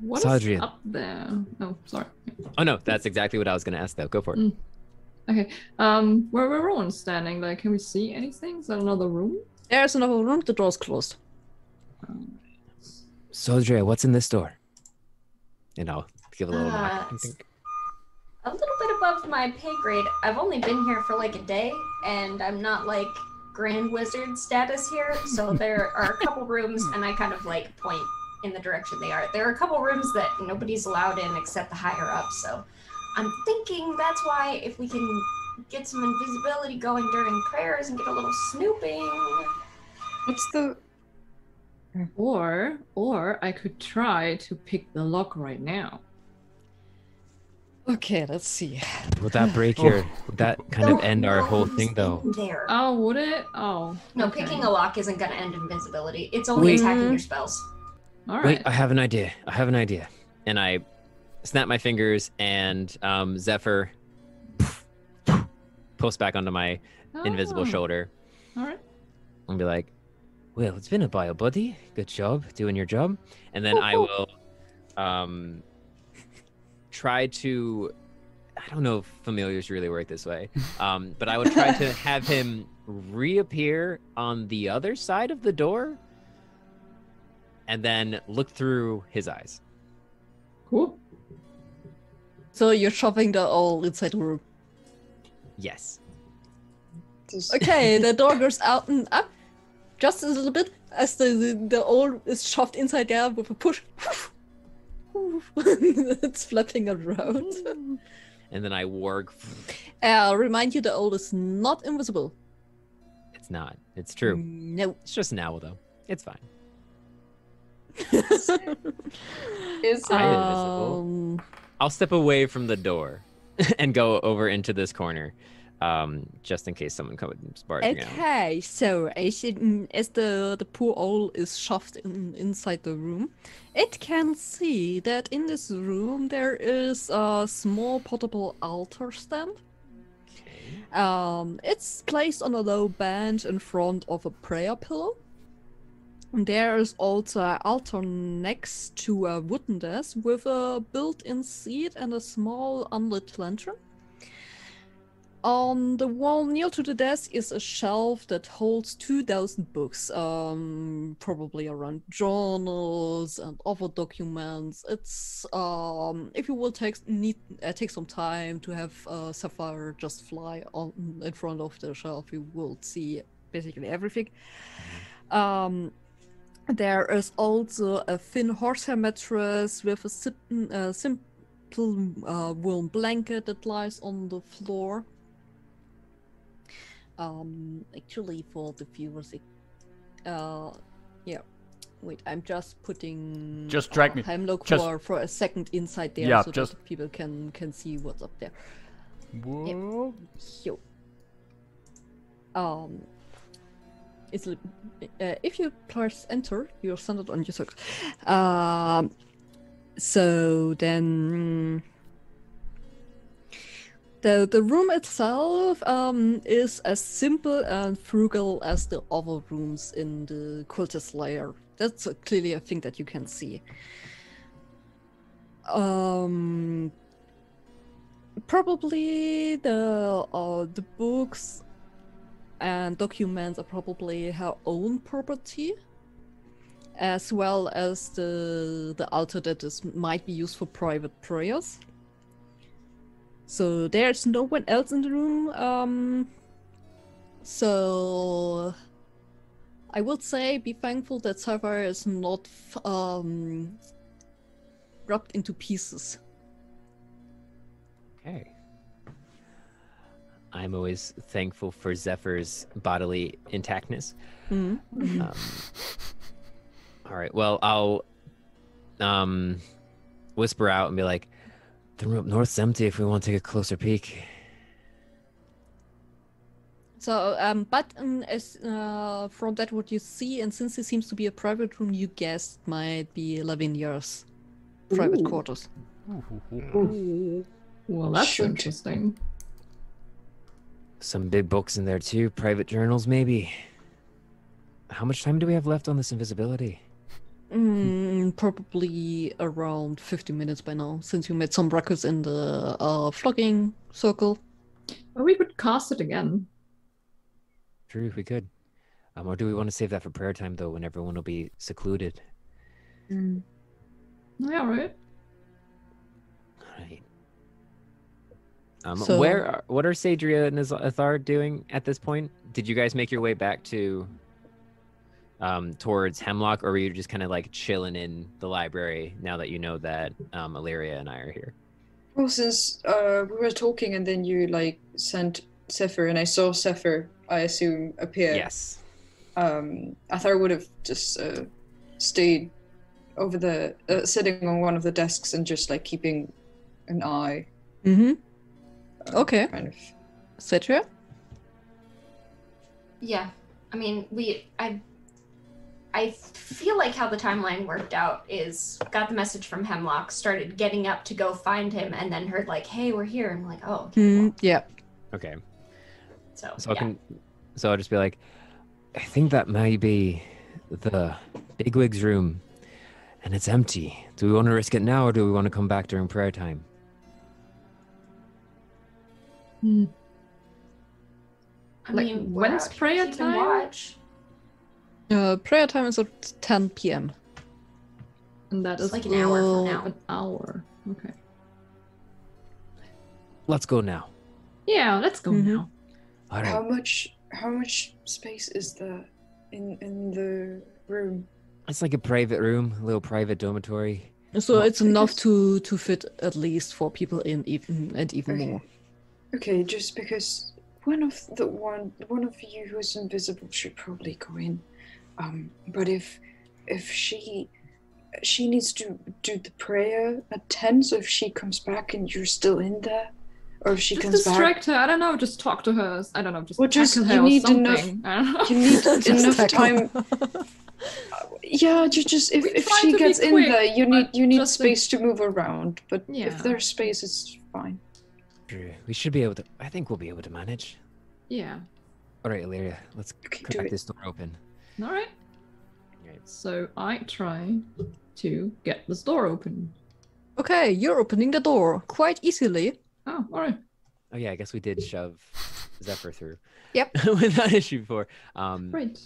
what is Sadrian. up there? Oh, sorry. Oh no, that's exactly what I was gonna ask though. Go for it. Mm. Okay. Um, where where Rowan's standing? Like, can we see anything? Is that another room? There's another room, the door's closed. Um, Sahdria, what's in this door? And I'll give a little Uh, knock. I think- A little bit above my pay grade. I've only been here for like a day, and I'm not like grand wizard status here. So there are a couple rooms, and I kind of like point in the direction they are. There are a couple rooms that nobody's allowed in except the higher up. So I'm thinking that's why if we can get some invisibility going during prayers and get a little snooping. What's the Or or I could try to pick the lock right now. Okay, let's see. Would that break your? Would that kind of end our whole thing though? There. Oh, would it? Oh. no, okay. picking a lock isn't going to end invisibility. It's only Wait. attacking your spells. All Wait. I have an idea. I have an idea. And I snap my fingers, and um, Zephyr posts back onto my invisible Oh, shoulder All right. and be like, "Well, it's been a while, buddy. Good job doing your job." And then I will um, try to. I don't know if familiars really work this way, um, but I would try to have him reappear on the other side of the door, and then look through his eyes. Cool. So you're shoving the all inside the room. Yes. Okay, the door goes out and up just a little bit as the the, the old is shoved inside there with a push. it's flapping around. And then I work. Uh, remind you, the old is not invisible. It's not. It's true. No. It's just an owl, though. It's fine. is I am invisible. Um, I'll step away from the door and go over into this corner, um, just in case someone comes barging out. Okay, so as, it, as the, the poor owl is shoved in, inside the room, it can see that in this room there is a small portable altar stand. Um, it's placed on a low bench in front of a prayer pillow. And There is also an altar next to a wooden desk with a built-in seat and a small unlit lantern. On the wall near to the desk is a shelf that holds 2,000 books, um, probably around journals and other documents. It's um, if you will take need uh, take some time to have uh, Sapphire just fly on in front of the shelf, you will see basically everything. Um, there is also a thin horsehair mattress with a sim- uh, simple uh, warm blanket that lies on the floor. Um, actually, for the viewers, uh, yeah. Wait, I'm just putting Just drag uh, me- Hemlock just- for, for a second inside there, Yeah, so just- that people can can see what's up there. Whoa. Yo. Um, it's uh, if you press enter, you're centered on your circle. Um, so then the the room itself um is as simple and frugal as the other rooms in the cultist layer. That's uh, clearly a thing that you can see. Um, probably the uh, the books and documents are probably her own property as well as the the altar that is might be used for private prayers so there's no one else in the room um so i would say be thankful that Sapphire is not um rubbed into pieces Okay. I'm always thankful for Zephyr's bodily intactness. Mhm. Um, all right. Well, I'll um, whisper out and be like, "The room up north's empty. If we want to take a closer peek." So, um, but um, as uh, from that what you see, and since it seems to be a private room, you guessed might be Lavinia's private Ooh. quarters. Well, that's Shoot. interesting. Some big books in there too. Private journals, maybe. How much time do we have left on this invisibility? Mm, probably around 50 minutes by now, since you made some records in the uh, flogging circle. Well, we could cast it again. True, if we could. Um, or do we want to save that for prayer time though, when everyone will be secluded? Mm. Yeah, right. All right. Um, So- where are, what are Sahdria and Az- Azar doing at this point? did you guys make your way back to um, towards Hemlock, or were you just kind of like chilling in the library now that you know that um, Allyria and I are here? Well, since uh, we were talking and then you like sent Zephyr and I saw Zephyr, I assume, appear. Yes. Um, I thought I would have just uh, stayed over the uh, sitting on one of the desks and just like keeping an eye. Mm-hmm. uh, Okay. Kind of. Cetera? Yeah, I mean, we I I feel like how the timeline worked out is got the message from Hemlock, started getting up to go find him, and then heard like, "Hey, we're here," and we're like, "Oh, okay." Hmm. well, Yeah. Okay. so, So I can. So I'll just be like, I think that may be the bigwig's room, and it's empty. Do we want to risk it now, or do we want to come back during prayer time? Hmm. I like, mean, we're when's prayer time? Watch. Uh, prayer time is at 10 p.m. And that It's is like an hour from now. an hour. Okay. Let's go now. Yeah, let's go Mhm. now. All How much? How much space is there in in the room? It's like a private room, a little private dormitory. So Well, it's enough to to fit at least four people in, even and even Okay. more. Okay, just because one of the one one of you who's invisible should probably go in. Um, but if if she she needs to do the prayer at ten, so if she comes back and you're still in there, or if she Just comes back, distract her. I don't know. Just talk to her. I don't know. Just Well, just- tackle her you or need enough- something. I don't know. you need enough tackle. time. Yeah, you just if, if she to be gets in quick, there, you need you need just a- space to move around. But Yeah. if there's space, it's fine. True. We should be able to. I think we'll be able to manage. Yeah. All right, Allyria, let's Okay, crack this door open. All right. Right. So I try to get this door open. Okay, you're opening the door quite easily. Oh, all right. Oh yeah, I guess we did shove Zephyr through. Yep. Without issue before. Um, Great.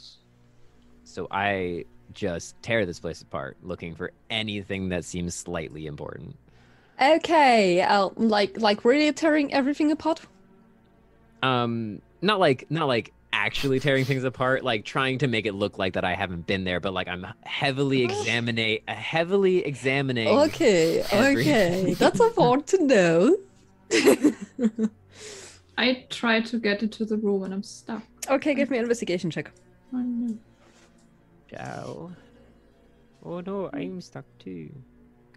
So I just tear this place apart, looking for anything that seems slightly important. Okay, uh, like like really tearing everything apart. Um, not like not like actually tearing things apart, like trying to make it look like that I haven't been there, but like I'm heavily examining, heavily examining. Okay, okay, that's important to know. I try to get into the room and I'm stuck. okay, give me an investigation check. Oh, no. Ciao. Oh no, I'm stuck too.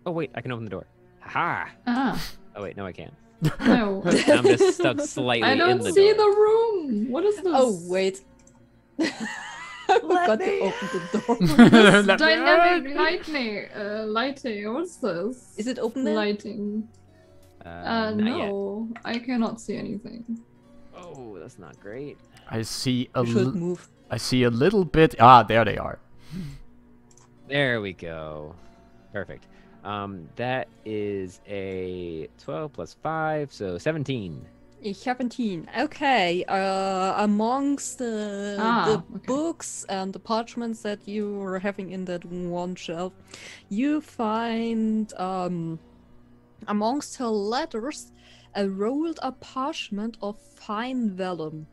Oh wait, I can open the door. Ha! Ah, Oh wait, no, I can't. No. I'm just stuck slightly I in don't the see door. the room. What is this? Oh wait, I forgot to open the door. This dynamic out. lightning, uh, lighting. What's this? Is it open there? lighting? Uh, Uh, not yet. no, I cannot see anything. Oh, that's not great. I see a You should move. I see a little bit. Ah, there they are. There we go. Perfect. Um, that is a 12 plus 5, so 17. 17. Okay. Uh, amongst the, Ah, the okay. books and the parchments that you were having in that one shelf, you find um, amongst her letters a rolled up parchment of fine vellum.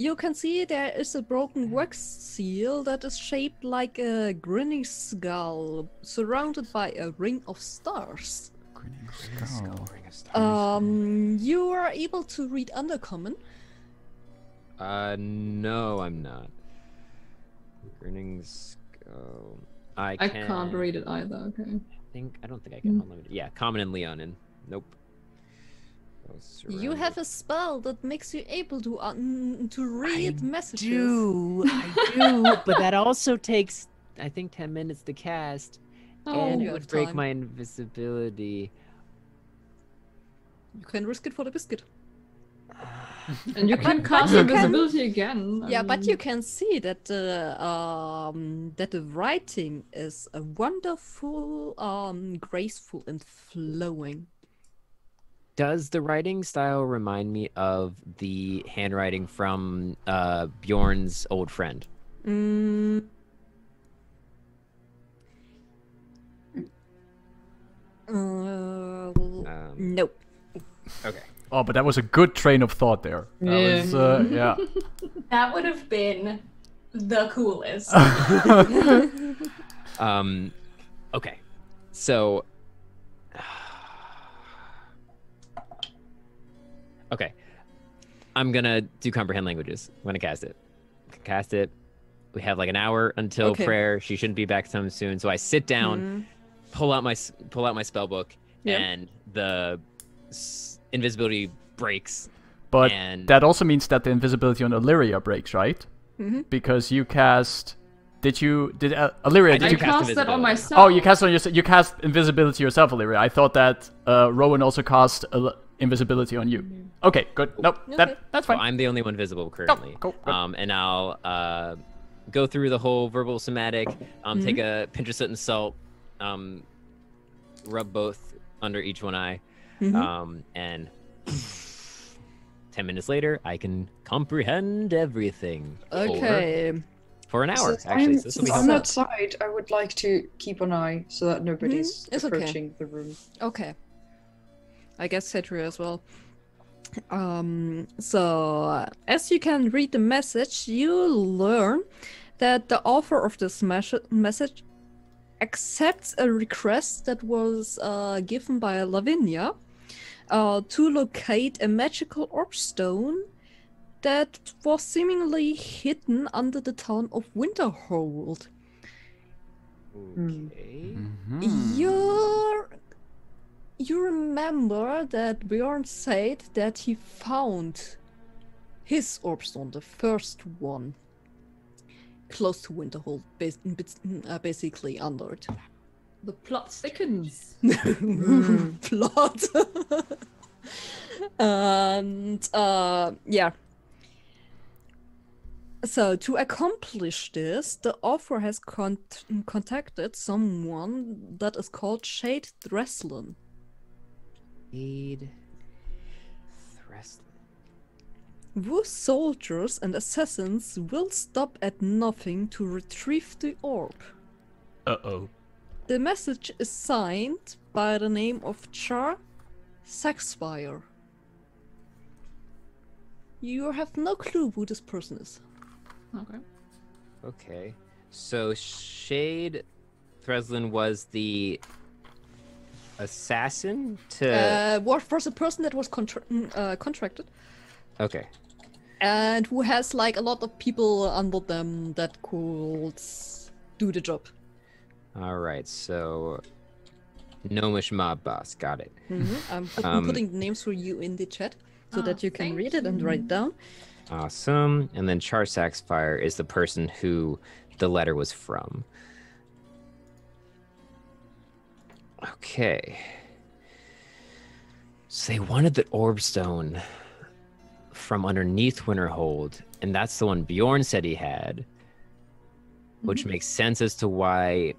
You can see there is a broken wax seal that is shaped like a grinning skull, surrounded by a ring of stars. Grinning skull. Um, you are able to read Undercommon. Uh, no, I'm not. Grinning skull. I, I can... can't read it either. Okay. I think I don't think I can. Mm. Hold on. Yeah, common and Leonin. Nope. You have a spell that makes you able to un- to read messages. do, I do, but that also takes I think ten minutes to cast, Oh, and it would break time. my invisibility. You can risk it for the biscuit. And you can cast but you can- invisibility again. I yeah, but mean, you can see that the um that the writing is a wonderful, um, graceful and flowing. Does the writing style remind me of the handwriting from uh, Bjorn's old friend? Mm. Uh, Um, nope. okay. Oh, but that was a good train of thought there. That Yeah. was, uh, yeah. That would have been the coolest. Um, okay, so okay, I'm gonna do comprehend languages. I'm gonna cast it. Cast it. We have like an hour until Okay. prayer. She shouldn't be back sometime soon. So I sit down, Mhm. pull out my pull out my spell book, Yeah. and the s- invisibility breaks. But and that also means that the invisibility on Allyria breaks, right? Mhm. Because you cast. Did you did uh, Allyria? Did I you cast cast that on myself. Oh, you cast on yourself. You cast invisibility yourself, Allyria. I thought that uh, Rowan also cast uh, invisibility on you. Okay, good. Nope, Okay. that that's So fine. I'm the only one visible currently. cool, good. Um, and I'll uh, go through the whole verbal somatic. Um, take a pinch of soot and salt. Um, rub both under each one eye. Mhm. Um, and ten minutes later, I can comprehend everything. for- Okay. For, an hour, Since actually. I'm, So this will be since I'm helpful. outside, I would like to keep an eye so that nobody's Mm-hmm. it's okay. approaching the room. Okay. I guess Sahdria as well. Um, so, as you can read the message, you learn that the author of this mes- message accepts a request that was uh, given by Lavinia uh, to locate a magical orb stone that was seemingly hidden under the town of Winterhold. Okay. Mhm. You're you remember that Bjorn said that he found his orbstone, the first one, close to Winterhold, uh, basically under it. The plot thickens. Plot. and uh, yeah. So to accomplish this, the author has con- contacted someone that is called Shade Dreslin. Aid. Threslin. whose soldiers and assassins will stop at nothing to retrieve the orb. Uh oh. The message is signed by the name of Char Saxfire. You have no clue who this person is. Okay. Okay. So Shade Threslin was the assassin to. Uh, what was a person that was contra- mm, uh, contracted okay. and who has like a lot of people under them that could do the job. All right. So Gnomish mob boss. Got it. Mhm. I'm, I'm Um, putting the names for you in the chat so Oh, that you can read it and write it down. Awesome. And then Char Saxfire is the person who the letter was from. Okay. So they wanted the orb stone from underneath Winterhold, and that's the one Bjorn said he had. Which mm-hmm. makes sense as to why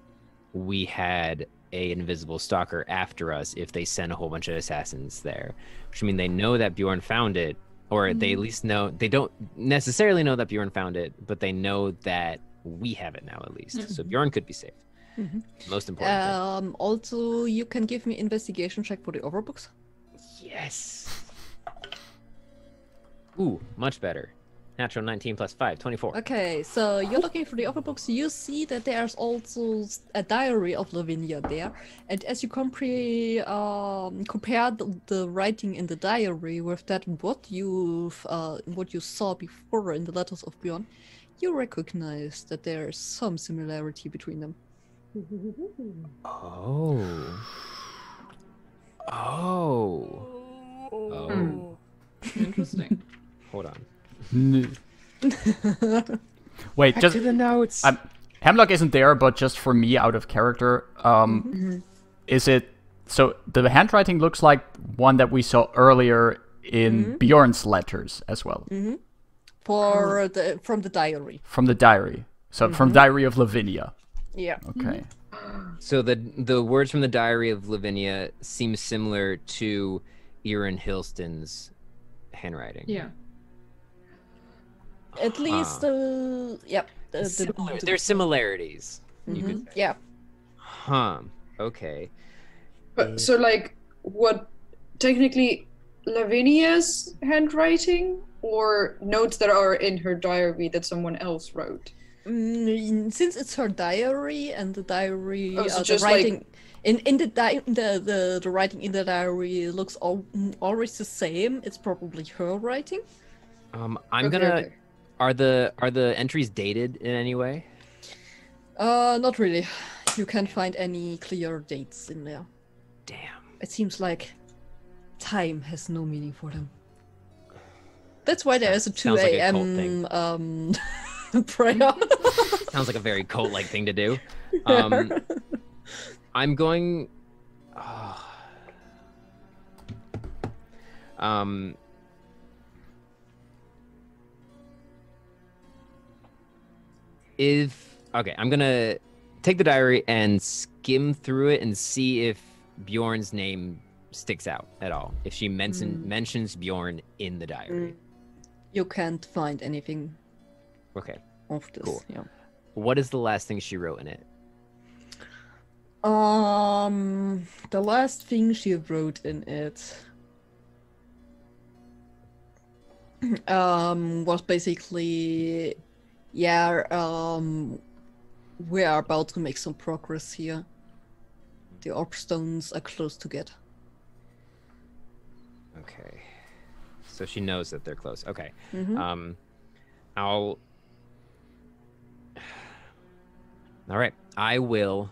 we had a invisible stalker after us if they sent a whole bunch of assassins there. Which mean they know that Bjorn found it, or they at mm-hmm. least know they don't necessarily know that Bjorn found it, but they know that we have it now at least. So mm-hmm. Bjorn could be safe. Mhm. Most important. Um, also, you can give me investigation check for the overbooks. Yes. Ooh, much better. Natural 19 plus 5, 24. Okay, so you're looking for the overbooks. You see that there's also a diary of Lavinia there, and as you compare um, compare the, the writing in the diary with that what you uh, what you saw before in the letters of Bjorn, you recognize that there is some similarity between them. Oh. Oh. Oh. Interesting. Hold on. N- Wait, Back just to the notes. um, Hemlock isn't there, but just for me, out of character, um, Mm-hmm. is it so? The handwriting looks like one that we saw earlier in Mm-hmm. Bjorn's letters as well, For the from the diary. from the diary. So Mm-hmm. from Diary of Lavinia. Yeah. Okay. So the the words from the diary of Lavinia seem similar to Erin Hilston's handwriting. Yeah. At least, uh, yeah. The, the- Similar. the- There's similarities. You could Mhm, Yeah. Huh. Okay. But so like what technically Lavinia's handwriting or notes that are in her diary that someone else wrote? Mm, since it's her diary and the diary, Oh, so uh, the just like- writing in in the, di- the the the writing in the diary looks all, always the same. It's probably her writing. Um, I'm Okay, gonna. okay. Are the are the entries dated in any way? Uh, not really. You can't find any clear dates in there. Damn. It seems like time has no meaning for them. That's why there is a two a.m. like a cult. Sounds like a very cult-like thing to do. Um, I'm going. ah. Um. If okay, I'm gonna take the diary and skim through it and see if Bjorn's name sticks out at all. If she mention, Mm. mentions Bjorn in the diary. you can't find anything Okay. of this. Cool. Yeah. What is the last thing she wrote in it? Um, the last thing she wrote in it um was basically yeah, um we are about to make some progress here. The orb stones are close together. Okay. So she knows that they're close. Okay. Mhm. Um, I'll. All right. I will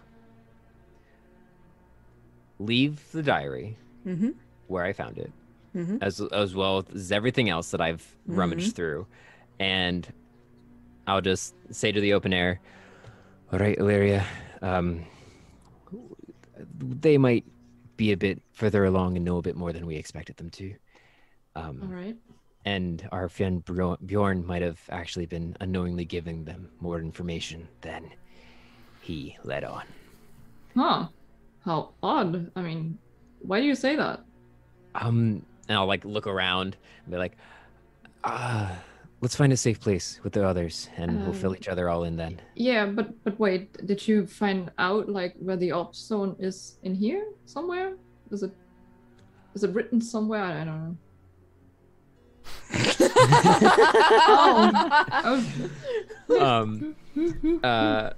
leave the diary Mhm. where I found it, Mhm. as as well as everything else that I've rummaged through, and I'll just say to the open air, "All right, Allyria, um, they might be a bit further along and know a bit more than we expected them to." Um, All right. and our friend Bjorn might have actually been unknowingly giving them more information than he led on. Huh. How odd. I mean, why do you say that? Um, and I'll like look around and be like, ah, let's find a safe place with the others, and we'll fill Um, each other all in then. Yeah, but but wait, did you find out like where the orb stone is in here somewhere? Is it is it written somewhere? I don't know. Oh, oh, um, uh,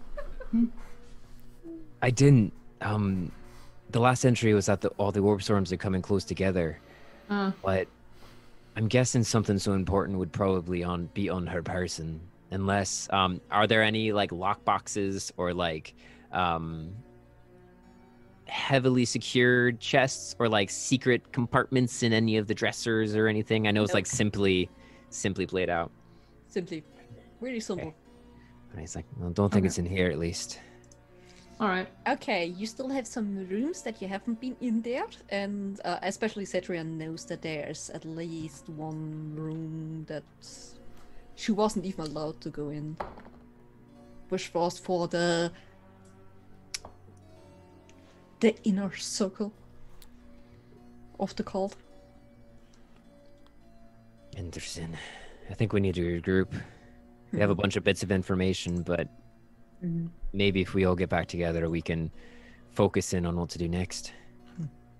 I didn't. Um, the last entry was that the, all the orb storms are coming close together. uh, but I'm guessing something so important would probably on be on her person. Unless, um, are there any like lock boxes or like um, heavily secured chests or like secret compartments in any of the dressers or anything? I know it's like simply, simply played out. Simply, really simple. And he's like, well, don't think Okay. it's in here at least. All right. Okay, you still have some rooms that you haven't been in there, and uh, especially Cetrian knows that there's at least one room that she wasn't even allowed to go in, which was for the the inner circle of the cult. Interesting. I think we need to regroup. We have a bunch of bits of information, but maybe if we all get back together, we can focus in on what to do next.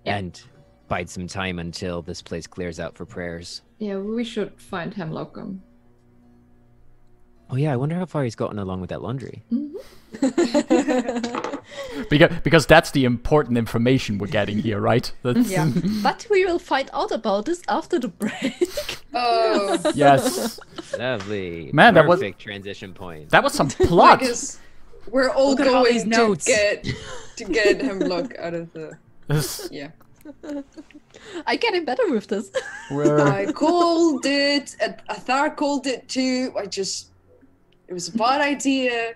Yeah. And bide some time until this place clears out for prayers. Yeah, we should find Hemlock. Um, Oh yeah, I wonder how far he's gotten along with that laundry. Because because that's the important information we're getting here, right? That's, Yeah, but we will find out about this after the break. Oh, yes. Lovely. Man, that was- perfect transition point. That was some plot. guess we're all Look at all going to notes. get to get hemlock out of the yeah. I getting better with this. We're- I called it. Azar called it too. I just it was a bad idea.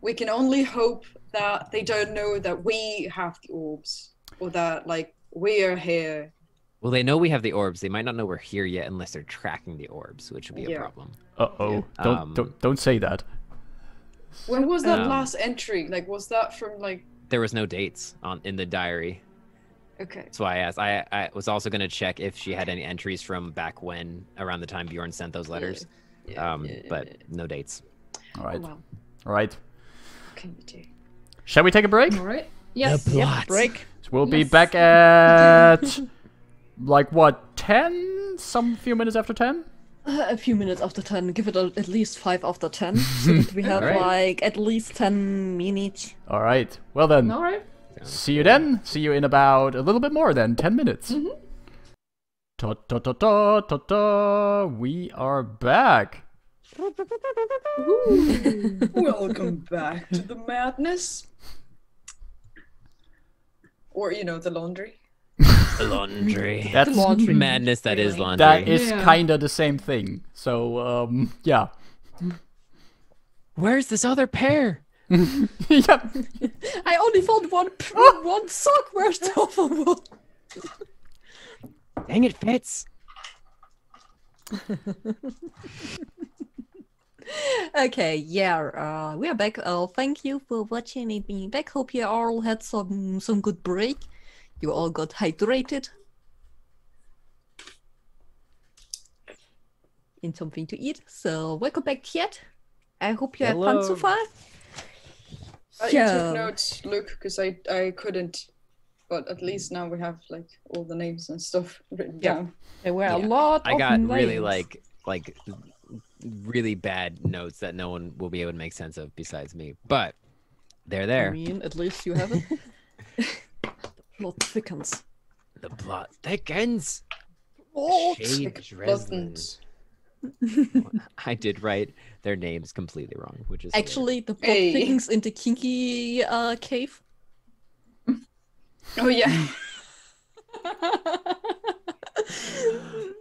We can only hope that they don't know that we have the orbs or that like we are here. Well, they know we have the orbs. They might not know we're here yet unless they're tracking the orbs, which would be a Yeah. problem. Uh oh. Don't, Um, don't don't say that. When was that Um, last entry? Like was that from like There was no dates on in the diary. okay. That's why I asked. I, I was also going to check if she had any entries from back when, around the time Bjorn sent those letters. Yeah, um, yeah, yeah, but yeah. no dates. All Oh, right. wow. All right. What can you do? Shall we take a break? all right. Yes. The plot. Break. We'll be back at like what, 10? Some few minutes after 10? A few minutes after 10. Give it a, at least 5 after 10. so we have Alright. like at least 10 minutes. All right. Well then, All right. see you then. See you in about a little bit more than 10 minutes. Mm-hmm. Ta ta ta ta ta ta. We are back. Welcome back to the madness. Or, you know, the laundry. Laundry. That's Laundry. Madness that is laundry. that is Yeah. kind of the same thing. So um yeah. Where's this other pair? yeah. I only found one one sock. Where's the other one? Dang it, Fitz. Okay, yeah, uh, we are back. Uh, thank you for watching and being back. Hope you all had some some good break. You all got hydrated. And something to eat. So welcome back, chat. I hope you had fun so Hello. far. I So- took notes, Luke, because I, I couldn't. But at least now we have, like, all the names and stuff written Yeah. down. There were a lot I of got really like like really bad notes that no one will be able to make sense of besides me. But they're there. I mean, at least you have it. the plot thickens. The plot thickens. Oh, Shade Thick Dreslin. buttons. I did write their names completely wrong, which is actually, the plot Hey. thickens in the kinky uh, cave. Oh, yeah.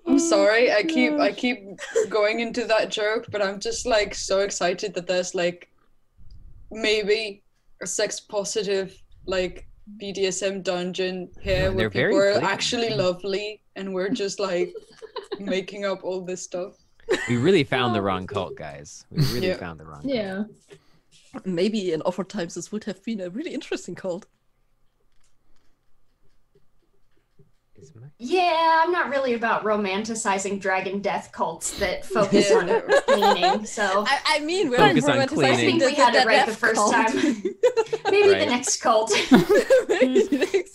I'm sorry. I keep I keep going into that joke, but I'm just like so excited that there's like maybe a sex positive like BDSM dungeon here Yeah, where they're people are clean. actually lovely and we're just like making up all this stuff. we really found the oh, wrong cult, guys. We really Yeah. found the wrong. cult. Yeah. Maybe in offer times this would have been a really interesting cult. Is my- Yeah, I'm not really about romanticizing dragon death cults that focus on Yeah. cleaning. So I, I mean, we're Focus on romanticizing I think we had it right the first cult. time. Maybe Right. the next cult.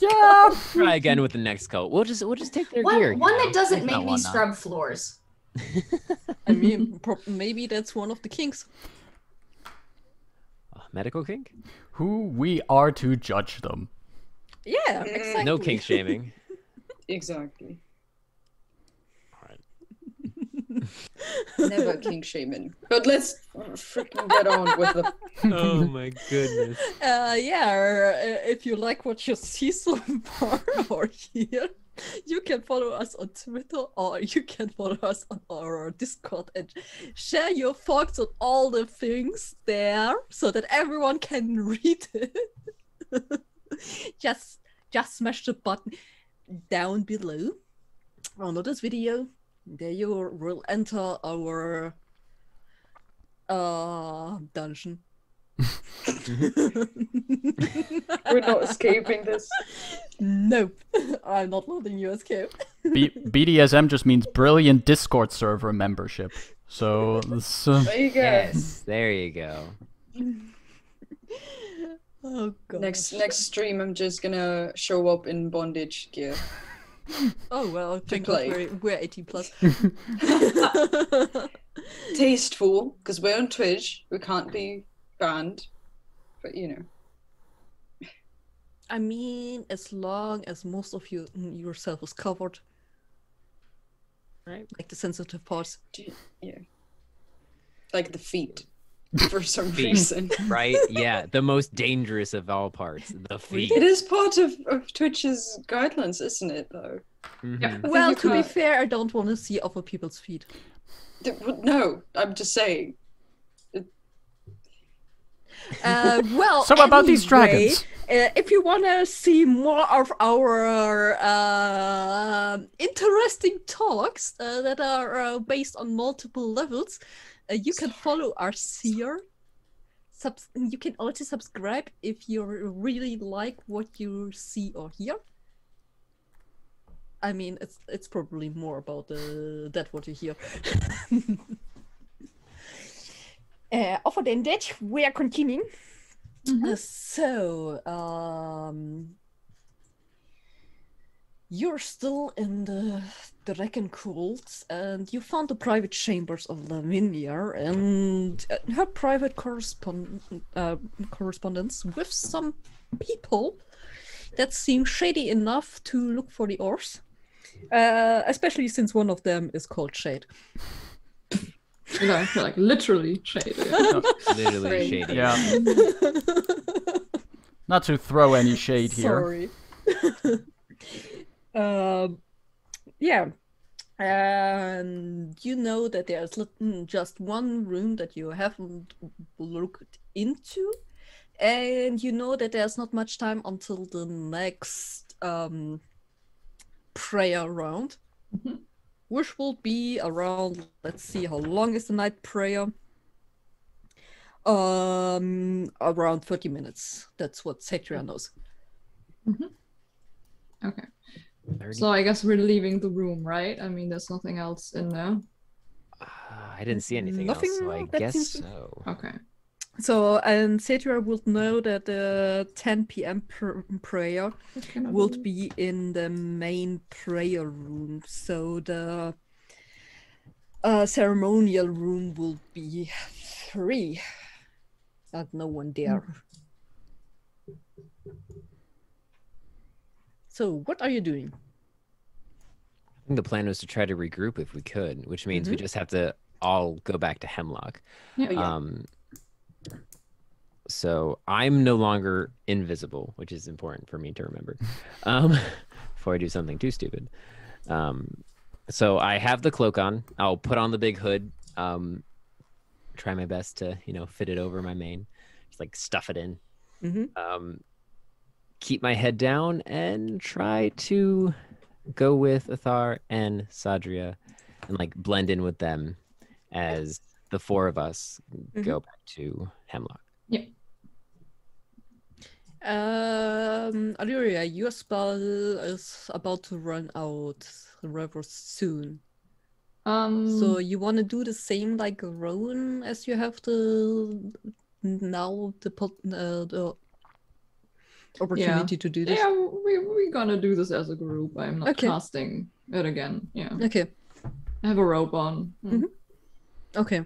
Yeah. Try again with the next cult. We'll just we'll just take their one gear. one know? that doesn't make me one now. scrub floors. I mean, pro- maybe that's one of the kinks. Oh, medical kink? Who we are to judge them. Yeah, mm. exactly. No kink shaming. Exactly. Alright. Never king shaman. But let's freaking get on with the Oh my goodness. Uh, yeah, uh, if you like what you see so far or here you can follow us on Twitter or you can follow us on our Discord and share your thoughts on all the things there so that everyone can read it. just just smash the button down below under this video. There you will enter our uh dungeon. we're not escaping this. Nope. I'm not letting you escape. B- BDSM just means brilliant Discord server membership. So this, uh, There you go. Yes, there you go. Oh god. Next next stream, I'm just gonna show up in bondage gear. Oh well, thank play. we're, we're 18 plus. Tasteful, because we're on Twitch. We can't be banned. But you know. I mean, as long as most of you mm, yourself is covered, Right. like the sensitive parts. d- Yeah. Like the feet. For some Feet. reason. Right? Yeah, the most dangerous of all parts, the feet. It is part of, of Twitch's guidelines, isn't it though? Mhm. think Well, to be can't- fair, I don't want to see other people's feet. No, I'm just saying. Uh, well, so about these dragons. Uh, if you want to see more of our uh, interesting talks uh, that are uh, based on multiple levels, uh, you can follow our seer. Subs- you can also subscribe if you really like what you see or hear. I mean, it's it's probably more about uh, that what you hear. uh, other than that, we are continuing. Uh, so, um, you're still in the dragon cults, and you found the private chambers of Lavinia and uh, her private correspond uh, correspondence with some people that seem shady enough to look for the ores. Uh, especially since one of them is called Shade. You know, like literally shady. Literally Great. shady. Yeah. Not to throw any shade here. Sorry. Um, yeah. And you know that there's mm, just one room that you haven't looked into. And you know that there's not much time until the next um, prayer round, Mhm. which will be around, let's see, how long is the night prayer? Um, around 30 minutes. That's what Sahdria knows. Okay. 30 So I guess we're leaving the room, right? I mean, there's nothing else in there. Ah, I didn't see anything Nothing else, so I guess seems so. Okay. So, and Sahdria would know that the 10 p.m. pr- prayer would be in the main prayer room. So the uh, ceremonial room will be free. And no one there. So, what are you doing? I think the plan was to try to regroup if we could, which means we just have to all go back to Hemlock. Oh, yeah. Um, so I'm no longer invisible, which is important for me to remember um, before I do something too stupid. Um, so I have the cloak on. I'll put on the big hood. Um, try my best to, you know, fit it over my mane, just like stuff it in. Mhm. Um, keep my head down and try to go with Azar and Sahdria and like blend in with them as the four of us go back to Hemlock. Um, Allyria, your spell is about to run out rather soon. Um. So you want to do the same like Rowan as you have the now the pot- uh, the opportunity to do this. yeah, we we're gonna do this as a group. I'm not Okay. casting it again. Yeah. Okay. I have a rope on. Mm. Mhm. Okay.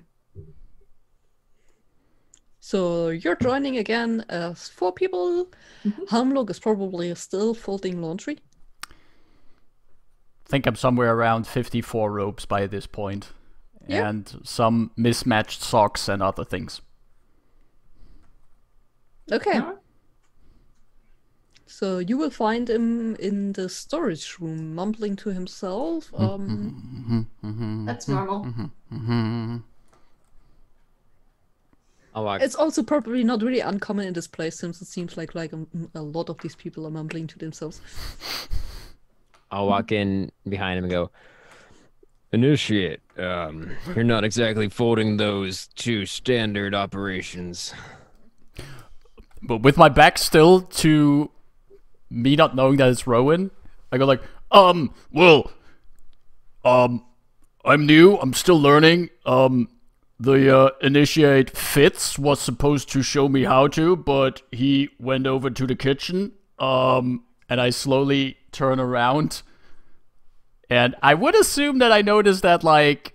So you're joining again as four people. Mhm. Hemlock is probably still folding laundry. think I'm somewhere around 54 ropes by this point. Yeah. And some mismatched socks and other things. Okay. Yeah. So you will find him in the storage room, mumbling to himself. Um, That's normal. Mm-hmm. I'll walk. it's also probably not really uncommon in this place, since it seems like like a, a lot of these people are mumbling to themselves. I'll walk in behind him and go. Initiate. Um, you're not exactly folding those two standard operations. But with my back still to me not knowing that it's Rowan, I go like, um, well, um, I'm new. I'm still learning. Um, the uh, initiate Fitz was supposed to show me how to, but he went over to the kitchen. Um, and I slowly turn around, and I would assume that I noticed that like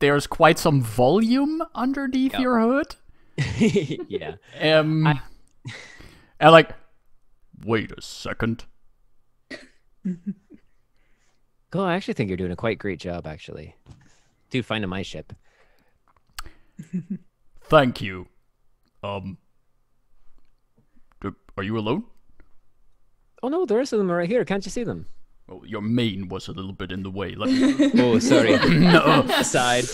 there's quite some volume underneath Yep. your hood. yeah. Um, I- and like, wait a second. Cool. I actually think you're doing a quite great job, actually. Dude, finding my ship. Thank you. Um, are you alone? Oh no, the rest of them are right here. Can't you see them? Oh, your mane was a little bit in the way. Let me. Oh, sorry. no. Aside.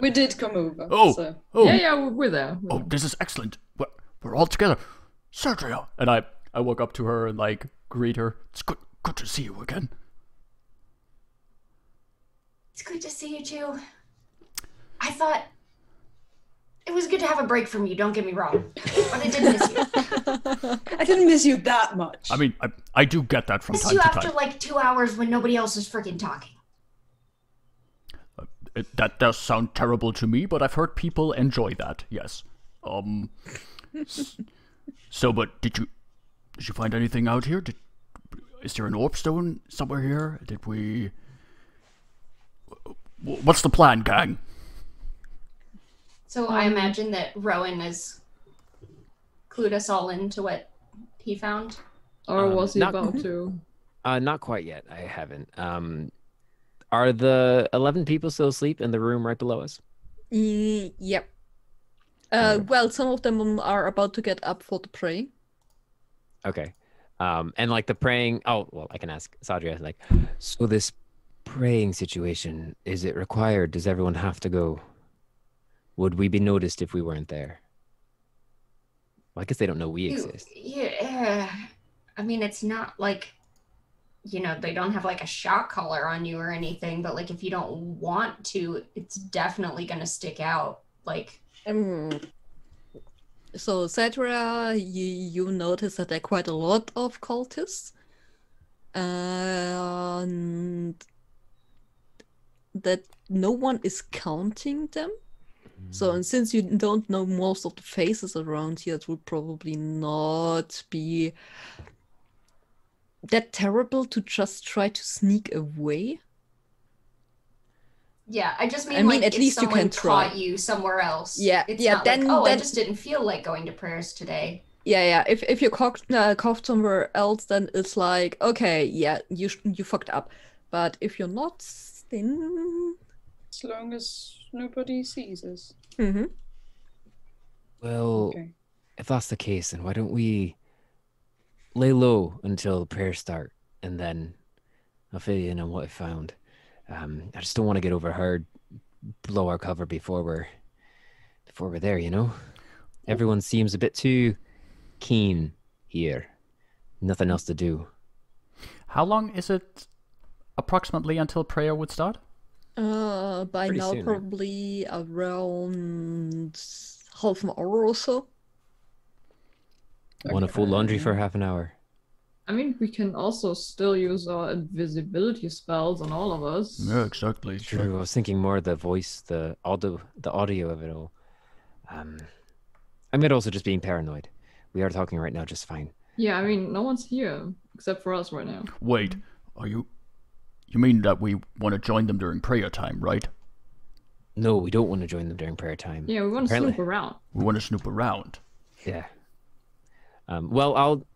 We did come over. Oh, So. oh, Yeah, yeah, we're- we're there. we're oh! This is excellent. We're, we're all together. Sergio. And I, I walk up to her and like greet her. It's good, good to see you again. It's good to see you too. I thought it was good to have a break from you, don't get me wrong. But I did miss you. I didn't miss you that much. I mean, I, I do get that from Missed time you to after time. like two hours when nobody else is freaking talking. It, that does sound terrible to me, but I've heard people enjoy that. Yes. Um. so, but did you did you find anything out here? Did is there an orb stone somewhere here? Did we? What's the plan, gang? So I imagine that Rowan has clued us all into what he found. Or Um, was he not- about to? Uh, not quite yet. I haven't. Um, are the eleven people still asleep in the room right below us? Mm, yep. Uh, well, some of them are about to get up for the prey. Okay. Um, and like the praying. Oh, well, I can ask Sahdria. Like, so this praying situation is it required? Does everyone have to go? Would we be noticed if we weren't there? Well, I guess they don't know we You- exist. Yeah. I mean, it's not like, you know, they don't have like a shock collar on you or anything, but like if you don't want to, it's definitely going to stick out. Like, Um, so, Sahdria, you, you notice that there are quite a lot of cultists. And that no one is counting them. So, mm. and since you don't know most of the faces around here, it would probably not be that terrible to just try to sneak away. Yeah, I just mean, I mean, like at if least you someone can try. caught you somewhere else. Yeah, It's yeah, not then- like, oh, I just didn't feel like going to prayers today. Yeah, yeah. If if you coughed, uh, coughed somewhere else, then it's like, okay, yeah, you sh- you fucked up. But if you're not, then As long as nobody sees us. Mm-hmm. Well, Okay. if that's the case, then why don't we lay low until prayers start, and then I'll fill you in on what I found. Um, I just don't want to get overheard, blow our cover before we're before we're there. You know, everyone seems a bit too keen here. Nothing else to do. How long is it approximately until prayer would start? uh, by Pretty now soon, right? probably around half an hour or so. Want a full laundry for half an hour? I mean, we can also still use our invisibility spells on all of us. Yeah, exactly. True. I was thinking more of the voice, the audio, the audio of it all. Um, I might also just being paranoid. We are talking right now just fine. Yeah, I mean, no one's here except for us right now. Wait, are you? You mean that we want to join them during prayer time, right? No, we don't want to join them during prayer time. Yeah, we want to Apparently. snoop around. We want to snoop around. Yeah. Um, well, I'll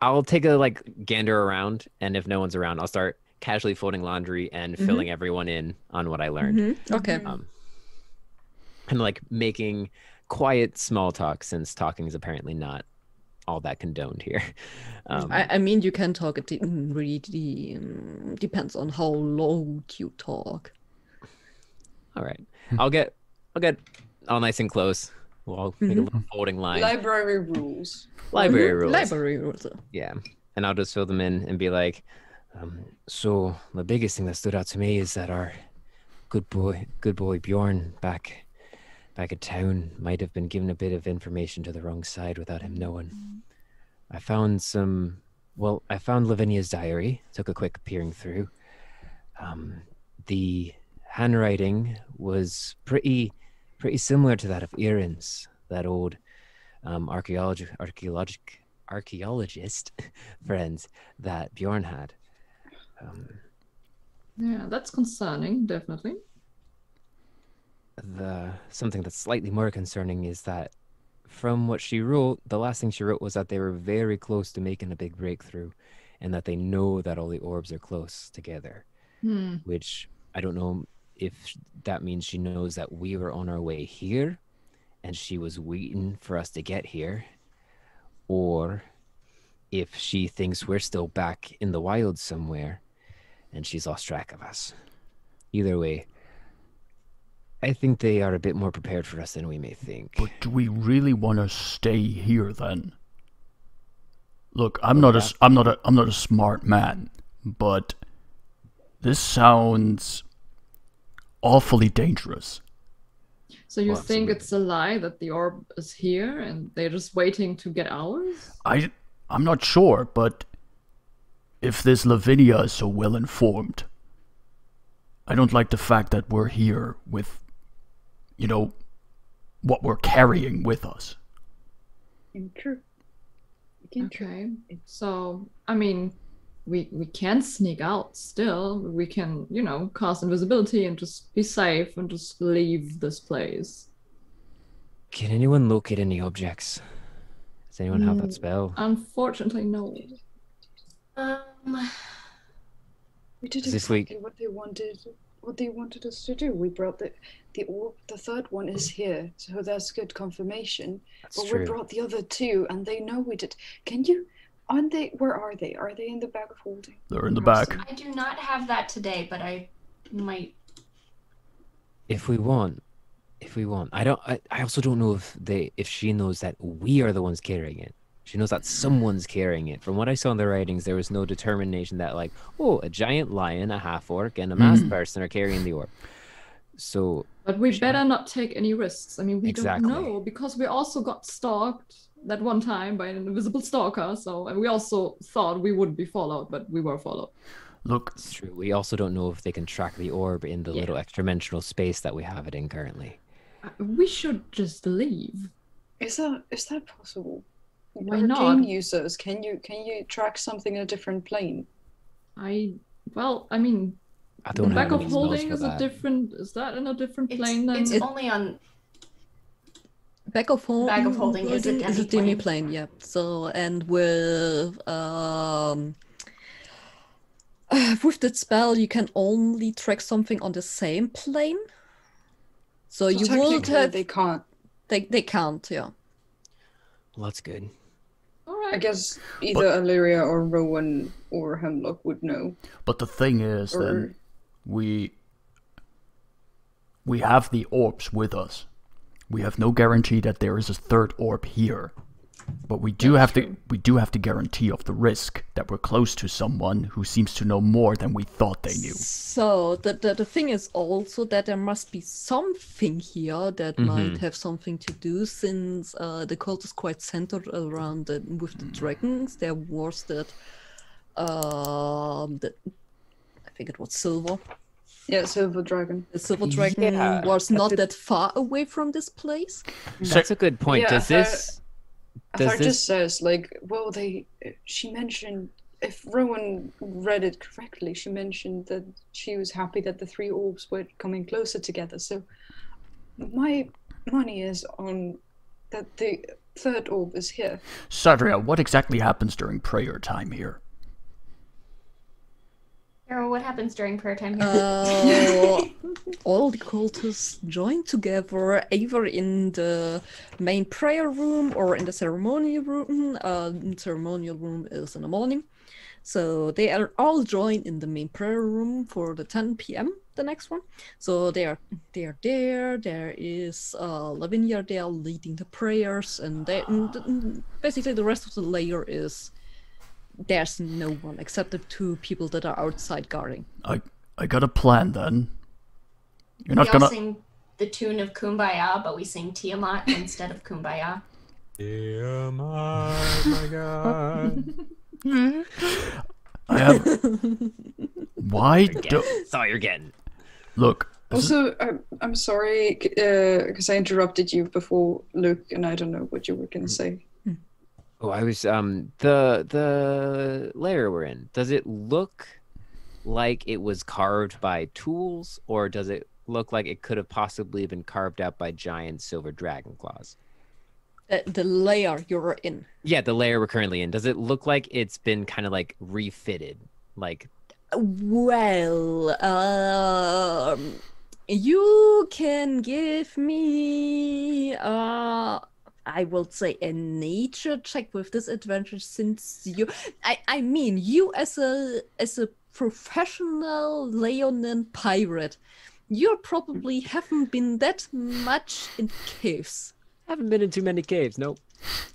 I'll take a like gander around, and if no one's around, I'll start casually folding laundry and filling everyone in on what I learned, Mhm, Okay. um, and like making quiet small talk since talking is apparently not all that condoned here. Um, I, I mean, you can talk. It de- really um, depends on how loud you talk. all right, I'll get I'll get all nice and close. We'll make a little folding line. Library rules. Library Mhm, rules. Library rules. Yeah. And I'll just fill them in and be like, um, so the biggest thing that stood out to me is that our good boy, good boy Bjorn back back at town might have been given a bit of information to the wrong side without him knowing. I found some, well, I found Lavinia's diary, took a quick peering through. Um, the handwriting was pretty, pretty similar to that of Erin's, that old um, archaeology, archaeologic, archaeologist friends that Bjorn had. Um, Yeah, that's concerning, definitely. the something that's slightly more concerning is that from what she wrote, the last thing she wrote was that they were very close to making a big breakthrough, and that they know that all the orbs are close together. Hmm. Which I don't know if that means she knows that we were on our way here, and she was waiting for us to get here, or if she thinks we're still back in the wild somewhere, and she's lost track of us. Either way, I think they are a bit more prepared for us than we may think. But do we really want to stay here then? Look, I'm not a I'm not a I'm not a smart man, but this sounds awfully dangerous. So you Well, think absolutely. it's a lie that the orb is here and they're just waiting to get ours? I I'm not sure, but if this Lavinia is so well informed, I don't like the fact that we're here with, you know, what we're carrying with us. True. We can try. Okay. So, I mean, we we can sneak out still. We can, you know, cast invisibility and just be safe and just leave this place. Can anyone locate any objects? Does anyone have that Mm. spell? Unfortunately, no. Um, We did Is this week- exactly what they wanted. What they wanted us to do. We brought the the orb. The third one is here, so that's good confirmation. That's but we brought the other two, and they know we did. Can you? Aren't they? Where are they? Are they in the bag of holding? They're in the back. I do not have that today, but I might. If we want, if we want, I don't. I, I also don't know if they, if she knows that we are the ones carrying it. She knows that someone's carrying it. From what I saw in the writings, there was no determination that like, oh, a giant lion, a half orc, and a masked Mhm. person are carrying the orb. So But we better not take any risks. I mean, we Exactly. don't know because we also got stalked that one time by an invisible stalker. So, and we also thought we would be followed, but we were followed. Look, it's true. We also don't know if they can track the orb in the Yeah. little extra dimensional space that we have it in currently. Uh, We should just leave. Is that is that possible? Why Arcane not? users, can you can you track something in a different plane? I well, I mean, I don't bag back of holding for is a different. Is that in a different It's, plane than? it's It- only on. Bag of holding, Bag of holding is a is a demiplane. demi plane, yeah. So and with um with that spell you can only track something on the same plane. So, So you would technically have they can't. they they can't, yeah. Well, that's good. All I guess either Allyria or Rowan or Hemlock would know. but the thing is, Or then we we have the orbs with us. We have no guarantee that there is a third orb here. But we do have to we do have to guarantee of the risk that we're close to someone who seems to know more than we thought they knew. So the, the the thing is also that there must be something here that might have something to do since uh, the cult is quite centered around the, with the dragons. There was that um the I think it was silver. Yeah, Silver Dragon. The silver dragon Yeah, was not that far away from this place. That's a good point. Yeah, Does I- this? I Does thought this- just says like, well, they. She mentioned if Rowan read it correctly, she mentioned that she was happy that the three orbs were coming closer together. So my money is on that the third orb is here. Sahdria, what exactly happens during prayer time here? Arrow, what happens during prayer time here? Uh, all the cultists join together either in the main prayer room or in the ceremonial room. Uh, ceremonial room is in the morning. So they are all joined in the main prayer room for the 10 p.m. the next one. So they are they are there. There is uh, Lavinia there leading the prayers, and they, and basically the rest of the layer is there's no one except the two people that are outside guarding. I I got a plan then. You're not all gonna sing the tune of Kumbaya, but we sing Tiamat instead of Kumbaya. Yeah, my, my God. I have Why do That's all you're getting. Look, this is- Also, I'm, I'm sorry because I interrupted you before, Luke, and I don't know what you were Mm. gonna say. Oh, I was um the the layer we're in. Does it look like it was carved by tools, or does it look like it could have possibly been carved out by giant silver dragon claws? the, the layer you're in. Yeah, the layer we're currently in. Does it look like it's been kind of like refitted? Like Well, um, you can give me, uh, I will say a nature check with this advantage since you, I, I mean, you as a as a professional Leonin pirate, you probably haven't been that much in caves. haven't been in too many caves. Nope.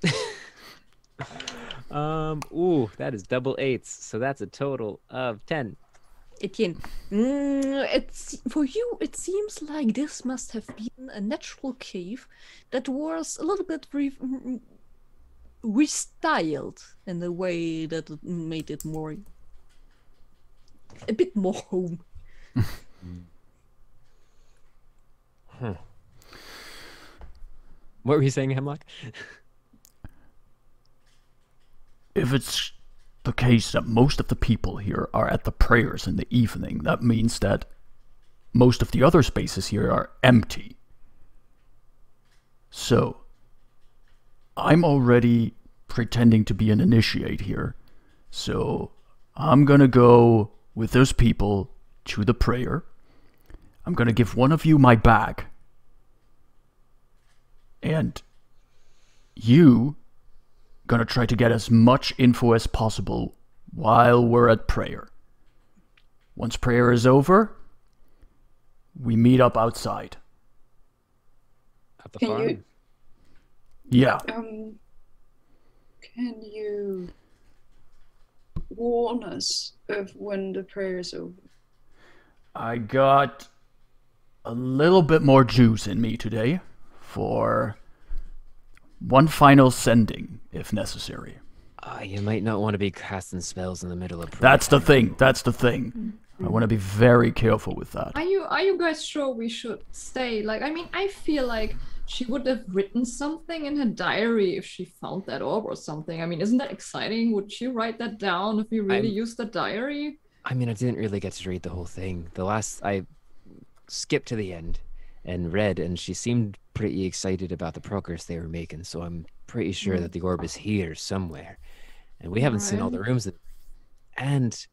um. Ooh, that is double eights. So that's a total of ten. Etienne, mm, it's for you. It seems like this must have been a natural cave that was a little bit re- mm, restyled in a way that it made it more, a bit more home. What were you saying, Hemlock? if it's the case that most of the people here are at the prayers in the evening, that means that most of the other spaces here are empty. So, I'm already pretending to be an initiate here. So, I'm gonna go with those people to the prayer. I'm gonna give one of you my bag. And you gonna try to get as much info as possible while we're at prayer. Once prayer is over, we meet up outside. At the Can farm. you- Yeah. Um, can you warn us of when the prayer is over? I got a little bit more juice in me today for one final sending, if necessary. Uh, you might not want to be casting spells in the middle of. prayer That's the thing. That's the thing. I want to be very careful with that. Are you are you guys sure we should stay? Like, I mean, I feel like she would have written something in her diary if she found that orb or something. I mean, isn't that exciting? Would she write that down if we really I'm- used the diary? I mean, I didn't really get to read the whole thing. The last I skipped to the end and read, and she seemed pretty excited about the progress they were making. So I'm pretty sure that the orb is here somewhere, and we haven't seen all the rooms. That... And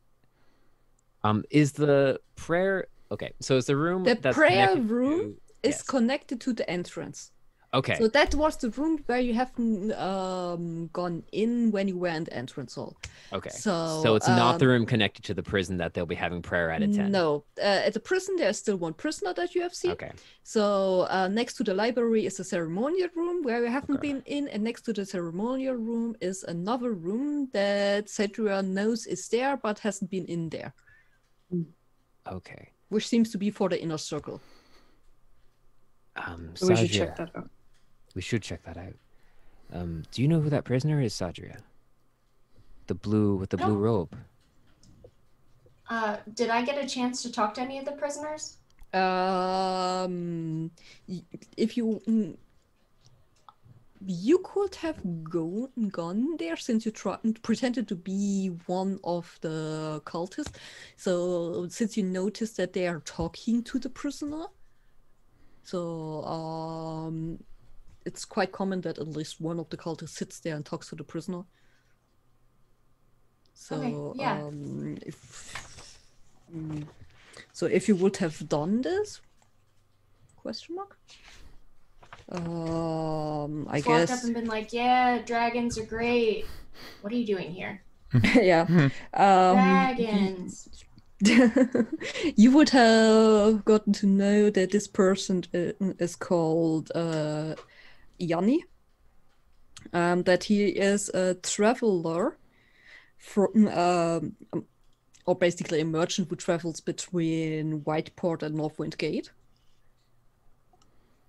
um, is the prayer okay? So is the room The prayer room to- is yes. connected to the entrance. Okay. So that was the room where you haven't um, gone in when you were in the entrance hall. okay. so, So it's not the um, room connected to the prison that they'll be having prayer at at ten. No, uh, at the prison there's still one prisoner that you have seen. Okay. So uh, next to the library is a ceremonial room where we haven't Okay. been in, and next to the ceremonial room is another room that Sahdria knows is there but hasn't been in there, Okay. which seems to be for the inner circle. Um, So we should Sahdria, check that out. We should check that out. Um, do you know who that prisoner is, Sahdria? The blue with the blue robe. Uh, did I get a chance to talk to any of the prisoners? Um, if you mm, you could have gone gone there since you tried pretended to be one of the cultists. So since you noticed that they are talking to the prisoner, so um, it's quite common that at least one of the cultists sits there and talks to the prisoner. So Okay, yeah. um, if mm, so, if you would have done this, question mark. Um, I Just walked up guess and been like, "Yeah, dragons are great. What are you doing here? yeah. Um, Dragons." you would have gotten to know that this person uh, is called uh, Yanni. Um, that he is a traveler from, um, um, or basically a merchant who travels between Whiteport and Northwind Gate.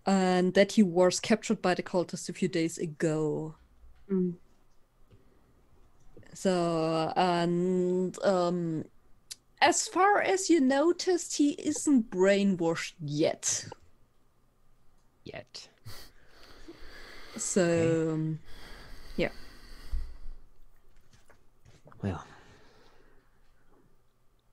And that he was captured by the cultists a few days ago. Mm. So, and um, as far as you noticed, he isn't brainwashed yet. Yet. So, um, Well. So,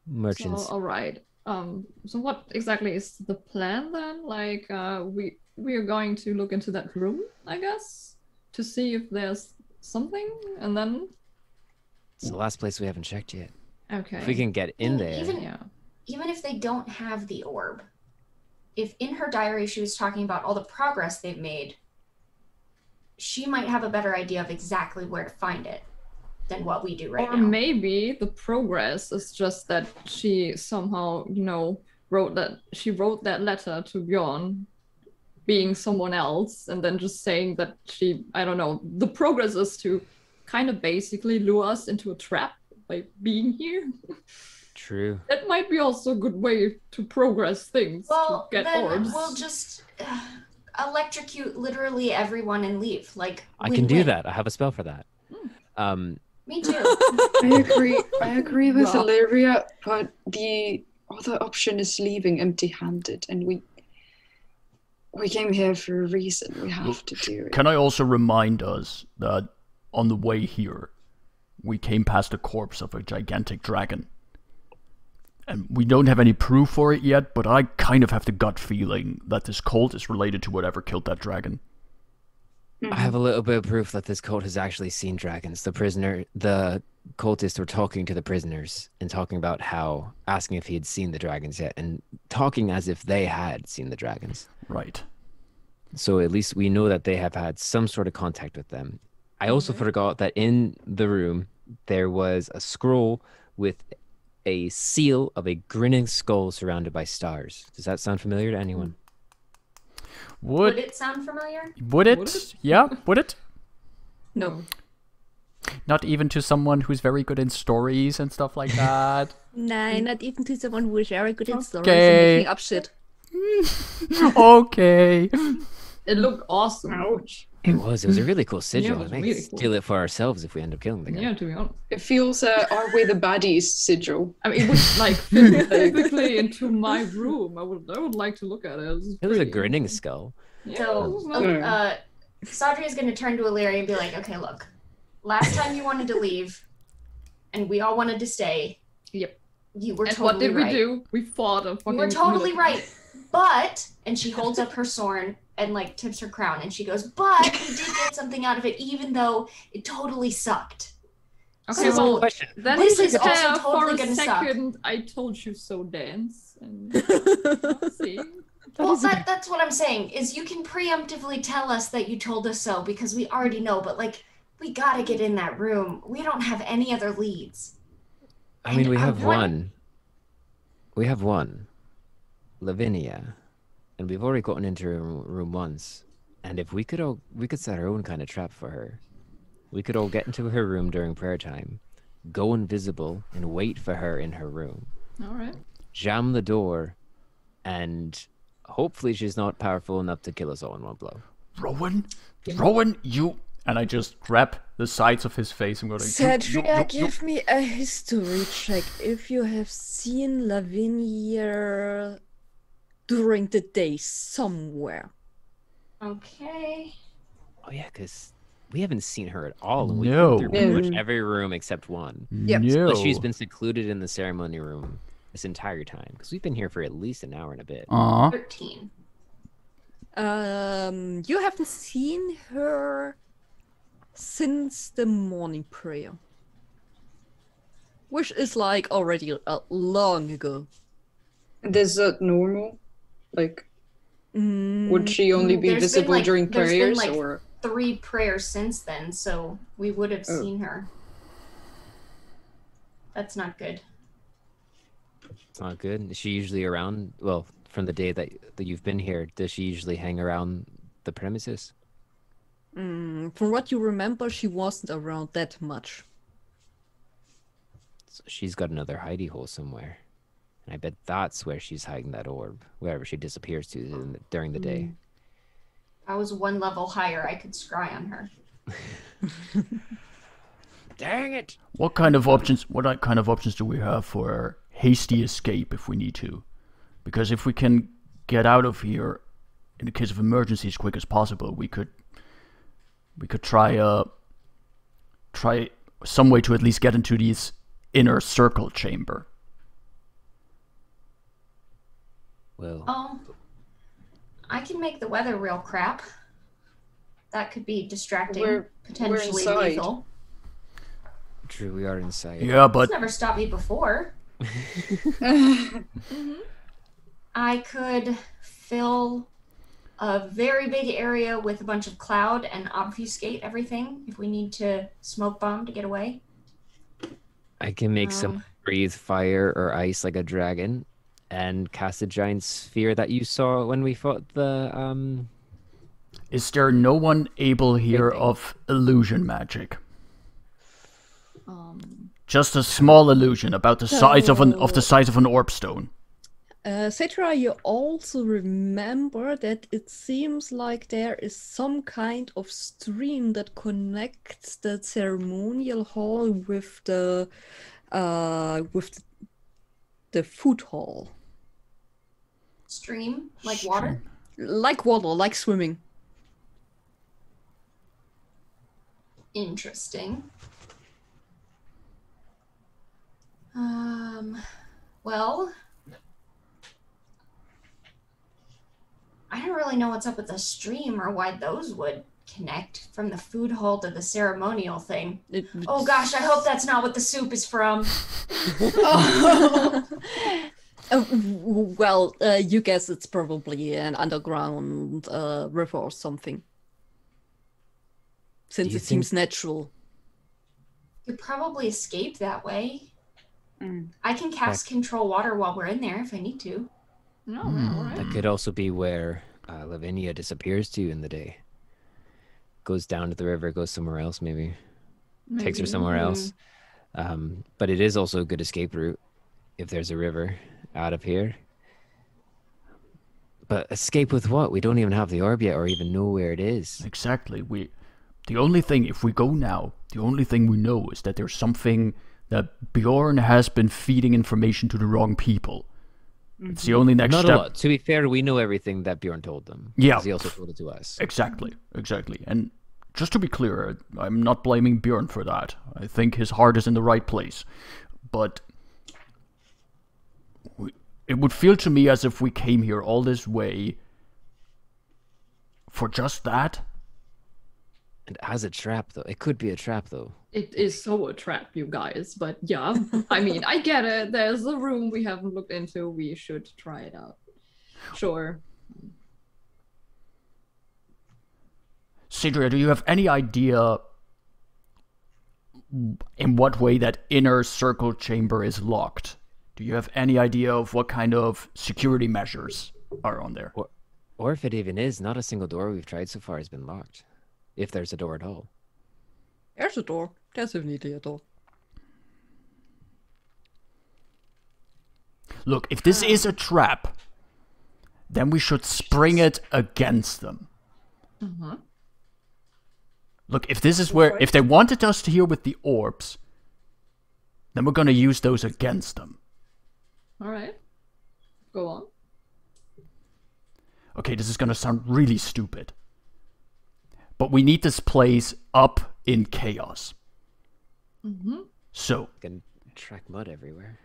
Merchants. all right. Um, so what exactly is the plan then? Like, uh, we we are going to look into that room, I guess, to see if there's something, and then It's the last place we haven't checked yet. okay. If we can get in Well, there. even- yeah. even if they don't have the orb, if in her diary she was talking about all the progress they've made, she might have a better idea of exactly where to find it than what we do right or now. maybe the progress is just that she somehow, you know, wrote that she wrote that letter to Bjorn being someone else and then just saying that she I don't know, the progress is to kind of basically lure us into a trap by being here. True. That might be also a good way to progress things well, to get then orbs. we'll just uh, electrocute literally everyone and leave. Like I can do that. I have a spell for that. Hmm. Um, Me too. I agree. I agree with Rob. Allyria, but the other option is leaving empty-handed, and we we came here for a reason. We have to do it. Can I also remind us that on the way here, we came past the corpse of a gigantic dragon. And we don't have any proof for it yet, but I kind of have the gut feeling that this cult is related to whatever killed that dragon. Hmm. I have a little bit of proof that this cult has actually seen dragons. The prisoner, the cultists were talking to the prisoners and talking about how, asking if he had seen the dragons yet, and talking as if they had seen the dragons. Right. So at least we know that they have had some sort of contact with them. I also mm-hmm. forgot that in the room there was a scroll with a seal of a grinning skull surrounded by stars. Does that sound familiar to anyone? Would Would it sound familiar? would it? Would it? Yeah, would it? No. Not even to someone who's very good in stories and stuff like that. Nah, not even to someone who is very good at stories Okay. and making up shit. okay. It looked awesome. Ouch. It was. It was a really cool sigil. it was we might really cool. steal it for ourselves if we end up killing the guy. Yeah, to be honest. It feels uh, are we the baddies sigil. I mean, it would like fit perfectly into my room. I would, I would like to look at it. It's It was a pretty. grinning skull. Yeah, So, uh, nice. Sadri is going to turn to Allyria and be like, okay, look, last time you wanted to leave and we all wanted to stay, Yep. you were and totally right. what did right. we do? We fought and You fucking. were totally right. But, and she holds up her sword and like tips her crown and she goes, but we did get something out of it, even though it totally sucked. Okay, So- well, Question. then This is also tell totally for a gonna suck. second. I told you so, dance. And see, Well, that, that's what I'm saying, is you can preemptively tell us that you told us so because we already know, but like, we gotta get in that room. We don't have any other leads. I mean, And we I have want- one. We have one. Lavinia. And we've already gotten into her room room once. And if we could all, we could set our own kind of trap for her. We could all get into her room during prayer time, go invisible, and wait for her in her room. all right. Jam the door, and hopefully she's not powerful enough to kill us all in one blow. Rowan? Rowan, you. And I just grab the sides of his face and go like. "You- you- Sahdria, you- give me a history check if you have seen Lavinia during the day somewhere. Okay. Oh yeah, because we haven't seen her at all, and we've No. been through pretty much every room except one. Yep. No. But she's been secluded in the ceremony room this entire time because we've been here for at least an hour and a bit. Aw. 13. Um, you haven't seen her since the morning prayer, which is like already uh, long ago. And is that normal? Like, Mm, would she only be There's been, visible like- during there's been, prayers, like, or Three prayers since then, so we would have Oh. seen her. That's not good. It's not good. Is she usually around? Well, from the day that that you've been here, does she usually hang around the premises? mm, from what you remember, she wasn't around that much. So she's got another hidey hole somewhere, and I bet that's where she's hiding that orb, wherever she disappears to the, during the day. I was one level higher, I could scry on her. Dang it! What kind of options? What kind of options do we have for hasty escape if we need to? Because if we can get out of here in the case of emergency as quick as possible, we could we could try uh try some way to at least get into this inner circle chamber. Well, Oh, I can make the weather real crap. That could be distracting, We're- we're potentially lethal. true, we are inside. Yeah, but It's but never stopped me before. I could fill a very big area with a bunch of cloud and obfuscate everything if we need to smoke bomb to get away. I can make some Um, breathe fire or ice like a dragon, and cast a giant sphere that you saw when we fought the um. is there no one able here thing. of illusion magic? Um, Just a small illusion about the size of an of the size of an orb stone. Uh, Cetera, you also remember that it seems like there is some kind of stream that connects the ceremonial hall with the uh, with the, the food hall, Stream? Like water? Like water, like swimming. Interesting. Um, well, I don't really know what's up with the stream or why those would connect from the food hall to the ceremonial thing. It, oh gosh, I hope that's not what the soup is from. oh. w- well, uh, you guess it's probably an underground uh, river or something. Since it think- seems natural. You probably escape that way. Mm. I can cast control water while we're in there if I need to. No, all right. That could also be where uh, Lavinia disappears to in the day. Goes down to the river, goes somewhere else, maybe. Takes her Maybe. somewhere else. Um, but it is also a good escape route if there's a river out of here. But escape with what? We don't even have the orb yet or even know where it is. Exactly. We the only thing if we go now, the only thing we know is that there's something that Bjorn has been feeding information to the wrong people. It's the mm-hmm. only next Not step. a lot. To be fair, we know everything that Bjorn told them. Yeah. 'cause He also told it to us. Exactly, exactly. And just to be clear, I'm not blaming Bjorn for that. I think his heart is in the right place. But we, it would feel to me as if we came here all this way for just that. And as a trap, though. It could be a trap, though. It is so a trap, you guys. But yeah, I mean, I get it. There's a room we haven't looked into. We should try it out. Sure. Sahdria, do you have any idea in what way that inner circle chamber is locked? Do you have any idea of what kind of security measures are on there? Or, or if it even is, not a single door we've tried so far has been locked. If there's a door at all. There's a door. There's definitely a door. Look, if this is a trap, then we should spring it against them. Mm-hmm. Look, if this is where, if they wanted us to here with the orbs, then we're gonna use those against them. All right. Go on. Okay, this is gonna sound really stupid. But we need this place up in chaos. Mm-hmm. So, Can track mud everywhere.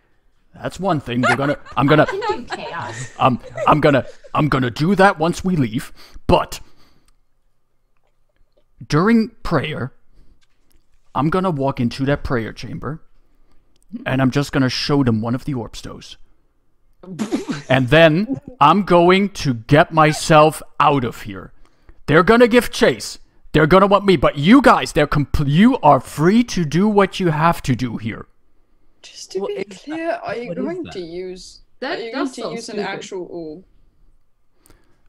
that's one thing. We're gonna, I'm gonna, I can do chaos. I'm I'm gonna I'm gonna do that once we leave, but during prayer, I'm gonna walk into that prayer chamber mm-hmm. and I'm just gonna show them one of the orb stows. And then I'm going to get myself out of here. They're gonna give chase. They're gonna want me, but you guys, they're compl- you are free to do what you have to do here. Just to What be is clear, are you What is going to use? That are you going to sound use an actual orb?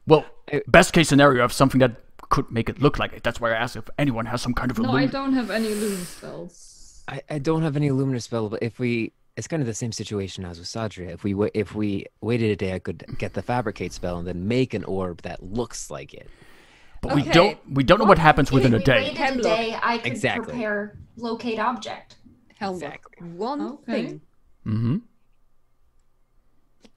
Well, best case scenario, of something that could make it look like it. That's why I asked if anyone has some kind of No, I don't have any loom spells. I, I don't have any luminous spell, but if we, it's kind of the same situation as with Sahdria. If we wa- if we waited a day, I could get the fabricate spell and then make an orb that looks like it. But we don't. We don't know what happens within a if we day. waited a day, I could Exactly. prepare locate object. Hell, Exactly. one Okay. thing. Mm-hmm.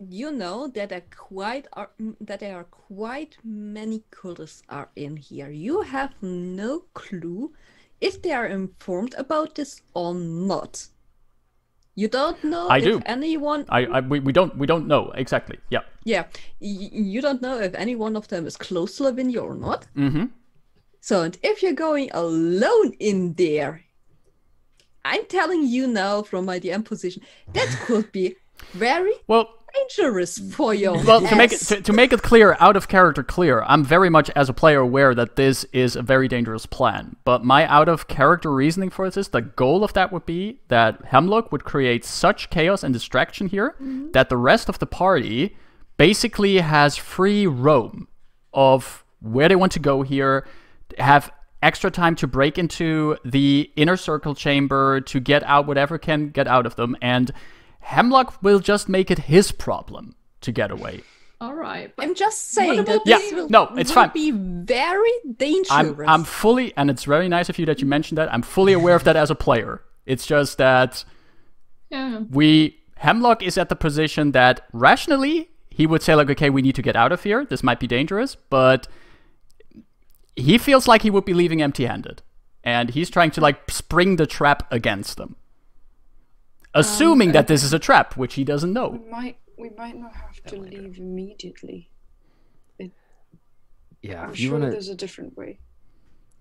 You know that there quite are that there are quite many cultists are in here. You have no clue if they are informed about this or not. You don't know I if do. anyone. I, I we, we don't we don't know exactly. Yeah. Yeah, y- you don't know if any one of them is close to Lavinia or not. Mm-hmm. So, and if you're going alone in there, I'm telling you now from my DM position, that could be very Well, dangerous mm. for your well to make it to, to make it clear, out of character clear, I'm very much as a player aware that this is a very dangerous plan. But my out of character reasoning for this is the goal of that would be that Hemlock would create such chaos and distraction here mm-hmm. that the rest of the party basically has free roam of where they want to go here, have extra time to break into the inner circle chamber to get out whatever can get out of them, and Hemlock will just make it his problem to get away. All right. But I'm just saying that about Yeah, this will, no, it's will fine. be very dangerous. I'm I'm fully and it's very nice of you that you mentioned that. I'm fully aware of that as a player. It's just that yeah. we Hemlock is at the position that rationally he would say like, okay, we need to get out of here. This might be dangerous, but he feels like he would be leaving empty-handed, and he's trying to like spring the trap against them. Assuming um, that this is a trap, which he doesn't know. We might we might not have to leave immediately. Yeah, I'm you sure want to there's a different way.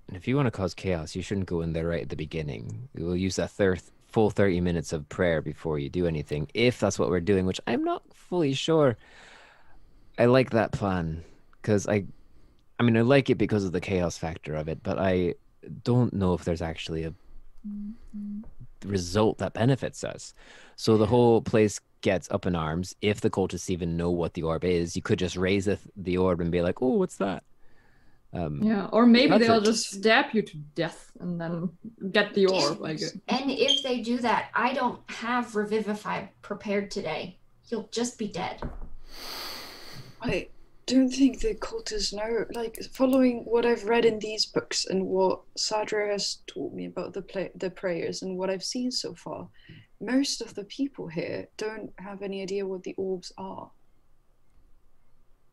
And if you want to cause chaos, you shouldn't go in there right at the beginning. We'll use that third full 30 minutes of prayer before you do anything, if that's what we're doing, which I'm not fully sure. I like that plan because I, I mean, I like it because of the chaos factor of it, but I don't know if there's actually a mm-hmm. Result that benefits us. So the whole place gets up in arms. If the cultists even know what the orb is, you could just raise the, the orb and be like, "Oh, what's that?" Um, Yeah, or maybe they'll it. just stab you to death and then get the orb. Like, And if they do that, I don't have Revivify prepared today. You'll just be dead. I don't think the cultists know. Like following what I've read in these books and what Sadra has taught me about the play, the prayers and what I've seen so far, most of the people here don't have any idea what the orbs are.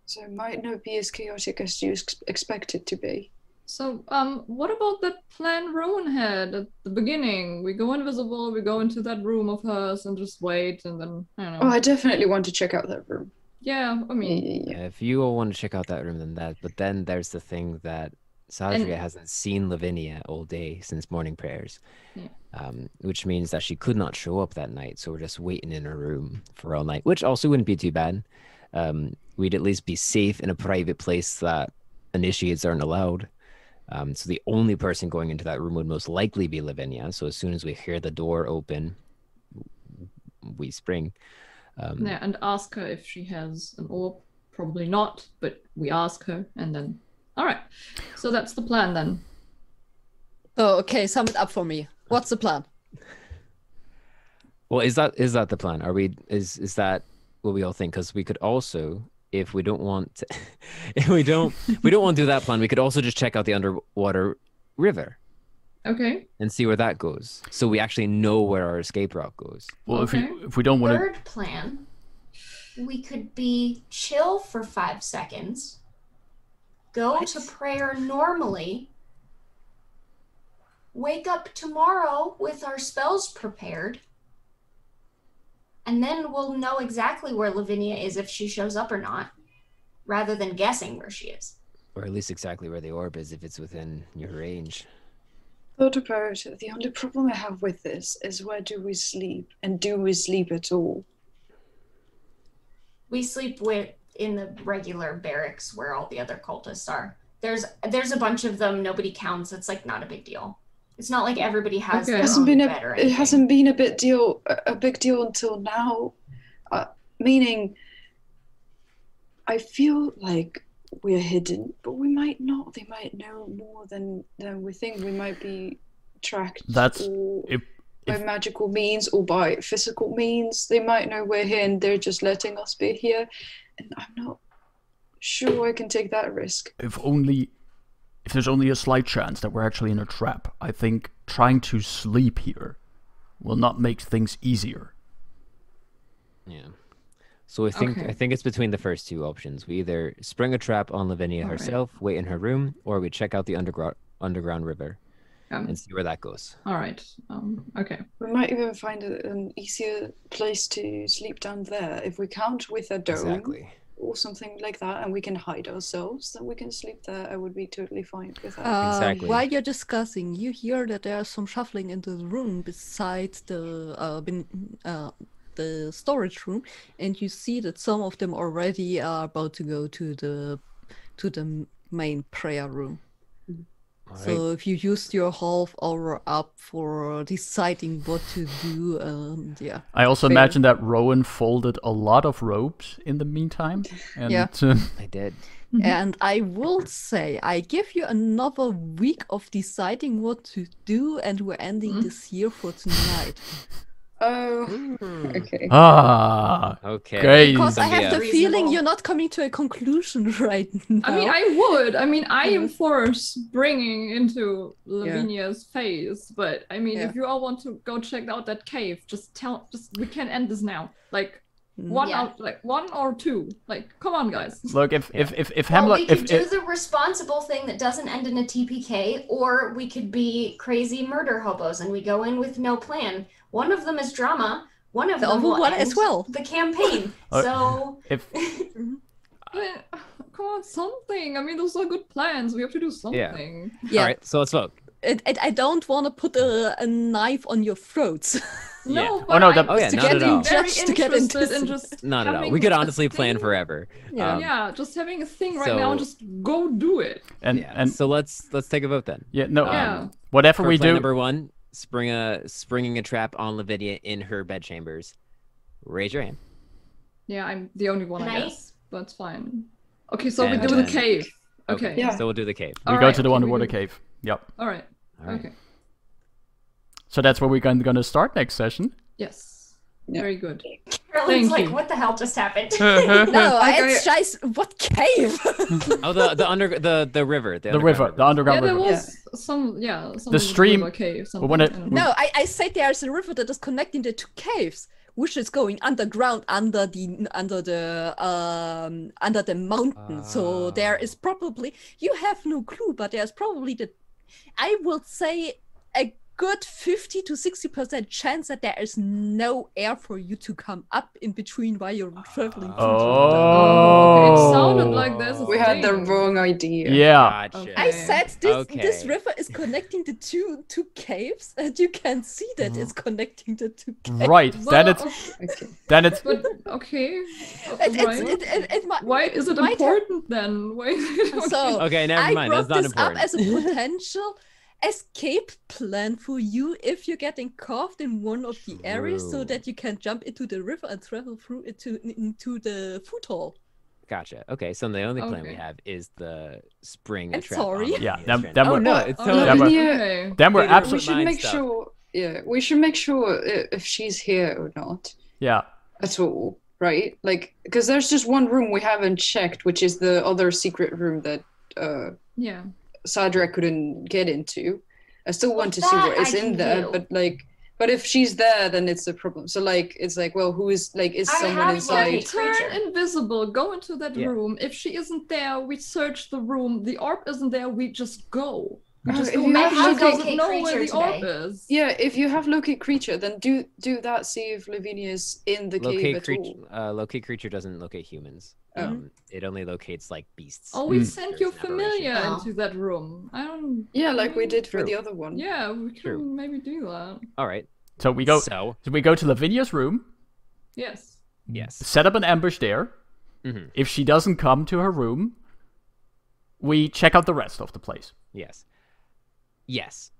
So it might not be as chaotic as you ex- expect it to be. So, um, what about that plan Rowan had at the beginning? We go invisible, we go into that room of hers and just wait, and then I don't know. Oh, I definitely want to check out that room. Yeah, I Yeah, mean, yeah, yeah. Yeah, if you all want to check out that room, then that. But then there's the thing that Sahdria And- hasn't seen Lavinia all day since morning prayers, Yeah. um, which means that she could not show up that night. So we're just waiting in her room for all night, which also wouldn't be too bad. Um, we'd at least be safe in a private place that initiates aren't allowed. Um, so the only person going into that room would most likely be Lavinia. So as soon as we hear the door open, we spring. Um, yeah, and ask her if she has an orb. Probably not, but we ask her, and then. All right, so that's the plan then. Oh, okay, sum it up for me. What's the plan? Well, is that is that the plan? Are we is is that what we all think? Because we could also, if we don't want, to, if we don't we don't want to do that plan, we could also just check out the underwater river Okay. and see where that goes. So we actually know where our escape route goes. Well, if we if we don't want to, Third plan, we could be chill for five seconds, go to prayer normally, wake up tomorrow with our spells prepared, and then we'll know exactly where Lavinia is if she shows up or not, rather than guessing where she is. Or at least exactly where the orb is if it's within your range. Thought about. The only problem I have with this is where do we sleep? And do we sleep at all? We sleep with in the regular barracks where all the other cultists are. There's there's a bunch of them. Nobody counts. It's like not a big deal. It's not like everybody has Okay. their hasn't own been a or it hasn't been a big deal a, a big deal until now uh, meaning i feel like we're hidden but we might not. They might know more than than we think. We might be tracked That's- or if- by if- magical means or by physical means. They might know we're here and they're just letting us be here. And i'm not sure i can take that risk. If only if there's only a slight chance that we're actually in a trap, I think trying to sleep here will not make things easier. Yeah. So I think Okay. I think it's between the first two options. We either spring a trap on Lavinia All right. herself, wait in her room, or we check out the underground underground river Um, and see where that goes. all right. Um, okay. we might even find a, an easier place to sleep down there if we count with a dome Exactly. or something like that and we can hide ourselves then we can sleep there i would be totally fine with that Uh, Exactly. While you're discussing, you hear that there's some shuffling in the room besides the uh, bin, uh, the storage room, and you see that some of them already are about to go to the to the main prayer room. All right. So if you used your half hour up for deciding what to do, and yeah, I also Fair. imagine that Rowan folded a lot of robes in the meantime. And Yeah. uh, I did. And I will say, I give you another week of deciding what to do, and we're ending Mhm. this here for tonight. Oh Hmm. okay ah, Okay. Great. Because I have the. Reasonable. feeling you're not coming to a conclusion right now. I mean, I would. I mean, I am Mhm. for springing into Lavinia's face, but I mean, Yeah. if you all want to go check out that cave, just tell. Just we can end this now. Like Mm. one Yeah. out, like one or two. Like, come on, guys. look if if if, if Well, Hemlock we could if, do if the responsible thing that doesn't end in a TPK, or we could be crazy murder hobos and we go in with no plan. One of them is drama. One of The them other will one end as well. The campaign. Uh, so If Come on, something. I mean, those are good plans. We have to do something. Yeah. All right, so let's vote. And, and I don't want to put a, a knife on your throats. No, Yeah. but no, I'm the- Oh, yeah, to not get at all. in, just to get into interested in just Not at all. We could a honestly plan forever. Yeah. Um, yeah, just having a thing right now, so- just go do it. and yeah. and so let's let's take a vote then. yeah, no, Yeah. whatever For we plan do, number one, spring a springing a trap on Lavinia in her bedchambers. Raise your hand. Yeah, I'm the only one, I Nice. guess. That's fine. Okay, so And we do the cave. Okay. Yeah. So we'll do the cave. we All go to the okay, we underwater cave. Yep. All right. All right. Okay. So that's where we're going to start next session. Yes. Yeah. Very good. Carolyn's Thank like, you. what the hell just happened? no, I go- it's just what cave? Oh, the the under the the river. The, The river, underground the underground yeah, there river. was some. Yeah, some The stream- river cave. but when it- I no, I, I said there's a river that is connecting the two caves, which is going underground under the under the um under the mountain. so there is probably you have no clue, but there's probably the I would say a good 50 to 60 percent chance that there is no air for you to come up in between while you're traveling. through the- Oh. It sounded like this. We had the wrong idea. Yeah. Gotcha. Okay. I said this this river is connecting the two two caves, and you can see that it's mm-hmm. connecting the two caves. Right. Well, then it's Okay. then it's But okay. It, it's, right. it, it, it might, Why is it might have- important then? Why? So Okay, never I mind. brought That's not this important. up as a potential escape plan for you if you're getting caught in one of the areas, so that you can jump into the river and travel through it to into the food hall. Gotcha. Okay, so the only plan we have is the spring a I'm trap sorry. Yeah, then- strand. then oh we're- no, it's Oh, totally Yeah, but- Lavinia- okay. then we're Later, absolutely we should make stuff. sure. Yeah, we should make sure if she's here or not yeah. at all, right? Like, because there's just one room we haven't checked, which is the other secret room that uh, Yeah. Sahdria couldn't get into. I still Well, want to see what is I in there, do. but like, but if she's there, then it's a problem. So like, it's like, well, who is like, is I someone inside? locate- Turn creature. invisible, go into that Yeah. room. If she isn't there, we search the room. The orb isn't there, we just go. We just if go. you Maybe have she locate doesn't know where the creature orb is. Yeah, if you have locate creature, then do do that. See if Lavinia's in the cave locate at creature. all. Uh, locate creature doesn't locate humans. Oh. Um, it only locates like beasts. Oh, we Mm. sent you There's an aberration. familiar Oh. into that room. I don't. Yeah, like we did for True. the other one. Yeah, we can True. maybe do that. All right. So we go. So So we go to Lavinia's room, Yes. yes. set up an ambush there. Mhm. If she doesn't come to her room, we check out the rest of the place. Yes. Yes.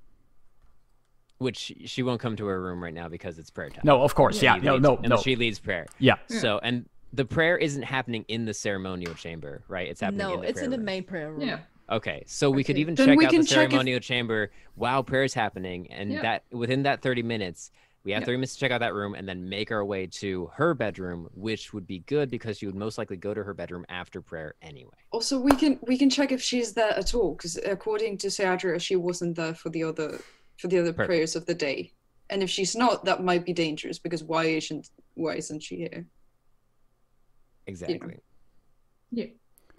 Which she won't come to her room right now because it's prayer time. No, of course, yeah, She no, leads- no, and no, She leads prayer. yeah. So and the prayer isn't happening in the ceremonial chamber, right? It's happening. No, in the it's in the room. main prayer room. Yeah. Okay, so we could even then check we out can the check if- ceremonial chamber while prayer is happening, and Yeah. that within that thirty minutes, we have Yeah. thirty minutes to check out that room, and then make our way to her bedroom, which would be good because she would most likely go to her bedroom after prayer anyway. Also, we can we can check if she's there at all, because according to Sahdria, she wasn't there for the other for the other Perfect. prayers of the day. And if she's not, that might be dangerous because why isn't why isn't she here? Exactly. Yeah.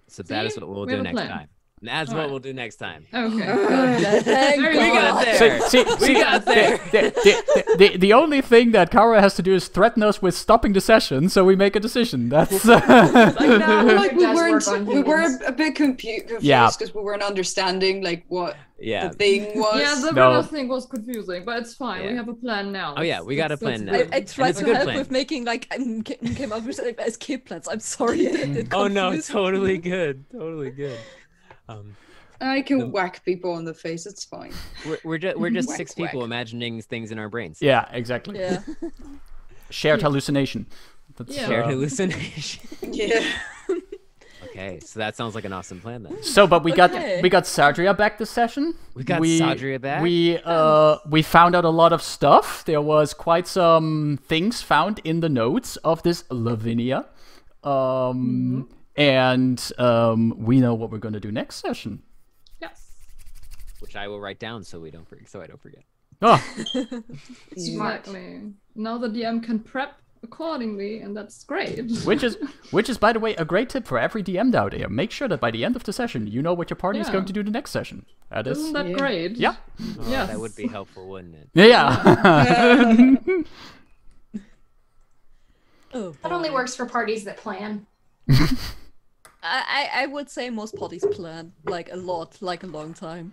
So that is See? what we'll We do next plan. time. That's what Alright. we'll do next time. Okay. We got there. See, see, see, got the, there. the, the, the, the only thing that Caro has to do is threaten us with stopping the session, so we make a decision. That's no. like we weren't we were a bit confu- confused Yeah. because we weren't understanding like what Yeah. the thing was. Yeah, the No. thing was confusing, but it's fine. We have a plan now. Oh, yeah, we got a plan now. good. I, I tried it's to help plan. with making like um, I came up with uh, like, escape plans. I'm sorry. It, it Oh no, totally good, totally good. Um, I can The- whack people on the face. It's fine. we're we're just we're just Whack, six whack. people imagining things in our brains. yeah, exactly. Yeah. Shared hallucination. That's, Yeah. Shared uh, hallucination. Yeah. okay, so that sounds like an awesome plan then. So, but we Okay. got we got Sahdria back this session. We got we, Sahdria back. We uh we found out a lot of stuff. There was quite some things found in the notes of this Lavinia. Um and um we know what we're gonna do next session. Yes. which I will write down so we don't forget, so I don't forget. Oh, Exactly. Now the DM can prep accordingly, and that's great. Which is, which is, by the way, a great tip for every DM out there. Make sure that by the end of the session, you know what your party is going to do the next session. That is, Isn't that Yeah. great? yeah, Oh, Yes. That would be helpful, wouldn't it? yeah. Oh, That only works for parties that plan. I, I I would say most parties plan like a lot, like a long time.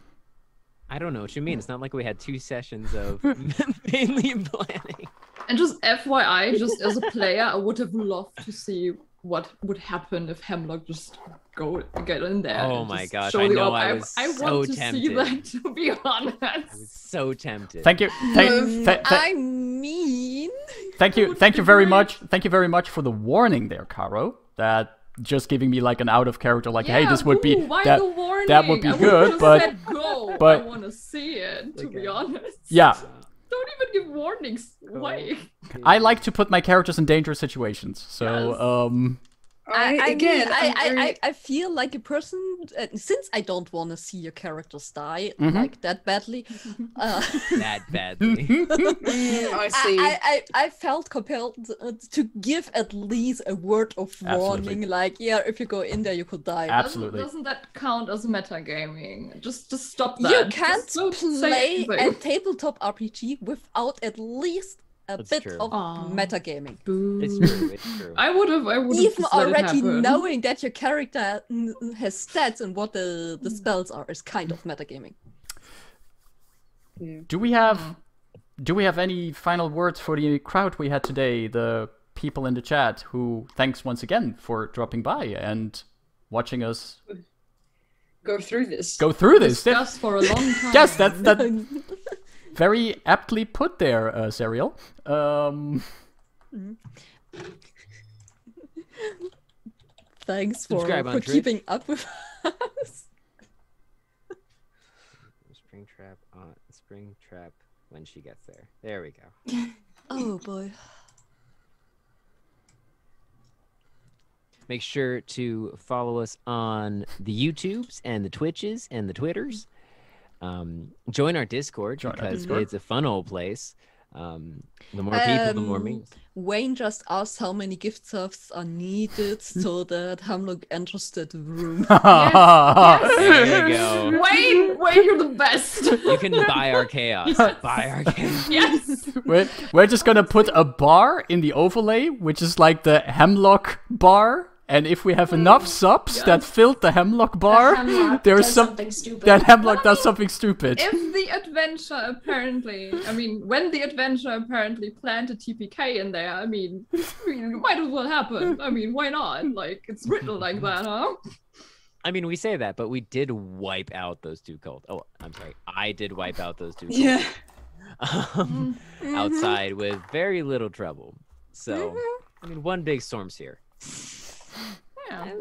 I don't know what you mean. It's not like we had two sessions of mainly planning. And just FYI, just as a player, I would have loved to see what would happen if Hemlock just go get in there. Oh my gosh, I know up. I I, was I so want to see tempted. that. To be I was so tempted. thank you, thank, Um, tha- tha- I mean, thank you, thank you very great. much, thank you very much for the warning there, Caro. That just giving me like an out of character, like, hey, this would be ooh, why that. that would be I good, but- go. but- I want to see it. To Okay. be honest. Yeah, Don't even give warnings. Why? I like to put my characters in dangerous situations. So, Yes. um, I, I again, mean, I, I'm I, very- I, I feel like a person uh, since I don't want to see your characters die Mhm. like that badly. uh, that badly. Mm, I see. I, I, I felt compelled uh, to give at least a word of Absolutely. warning, like, yeah, if you go in there, you could die. Absolutely. Doesn't, doesn't that count as metagaming? Just, just stop that. you can't play a tabletop RPG without at least a That's bit true. of Aw. metagaming. Boo. it's true. It's true. I would have. I would have Even already knowing that your character has stats and what the, the spells are is kind of metagaming. do we have do we have any final words for the crowd we had today? The people in the chat who thanks once again for dropping by and watching us Go through this. go through this. That- discuss for a long time. yes, that's that very aptly put there, uh, Sariel. Um, Thanks for, Subscribe for keeping up with us. Spring trap on spring trap when she gets there. There we go. Oh boy. Make sure to follow us on the YouTubes and the Twitches and the Twitters. Um, join our Discord Join our because Discord. it's a fun old place. Um, the more people, the more Um, memes. Wayne just asked how many gift subs are needed so that Hemlock enters the room. yes, There you go. Wayne, Wayne, you're the best. You can buy our chaos. Buy our chaos. yes. we're, we're just gonna put a bar in the overlay, which is like the hemlock bar. And if we have enough subs that filled the hemlock bar, Hemlock there's some something stupid. that hemlock Well, I does mean, something stupid. If the adventure apparently, I mean, when the adventure apparently planted TPK in there, I mean, I mean, it might as well happen. I mean, why not? Like, it's written like that, huh? I mean, we say that, but we did wipe out those two cults. Oh, I'm sorry. I did wipe out those two cults. Yeah. um, Mm-hmm. outside with very little trouble. So, I mean, one big storm's here. Yeah.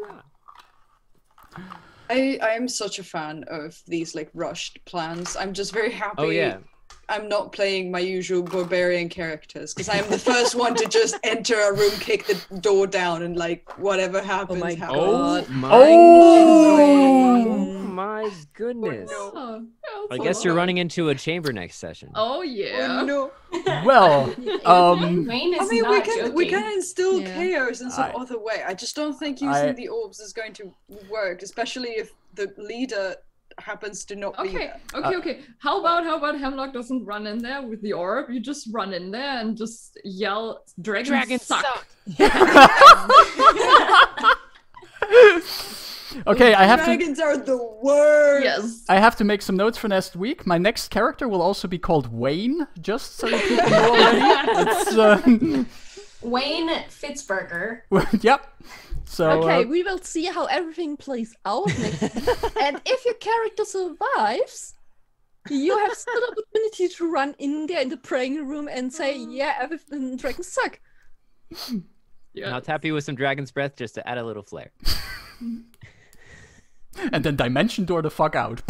I I am such a fan of these like rushed plans. I'm just very oh, happy. Oh yeah, I'm not playing my usual barbarian characters because I'm the first one to just enter a room, kick the door down, and like whatever oh happens. my happens. Oh, oh my! Oh! my goodness! Oh, I guess you're running into a chamber next session. Oh yeah. Oh, no. Well, um, Wayne is I mean, not we can we can instill Yeah. chaos in some I- other way. I just don't think using I- the orbs is going to work, especially if the leader happens to not be Okay, there. okay, okay. How about how about Hemlock doesn't run in there with the orb? You just run in there and just yell, "Dragons, Dragon suck!" suck. okay, I have to. Dragons are the worst. Yes. I have to make some notes for next week. My next character will also be called Wayne, just so that people know already. It's, uh, Wayne Fitzberger. yep. So, okay, uh, we will see how everything plays out next. and if your character survives, you have still opportunity to run in there in the praying room and say, "Yeah, everything dragons suck." Yeah. And I'll tap you with some dragon's breath just to add a little flair. and then dimension door the fuck out.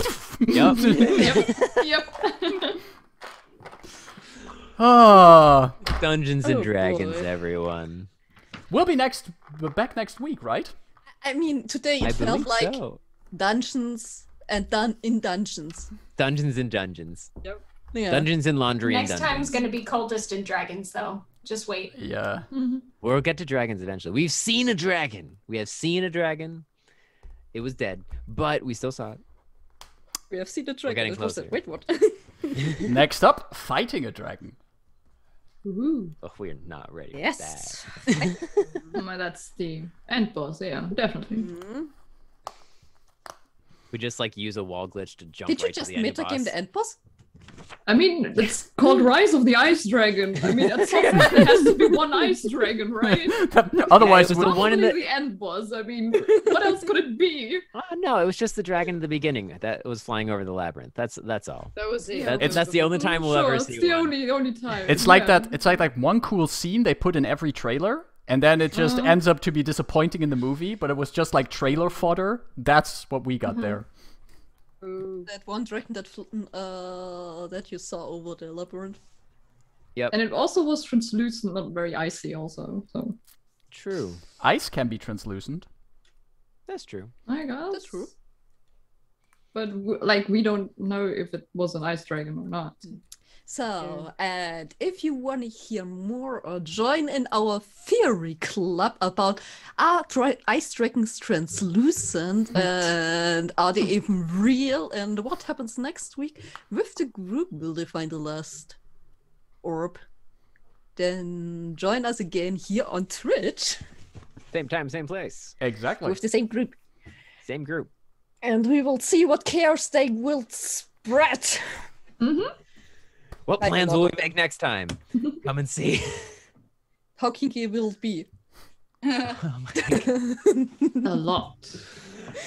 Yup. yep. Yep. Ah, Dungeons and Oh, Dragons, boy. everyone. we'll be next, back next week, right? I mean, today it I felt like so. dungeons and done in dungeons. Dungeons and Dungeons. Yeah. Dungeons and Laundry Next and time's gonna be cultist and dragons, though. Just wait. Yeah. We'll get to dragons eventually. We've seen a dragon. We have seen a dragon. It was dead, but we still saw it. We have seen the dragon. getting It was a- closer. Wait, what? Next up, fighting a dragon. Woohoo. Oh, we're not ready. for yes. Well, that's the end boss, yeah, definitely. Mhm. We just like use a wall glitch to jump Did you just to the metagame the end boss? I mean, it's called Rise of the Ice Dragon. I mean, at some point there has to be one ice dragon, right? Otherwise, it was the one in the- the end boss. I mean, what else could it be? Oh, no, it was just the dragon at the beginning that was flying over the labyrinth. That's that's all. That was it. That- It's- that's the only time we'll sure, ever it's the one. only only time. it's like yeah. that. It's like like one cool scene they put in every trailer, and then it just Uh-huh. ends up to be disappointing in the movie. But it was just like trailer fodder. That's what we got there. Ooh. That one dragon that uh that you saw over the labyrinth. And it also was translucent, not very icy, also. So True. Ice can be translucent. That's true. I guess That's true. But like, we don't know if it was an ice dragon or not. So, and if you want to hear more or join in our theory club about are dra- ice dragons translucent and are they even real and what happens next week with the group, will they find the last orb? Then join us again here on Twitch Same time, same place, Exactly. with the same group, same group. and we will see what chaos they will spread. Mm-hmm. What I plans will we make next time? Come and see. How kinky it will it be? Oh my A lot.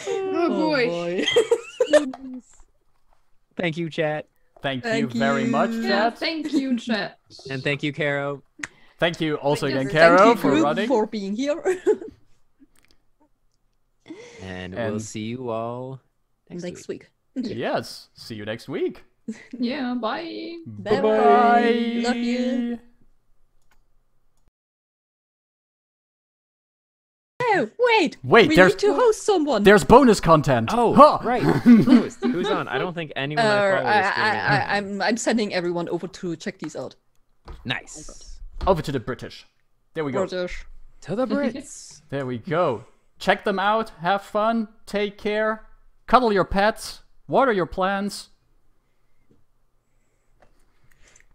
Oh, oh boy. Thank you, chat, Thank, Thank you very much, you. Yeah, chat. thank you, chat. and thank you, Caro. Thank you also again, Caro, for running. for being here. And, we'll see you all next, next week. week. Yes. See you next week. Yeah, bye. Bye Bye. Love you. Oh, wait. Wait, we there's need to host someone. there's bonus content. Oh, Huh. right. Who's, who's on? I don't think Uh, anyone I I, follow is I, streaming. I, I'm, I'm sending everyone over to check these out. Nice. Over to the British. There we go. British. To the Brits. There we go. Check them out. Have fun. Take care. Cuddle your pets. Water your plants.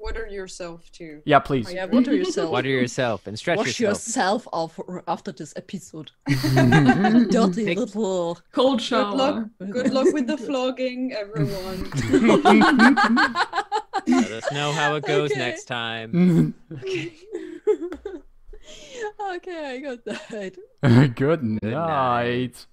Water yourself too. Yeah, please. Yeah, water yourself. Water yourself and stretch Wash yourself. yourself off after this episode. Dirty Take- little. Cold Good luck. Good luck with the flogging, everyone. Let us know how it goes Okay. next time. okay. okay, good night. Good night. night.